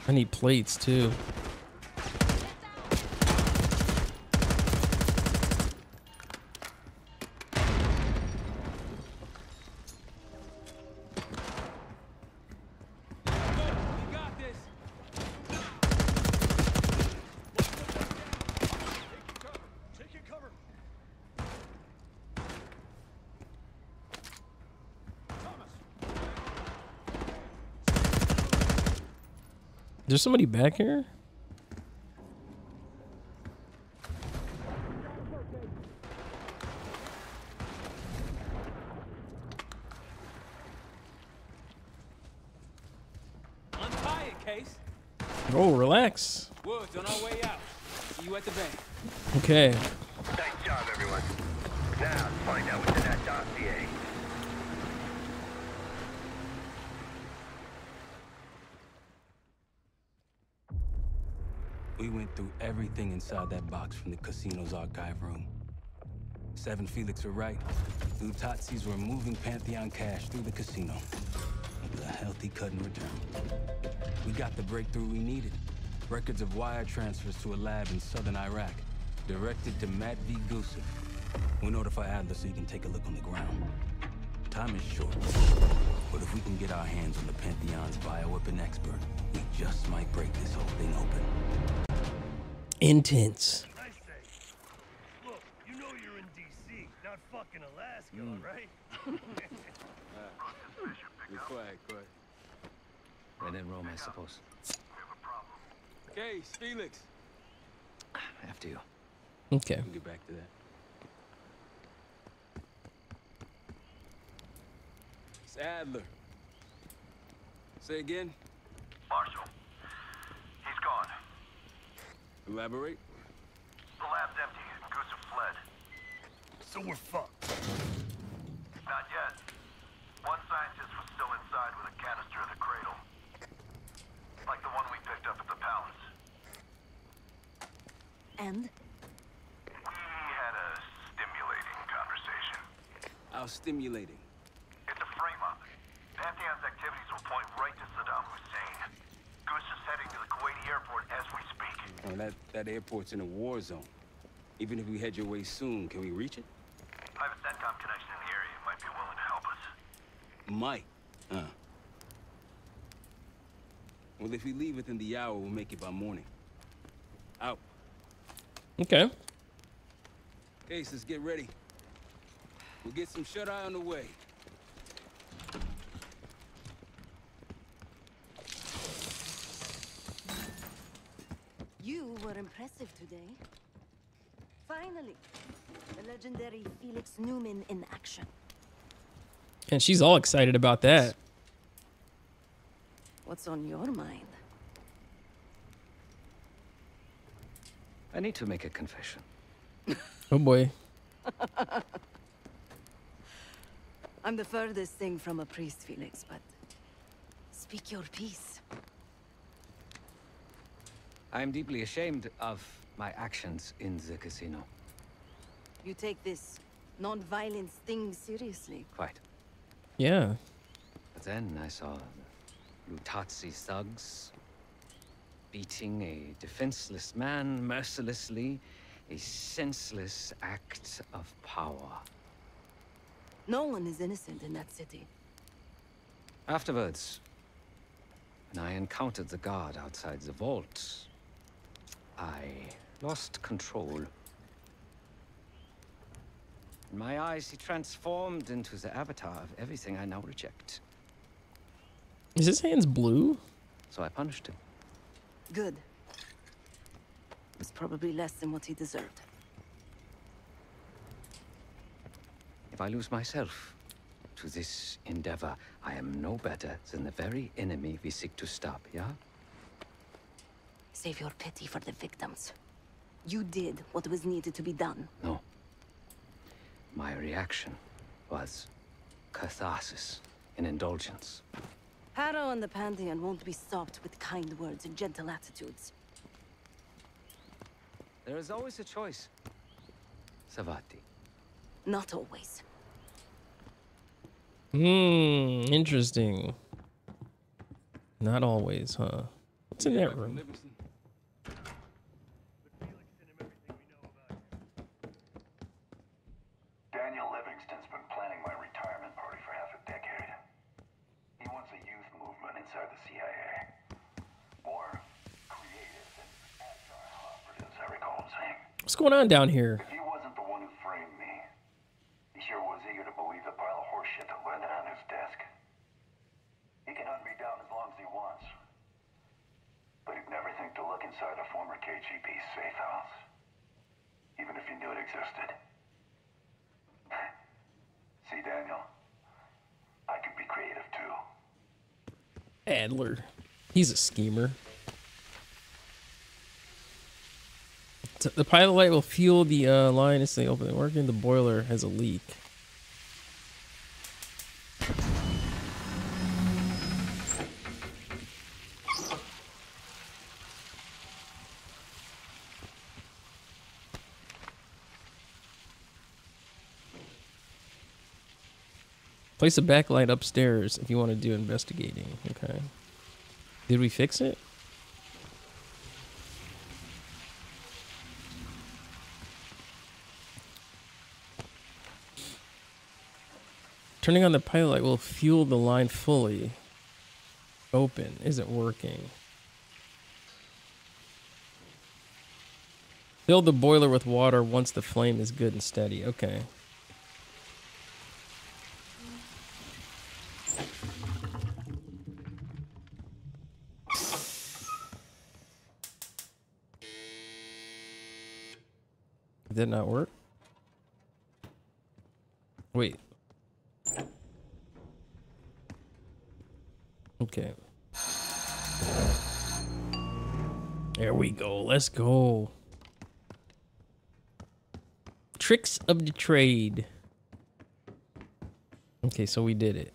[SPEAKER 1] I need plates too. Somebody back here?
[SPEAKER 11] Untie it, Case.
[SPEAKER 1] Oh, relax.
[SPEAKER 11] Woods on our way out. See you at the bank.
[SPEAKER 1] Okay.
[SPEAKER 5] Nice job, everyone. Now, let's find out what's in that dossier.
[SPEAKER 4] We went everything inside that box from the casino's archive room. Seven Felix were right. Lutazzis were moving Pantheon cash through the casino. With a healthy cut in return. We got the breakthrough we needed. Records of wire transfers to a lab in southern Iraq. Directed to Matt V. Gusev. We'll notify Adler so he can take a look on the ground. Time is short. But if we can get our hands on the Pantheon's bioweapon expert, we just might break this whole thing open.
[SPEAKER 1] Intense.
[SPEAKER 11] Look, you know you're in D.C., not fucking Alaska,
[SPEAKER 4] Mm.
[SPEAKER 11] right?
[SPEAKER 4] Be quiet, quiet.
[SPEAKER 7] Right in Rome, I suppose.
[SPEAKER 11] Case, Felix.
[SPEAKER 7] After you.
[SPEAKER 1] Okay.
[SPEAKER 4] We'll get back to that.
[SPEAKER 11] It's Adler. Say again?
[SPEAKER 5] Marshall. He's gone.
[SPEAKER 4] Elaborate.
[SPEAKER 25] The lab's empty. Gusev fled.
[SPEAKER 21] So we're fucked.
[SPEAKER 25] Not yet. One scientist was still inside with a canister of the cradle. Like the one we picked up at the palace.
[SPEAKER 6] And?
[SPEAKER 25] We had a stimulating conversation.
[SPEAKER 4] How stimulating.
[SPEAKER 25] It's a frame-up. Pantheon's activities will point right to Saddam Hussein. Goose is heading to the Kuwaiti airport as we speak.
[SPEAKER 4] Oh, that, that airport's in a war zone. Even if we head your way soon, can we reach it?
[SPEAKER 25] I have a CENTCOM connection in the area. Might be willing to help us.
[SPEAKER 4] Might. Huh. Well, if we leave within the hour, we'll make it by morning. Out.
[SPEAKER 1] Okay.
[SPEAKER 4] Case, let's get ready. We'll get some shut-eye on the way.
[SPEAKER 6] You were impressive today. Finally, the legendary Felix Neumann in action.
[SPEAKER 1] And she's all excited about that.
[SPEAKER 6] What's on your mind?
[SPEAKER 7] I need to make a confession.
[SPEAKER 1] Oh boy.
[SPEAKER 6] I'm the furthest thing from a priest, Felix, but speak your piece.
[SPEAKER 7] I am deeply ashamed of my actions in the casino.
[SPEAKER 6] You take this non-violence thing seriously.
[SPEAKER 7] Quite.
[SPEAKER 1] Yeah.
[SPEAKER 7] But then I saw Lutazzi thugs beating a defenseless man mercilessly, a senseless act of power.
[SPEAKER 6] No one is innocent in that city.
[SPEAKER 7] Afterwards, when I encountered the guard outside the vault, I lost control. In my eyes, he transformed into the avatar of everything I now reject.
[SPEAKER 1] Is his hands blue?
[SPEAKER 7] So I punished him.
[SPEAKER 6] Good. It was probably less than what he deserved.
[SPEAKER 7] If I lose myself to this endeavor, I am no better than the very enemy we seek to stop, yeah?
[SPEAKER 6] Save your pity for the victims. You did what was needed to be done.
[SPEAKER 7] No. My reaction was catharsis and indulgence.
[SPEAKER 6] Harrow and the Pantheon won't be stopped with kind words and gentle attitudes.
[SPEAKER 7] There is always a choice. Sevati.
[SPEAKER 6] Not always.
[SPEAKER 1] Hmm, interesting. Not always, huh? What's in that room?
[SPEAKER 25] Daniel Livingstone's been planning my retirement party for half a decade. He wants a youth movement inside the CIA. More creative and agile operatives, I recall him saying.
[SPEAKER 1] What's going on down here?
[SPEAKER 25] If he wasn't the one who framed me, he sure was eager to believe the pile of horseshit that landed on his desk. He can hunt me down as long as he wants. But he'd never think to look inside a former KGB safe house. Even if he knew it existed. See, Daniel? I can be creative too.
[SPEAKER 1] Adler. He's a schemer. The pilot light will fuel the uh, line as they open. Working, the boiler has a leak. Place a backlight upstairs if you want to do investigating. Okay. Did we fix it? Turning on the pilot will fuel the line fully. Open isn't working. Fill the boiler with water once the flame is good and steady. Okay. Did not work? Let's go. Tricks of the trade. Okay, so we did it.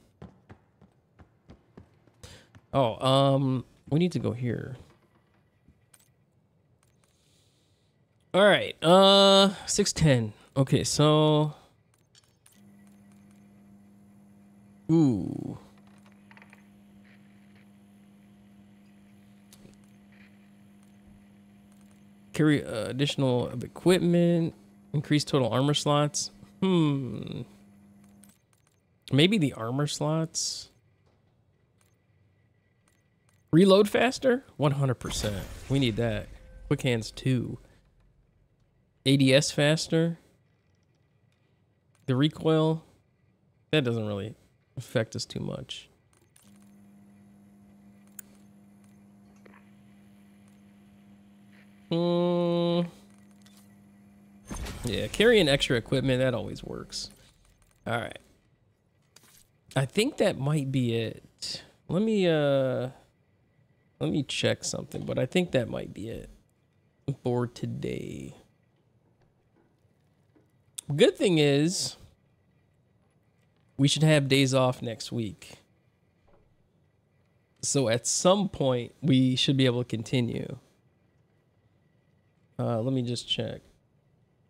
[SPEAKER 1] Oh, um, we need to go here. All right, uh, 610. Okay, so. Carry uh, additional equipment. Increase total armor slots. Hmm. Maybe the armor slots. Reload faster? 100%. We need that. Quick hands 2. ADS faster. The recoil. That doesn't really affect us too much. Hmm. Yeah, carrying extra equipment, that always works. All right. I think that might be it. Let me uh let me check something, but I think that might be it for today. Good thing is we should have days off next week. So at some point we should be able to continue. Uh let me just check.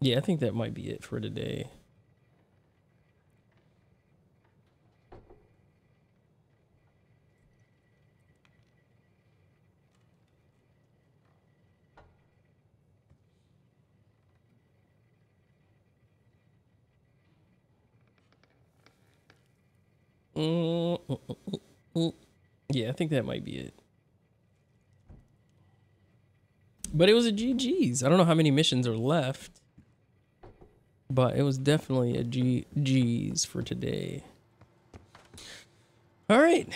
[SPEAKER 1] Yeah, I think that might be it for today. Mm, mm, mm, mm. Yeah, I think that might be it. But it was a GG's. I don't know how many missions are left. But it was definitely a GG's for today. All right.